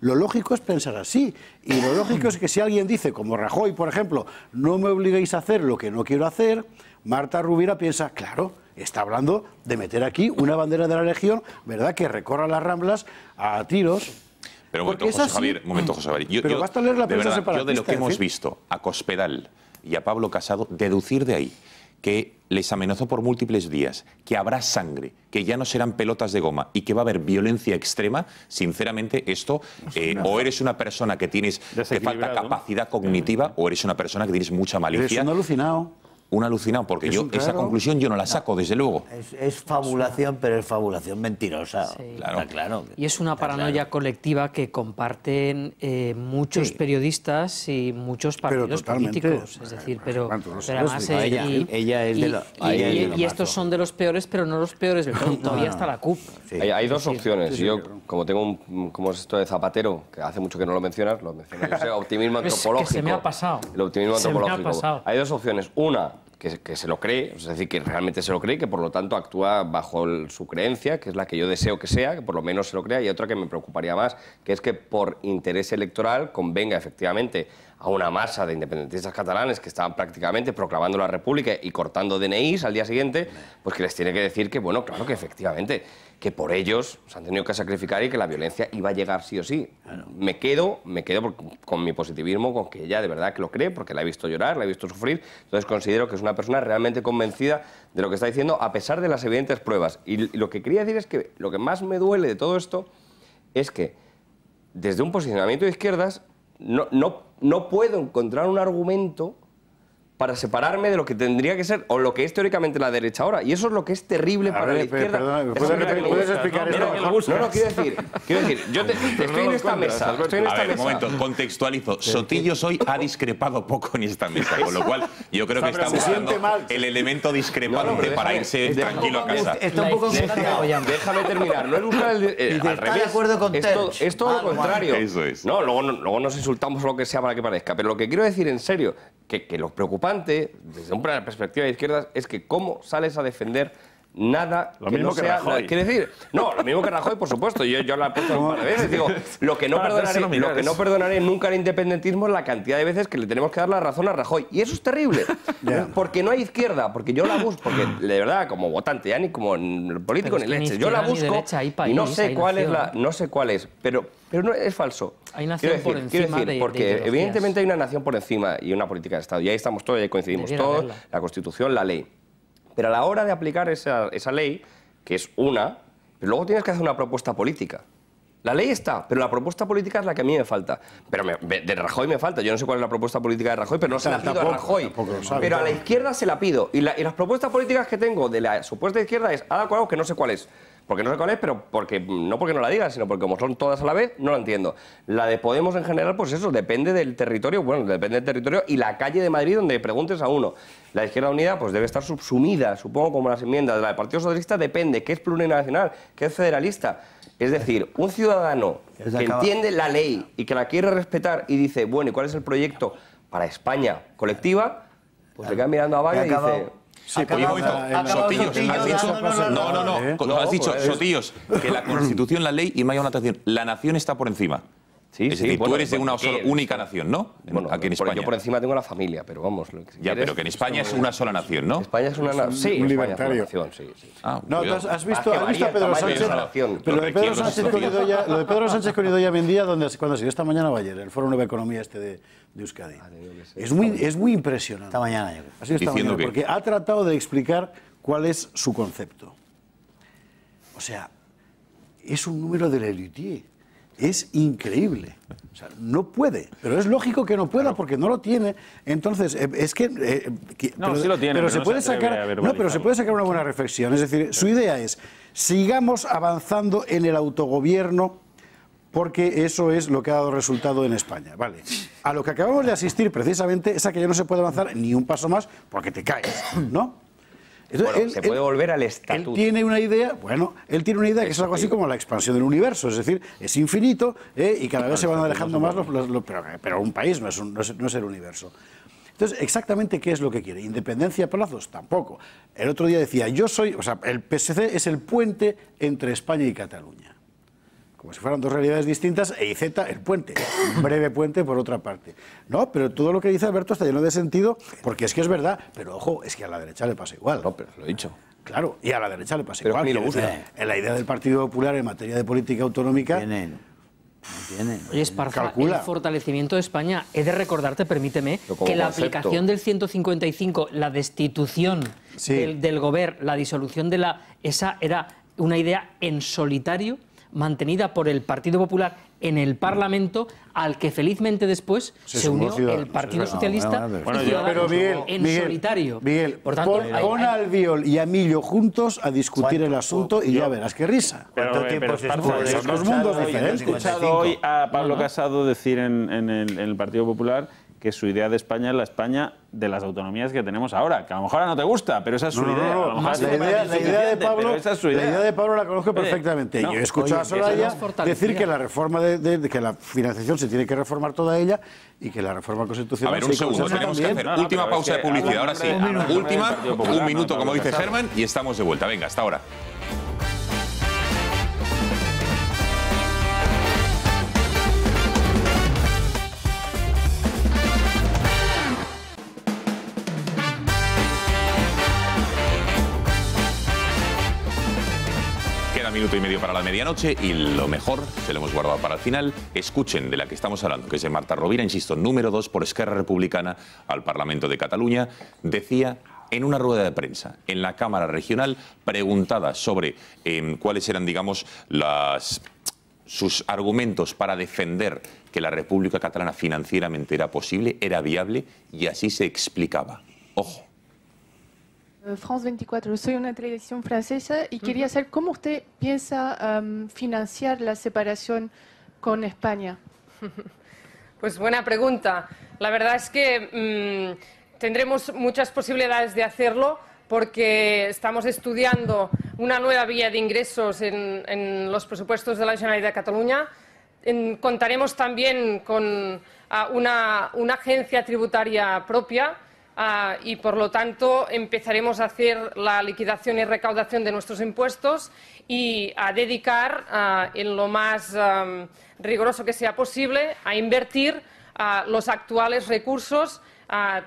lo lógico es pensar así. Y lo lógico es que si alguien dice, como Rajoy, por ejemplo, no me obliguéis a hacer lo que no quiero hacer, Marta Rubira piensa, claro, está hablando de meter aquí una bandera de la Legión, ¿verdad?, que recorra las ramblas a tiros. Pero un momento, José así. Javier, un momento, José Javier. Yo, Pero yo, basta leer la de prensa verdad, yo de lo que hemos fin. visto a Cospedal y a Pablo Casado, deducir de ahí que les amenazó por múltiples días, que habrá sangre, que ya no serán pelotas de goma y que va a haber violencia extrema, sinceramente esto, eh, o eres una persona que tienes, te falta capacidad cognitiva, o eres una persona que tienes mucha Eres malicia. un alucinado. Un alucinado, porque Es yo esa claro. conclusión yo no la saco, desde luego. Es, es fabulación, pero es fabulación mentirosa. Está claro. Y es una paranoia colectiva que comparten eh, muchos Sí. periodistas y muchos partidos políticos. Es decir, pero, lo pero sabes, además eh, Ella- y, ella es de y- lo- y- ella es de y- lo y más estos son de los peores, pero no los peores del todo. Todavía está la CUP. Hay, hay dos opciones. yo, como tengo un, como es esto de Zapatero, que hace mucho que no lo mencionas, lo menciono yo, sé, optimismo Es que antropológico. se me ha pasado. El optimismo Se me ha antropológico. pasado. Hay dos opciones. Una, que, se lo cree, es decir, que realmente se lo cree, que por lo tanto actúa bajo su creencia, que es la que yo deseo que sea, que por lo menos se lo crea, y otra que me preocuparía más, que es que por interés electoral convenga efectivamente a una masa de independentistas catalanes que estaban prácticamente proclamando la República y cortando DNIs al día siguiente, pues que les tiene que decir que, bueno, claro que efectivamente, que por ellos se han tenido que sacrificar y que la violencia iba a llegar sí o sí. Me quedo, me quedo por- con mi positivismo, con que ella de verdad que lo cree, porque la he visto llorar, la he visto sufrir, entonces considero que es una persona realmente convencida de lo que está diciendo, a pesar de las evidentes pruebas. Y, y lo que quería decir es que lo que más me duele de todo esto es que desde un posicionamiento de izquierdas no, no, no puedo encontrar un argumento para separarme de lo que tendría que ser o lo que es teóricamente la derecha ahora. Y eso es lo que es terrible para la izquierda. Perdona, ¿puedes, ¿puedes explicar esto? No, no, quiero decir, quiero decir yo te, estoy en esta mesa. Estoy en esta a ver, mesa. un momento, contextualizo. Sotillos hoy ha discrepado poco en esta mesa, con lo cual yo creo que está buscando el elemento discrepante para irse tranquilo a casa. Está un poco Déjame, déjame terminar. No es buscar el. eh, al revés. de acuerdo con es todo, Terch. es todo lo contrario. Eso es. No, luego, no- luego nos insultamos o lo que sea para que parezca. Pero lo que quiero decir en serio, que, que lo preocupante, desde una perspectiva de izquierdas, es que cómo sales a defender nada Lo que mismo no que sea. Rajoy. Quiero decir, no, lo mismo que Rajoy, por supuesto. Yo, yo la he puesto un par de veces. Digo, lo que no perdonaré, lo que no es- pernonaré nunca al independentismo es la cantidad de veces que le tenemos que dar la razón a Rajoy. Y eso es terrible. Porque no hay izquierda, porque yo la busco, porque de verdad, como votante, ya ni como político Pero ni es leche, yo la izquierda ni busco derecha, hay y no país, sé cuál es nación. la, no sé cuál es, pero, pero no es falso. Hay nación Quiero por decir- quiero encima decir, de- de porque evidentemente hay una nación por encima y una política de Estado. Y ahí estamos todos, y ahí coincidimos Debiera todos, haberla. la Constitución, la ley. Pero a la hora de aplicar esa, esa ley, que es una, pero luego tienes que hacer una propuesta política. La ley está, pero la propuesta política es la que a mí me falta. Pero me- de Rajoy me falta. Yo no sé cuál es la propuesta política de Rajoy, pero no se la pido Tampoco, a Rajoy. tampoco pero a la izquierda se la pido. Y, la- y las propuestas políticas que tengo de la supuesta izquierda es algo que no sé cuál es. Porque no sé cuál es, pero porque, no porque no la diga, sino porque como son todas a la vez, no la entiendo. La de Podemos en general, pues eso, depende del territorio, bueno, depende del territorio y la calle de Madrid donde preguntes a uno. La Izquierda Unida, pues debe estar subsumida, supongo, como las enmiendas. La del Partido Socialista depende, que es plurinacional, que es federalista. Es decir, un ciudadano Que entiende la ley y que la quiere respetar y dice, bueno, ¿y cuál es el proyecto para España colectiva? Pues se queda mirando a Vaga y dice... Sí, momento. Sotillos, has dicho, no, no, no, ¿Eh? no, has dicho, pues- Sotillos, que la Constitución, la ley, y me ha atención, la nación está por encima. Sí, es sí, decir, bueno, tú eres de una sola- única nación, ¿no? En- Bueno, aquí en España. Yo por encima tengo la familia, pero vamos. Lo que si Ya, quieres, pero que en España es una sola nación, ¿no? España es una nación. Sí, un España libertario. es una nación, sí. sí. Ah, No, tú has, has visto, Ah, has visto a Pedro Sánchez. Pero lo de Pedro Sánchez con lo de Pedro Sánchez con Idoia Mendía, donde cuando ha sido esta mañana o ayer, el Foro Nueva Economía este de, de Euskadi. Es muy, es muy impresionante. Esta mañana, yo creo. Ha sido esta Diciendo mañana, que- porque ha tratado de explicar cuál es su concepto. O sea, es un número de Lelutier. Es increíble. O sea, no puede. Pero es lógico que no pueda porque no lo tiene. Entonces, eh, es que. eh, que- No, sí lo tiene, Pero pero se no puede se sacar. No, pero se puede sacar una buena reflexión. Es decir, su idea es: sigamos avanzando en el autogobierno porque eso es lo que ha dado resultado en España. Vale. A lo que acabamos de asistir precisamente es a que ya no se puede avanzar ni un paso más porque te caes, ¿no? Entonces, Bueno, se puede volver al Él estatuto. tiene una idea, bueno, él tiene una idea que es algo así como la expansión del universo, es decir, es infinito ¿eh? y cada vez se van alejando más los, los- los- pero, pero un país no es, un- no es- no es el universo. Entonces, exactamente qué es lo que quiere. ¿Independencia a plazos? Tampoco. El otro día decía, yo soy, o sea, el PSC es el puente entre España y Cataluña. Como si fueran dos realidades distintas, e IZ, el puente, un breve puente por otra parte. No, pero todo lo que dice Alberto está lleno de sentido, porque es que es verdad, pero ojo, es que a la derecha le pasa igual. No, pero lo he dicho. Claro, y a la derecha le pasa Pero igual. lo decir, En la idea del Partido Popular en materia de política autonómica, Tienen. Tienen. Oye, Esparza, Calcula. el fortalecimiento de España, he de recordarte, permíteme, que la concepto. aplicación del 155, la destitución Sí. del, del gobierno, la disolución de la... Esa era una idea en solitario mantenida por el Partido Popular en el Parlamento, al que felizmente después se, sumó unió Ciudadanos, el Partido. Socialista Bueno, y bueno, Ciudadanos pero Miguel, en Miguel, solitario. Miguel, Por tanto, pon, hay- pon hay- a Albiol y a Millo juntos a discutir el asunto y ya verás qué risa. Pero, ¿Cuánto eh, tiempo pero se Son dos escuchado mundos hoy- diferentes. He escuchado hoy a Pablo Casado decir en, en el, en el Partido Popular que su idea de España es la España de las autonomías que tenemos ahora, que a lo mejor ahora no te gusta, pero esa es su No, idea. no, A no. La a idea, parece la idea de Pablo, pero esa es su la idea. idea de Pablo la conozco Oye, perfectamente. no, Yo he escuchado oye, a Soraya decir que la reforma de, de- de que la financiación se tiene que reformar toda ella y que la reforma A constitucional ver, un se segundo, tenemos que hacer No, no, última pausa de publicidad. Ahora sí, última, un minuto, como dice. Germán, y estamos de vuelta. Venga, hasta ahora. Minuto y medio para la medianoche y lo mejor, se lo hemos guardado para el final, escuchen de la que estamos hablando, que es de Marta Rovira, insisto, número dos por Esquerra Republicana al Parlamento de Cataluña, decía en una rueda de prensa en la Cámara Regional, preguntada sobre em, cuáles eran, digamos, las sus argumentos para defender que la República Catalana financieramente era posible, era viable, y así se explicaba. Ojo. Eh, France 24, soy una televisión francesa y quería saber cómo usted piensa um, financiar la separación con España. Pues buena pregunta. La verdad es que mm, tendremos muchas posibilidades de hacerlo porque estamos estudiando una nueva vía de ingresos en, en los presupuestos de la Generalitat de Cataluña. En- contaremos también con una, una agencia tributaria propia ah, y, por lo tanto, empezaremos a hacer la liquidación y recaudación de nuestros impuestos y a dedicar ah, en lo más am, riguroso que sea posible a invertir ah, los actuales recursos,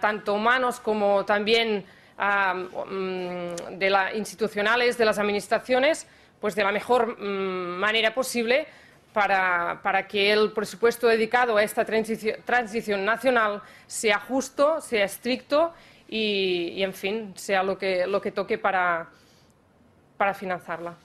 tanto humanos como también mm, de la- institucionales de las administraciones, pues de la mejor mm, manera posible para, para que el presupuesto dedicado a esta transici- transición nacional sea justo, sea estricto y, y, en fin, sea lo que, lo que toque para, para financiarla.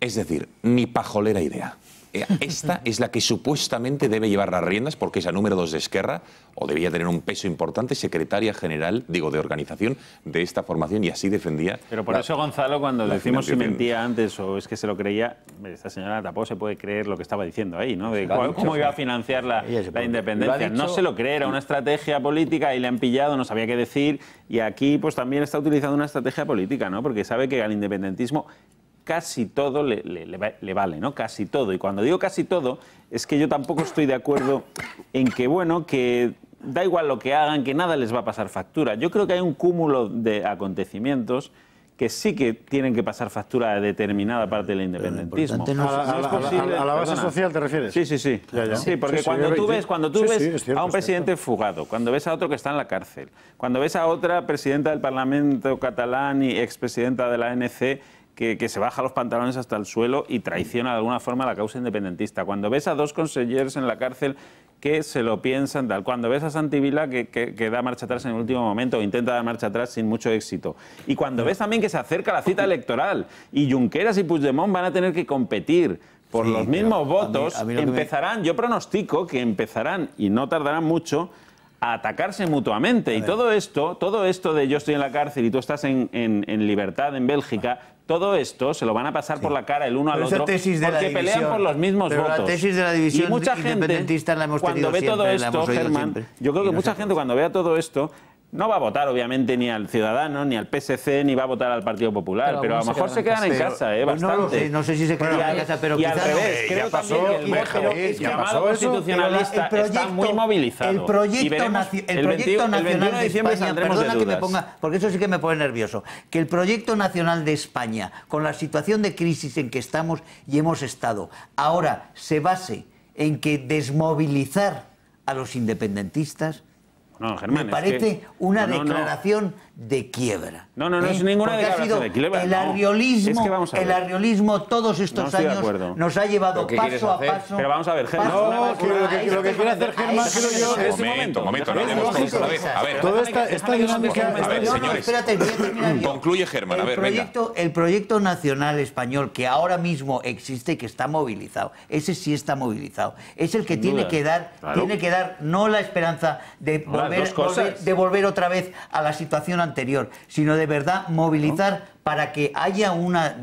Es decir, ni pajolera idea. Eh, Esta es la que supuestamente debe llevar las riendas porque es la número dos de Esquerra o debía tener un peso importante, secretaria general, digo, de organización de esta formación y así defendía. Pero por la- eso, Gonzalo, cuando decimos si mentía antes o es que se lo creía, esta señora tampoco se puede creer lo que estaba diciendo ahí, ¿no? De cómo iba a financiar la, la independencia. No se lo cree, era una estrategia política y le han pillado, no sabía qué decir. Y aquí, pues también está utilizando una estrategia política, ¿no? Porque sabe que al independentismo casi todo le, le- le va- le vale, ¿no? Casi todo. Y cuando digo casi todo, es que yo tampoco estoy de acuerdo en que, bueno, que da igual lo que hagan, que nada les va a pasar factura. Yo creo que hay un cúmulo de acontecimientos que sí que tienen que pasar factura a determinada parte del independentismo. no es- A la- No es a la- a la base perdona. social te refieres? Sí, sí, sí. Ya, ya. Sí, porque Sí, sí, cuando tú ves, cuando tú sí, ves cierto, a un es presidente fugado, cuando ves a otro que está en la cárcel, cuando ves a otra presidenta del Parlamento catalán y expresidenta de la ANC que, que se baja los pantalones hasta el suelo y traiciona de alguna forma la causa independentista, cuando ves a dos consejeros en la cárcel que se lo piensan tal, cuando ves a Santivila que, que- que da marcha atrás en el último momento o intenta dar marcha atrás sin mucho éxito, y cuando ves también que se acerca la cita electoral y Junqueras y Puigdemont van a tener que competir por Sí, los mismos a mí- votos, a mí lo que me- empezarán, yo pronostico que empezarán, y no tardarán mucho, a atacarse mutuamente. Y todo esto, todo esto de yo estoy en la cárcel y tú estás en, en- en libertad en Bélgica, todo esto se lo van a pasar por la cara el uno Pero al otro tesis de la porque pelean por los mismos pero la votos. tesis de la división y mucha gente, independentista la hemos cuando ve todo siempre, esto, Germán, yo creo que no mucha gente cuando vea todo esto no va a votar, obviamente, ni al Ciudadano, ni al PSC, ni va a votar al Partido Popular, Pero pero, a lo mejor se quedan en casa. casa, ¿eh? No lo sé, no sé si se quedarán Y en casa, pero Y al revés, Ya creo pasó, también que el. Ya llamado pasó eso, constitucionalista pero la- el está muy proyecto- movilizado. El proyecto, Y veremos naci- el el proyecto 21 el nacional 21 de diciembre España, de perdona que me ponga, porque eso sí que me pone nervioso, que el proyecto nacional de España, con la situación de crisis en que estamos y hemos estado, ahora se base en que desmovilizar a los independentistas, No, Germán, me es parece que- una no. declaración de quiebra. No, no, no ¿eh? es ninguna Porque ha sido de quiebra, El no. arriolismo, Es que el arriolismo todos estos de años nos ha llevado ¿Pero qué quieres paso a paso. Pero vamos a ver, Germán. No, que lo que- lo que este quiere hacer momento, Germán, este creo yo, momento. es- momento, momento, no que cosas. A ver, a ver. Toda esta, esta dinámica... A ver, No, no, señores. espérate, voy a terminar. Concluye Germán, a el ver, venga. proyecto, El proyecto nacional español que ahora mismo existe y que está movilizado, ese sí está movilizado. Es el que Sin tiene duda. que dar, Claro. tiene que dar no la esperanza de volver- de volver otra vez a la situación anterior, sino de verdad movilizar para que haya una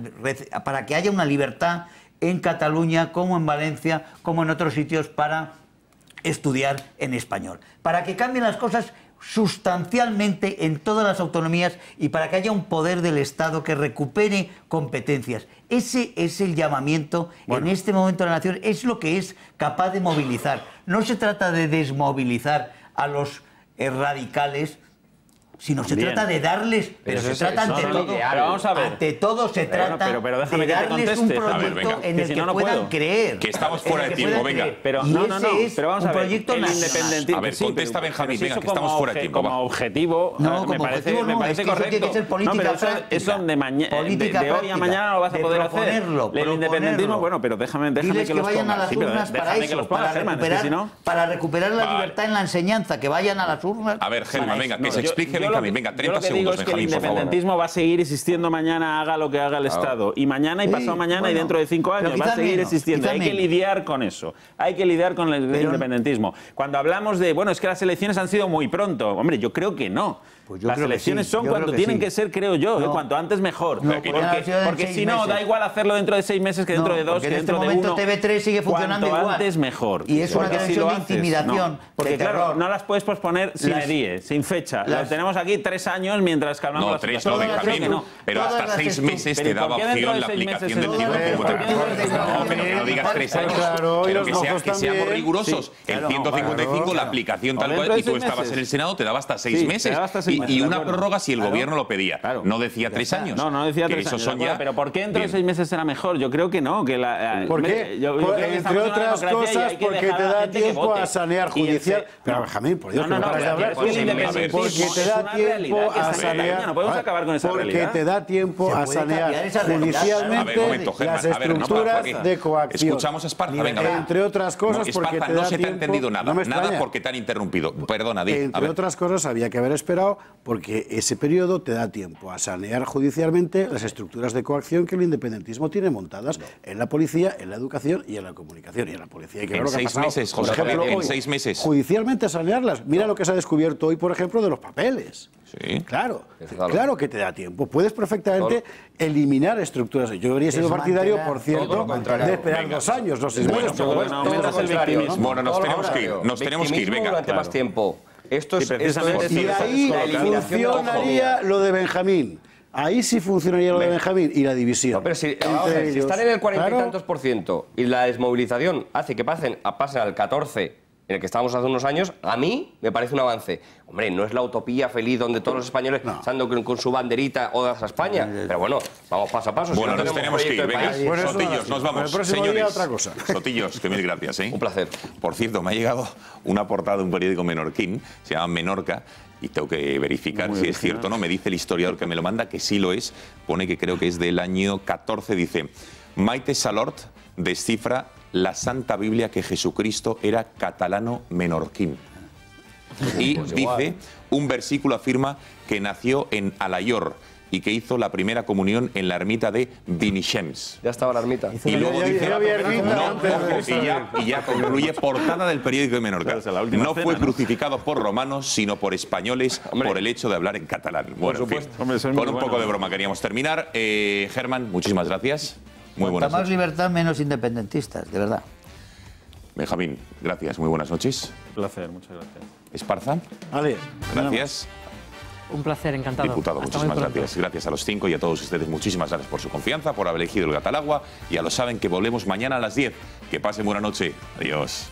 para que haya una libertad en Cataluña como en Valencia, como en otros sitios para estudiar en español. Para que cambien las cosas sustancialmente en todas las autonomías y para que haya un poder del Estado que recupere competencias. Ese es el llamamiento en este momento de la nación, es lo que es capaz de movilizar. No se trata de desmovilizar a los eh, radicales, sino se También. trata de darles, pero, Pero se trata ante no, no, todo, pero vamos a ver. ante todo se Pero, trata pero, pero déjame de que te darles un conteste. A ver, proyecto venga. en Que el si que no, no puedan puedo. creer. Que estamos fuera de que tiempo, venga. creer. Pero Y no, no, no. Pero vamos un a ver. proyecto el independentismo. A ver, contesta Benjamín, venga, que estamos fuera de tiempo, Como objetivo, No, como me parece, objetivo me no, parece es que eso correcto. tiene que ser política no, pero eso, práctica. eso de, maña- de- hoy a mañana no lo vas a De poder hacer. El independentismo, bueno, pero déjame, que, que, los vayan a las urnas para que eso, para que recuperar, si no... la libertad en la enseñanza, que vayan a las urnas. A ver, Germán, venga, que se explique Benjamín, que- venga, yo 30 lo que digo segundos, es que el Benjamín, por favor. independentismo va a seguir existiendo mañana, haga lo que haga el. Estado. Y mañana y Sí, pasado mañana y dentro de cinco años va a seguir menos, existiendo. Hay que lidiar con eso. Hay que lidiar con el independentismo. Cuando hablamos de, bueno, es que las elecciones han sido muy pronto. Hombre, yo creo que no. Pues yo las creo que elecciones sí, son yo cuando creo que tienen sí. que ser, creo yo. ¿eh? No. Cuanto antes mejor. No, porque porque han sido en porque seis si no, meses. da igual hacerlo dentro de seis meses que dentro No, de dos, porque que en este dentro de momento uno. TV3 sigue funcionando Cuanto igual. antes mejor. Y es una Porque si televisión lo de haces, intimidación, no. Porque de claro, terror. no las puedes posponer sin Las- edie, sin fecha. las- Lo tenemos aquí tres años mientras calmamos No, la tres situación. no, Benjamín, pero todas hasta las seis meses Pero te ¿y por daba qué dentro opción de la seis meses aplicación del es tiempo todo? como ¿Por qué dentro de seis No, pero que no digas tres años. Claro, y pero los que, sea- que seamos también. rigurosos. El claro, 155, claro. la aplicación tal dentro cual, de y tú seis estabas meses. en el Senado, te daba hasta seis Sí, te meses. daba hasta seis Y- una prórroga si el Claro. gobierno lo pedía. No decía tres años. No, no decía Que tres años. son ya. Pero ¿por qué dentro de seis meses será mejor? Yo creo que no. Que la, ¿Por hombre, qué? yo- yo Por- que entre otras cosas, porque te da tiempo a sanear judicial. Pero. Benjamín, por Dios, No, no de no, hablar. Porque te da tiempo que a sanear. No podemos acabar con esa Porque te da tiempo a sanear judicialmente las estructuras de coacción. Escuchamos a Esparza, venga. Entre otras cosas, No, porque no se te ha entendido nada. nada porque te han interrumpido. Perdona, di. Entre otras cosas, había que haber esperado porque ese periodo te da tiempo a sanear judicialmente las estructuras de coacción que el independentismo tiene montadas en la policía, en la educación y en la comunicación. Y en la policía hay que En ver lo que ha seis pasado. meses, Por ejemplo, en hoy, seis meses. Judicialmente sanearlas. Mira lo que se ha descubierto hoy, por ejemplo, de los papeles. Sí. Claro, Claro. que te da tiempo. Puedes perfectamente eliminar estructuras. Yo habría sido partidario, por cierto, de esperar Venga. dos años, no seis Bueno, bueno, nos tenemos que ir, nos tenemos que ir, venga. durante Claro. más tiempo. Esto es, Sí, esto precisamente es Y ahí funcionaría lo de Benjamín. Ahí sí funcionaría lo de Benjamín y la división. No, pero si, están en el 40 Claro. y tantos por ciento y la desmovilización hace que pasen, a- pasen al 14 en el que estábamos hace unos años, a mí me parece un avance. Hombre, no es la utopía feliz donde todos los españoles estando con, con su banderita odas a España, pero bueno, vamos paso a paso. si Bueno, no nos tenemos que ir. Venga. Bueno, Sotillos, nos vamos. Señores, otra cosa. Sotillos, que mil gracias. ¿eh? Un placer. Por cierto, me ha llegado una portada de un periódico menorquín, se llama Menorca, y tengo que verificar Muy si es cierto o no. Me dice el historiador que me lo manda que sí lo es. Pone que creo que es del año 14. Dice, Maite Salort descifra la Santa Biblia que Jesucristo era catalano menorquín. Y Pues dice, un versículo afirma que nació en Alayor y que hizo la primera comunión en la ermita de Vinishems. Ya estaba la ermita. Y luego dice, no, y, ya, concluye portada del periódico de Menorca. Claro, No cena, fue ¿no? crucificado por romanos, sino por españoles Hombre. por el hecho de hablar en catalán. Bueno, en fin, supuesto. Hombre, con un bueno. poco de broma queríamos terminar. Eh, Germán, muchísimas gracias. Muy Cuanta buenas más noches. libertad, menos independentistas, de verdad. Benjamín, gracias. Muy buenas noches. Un placer, muchas gracias. Esparza, Vale, gracias. Un placer, encantado. Diputado, Hasta muchísimas gracias. Gracias a los cinco y a todos ustedes. Muchísimas gracias por su confianza, por haber elegido el Gatalagua. Ya lo saben que volvemos mañana a las 10. Que pasen buena noche. Adiós.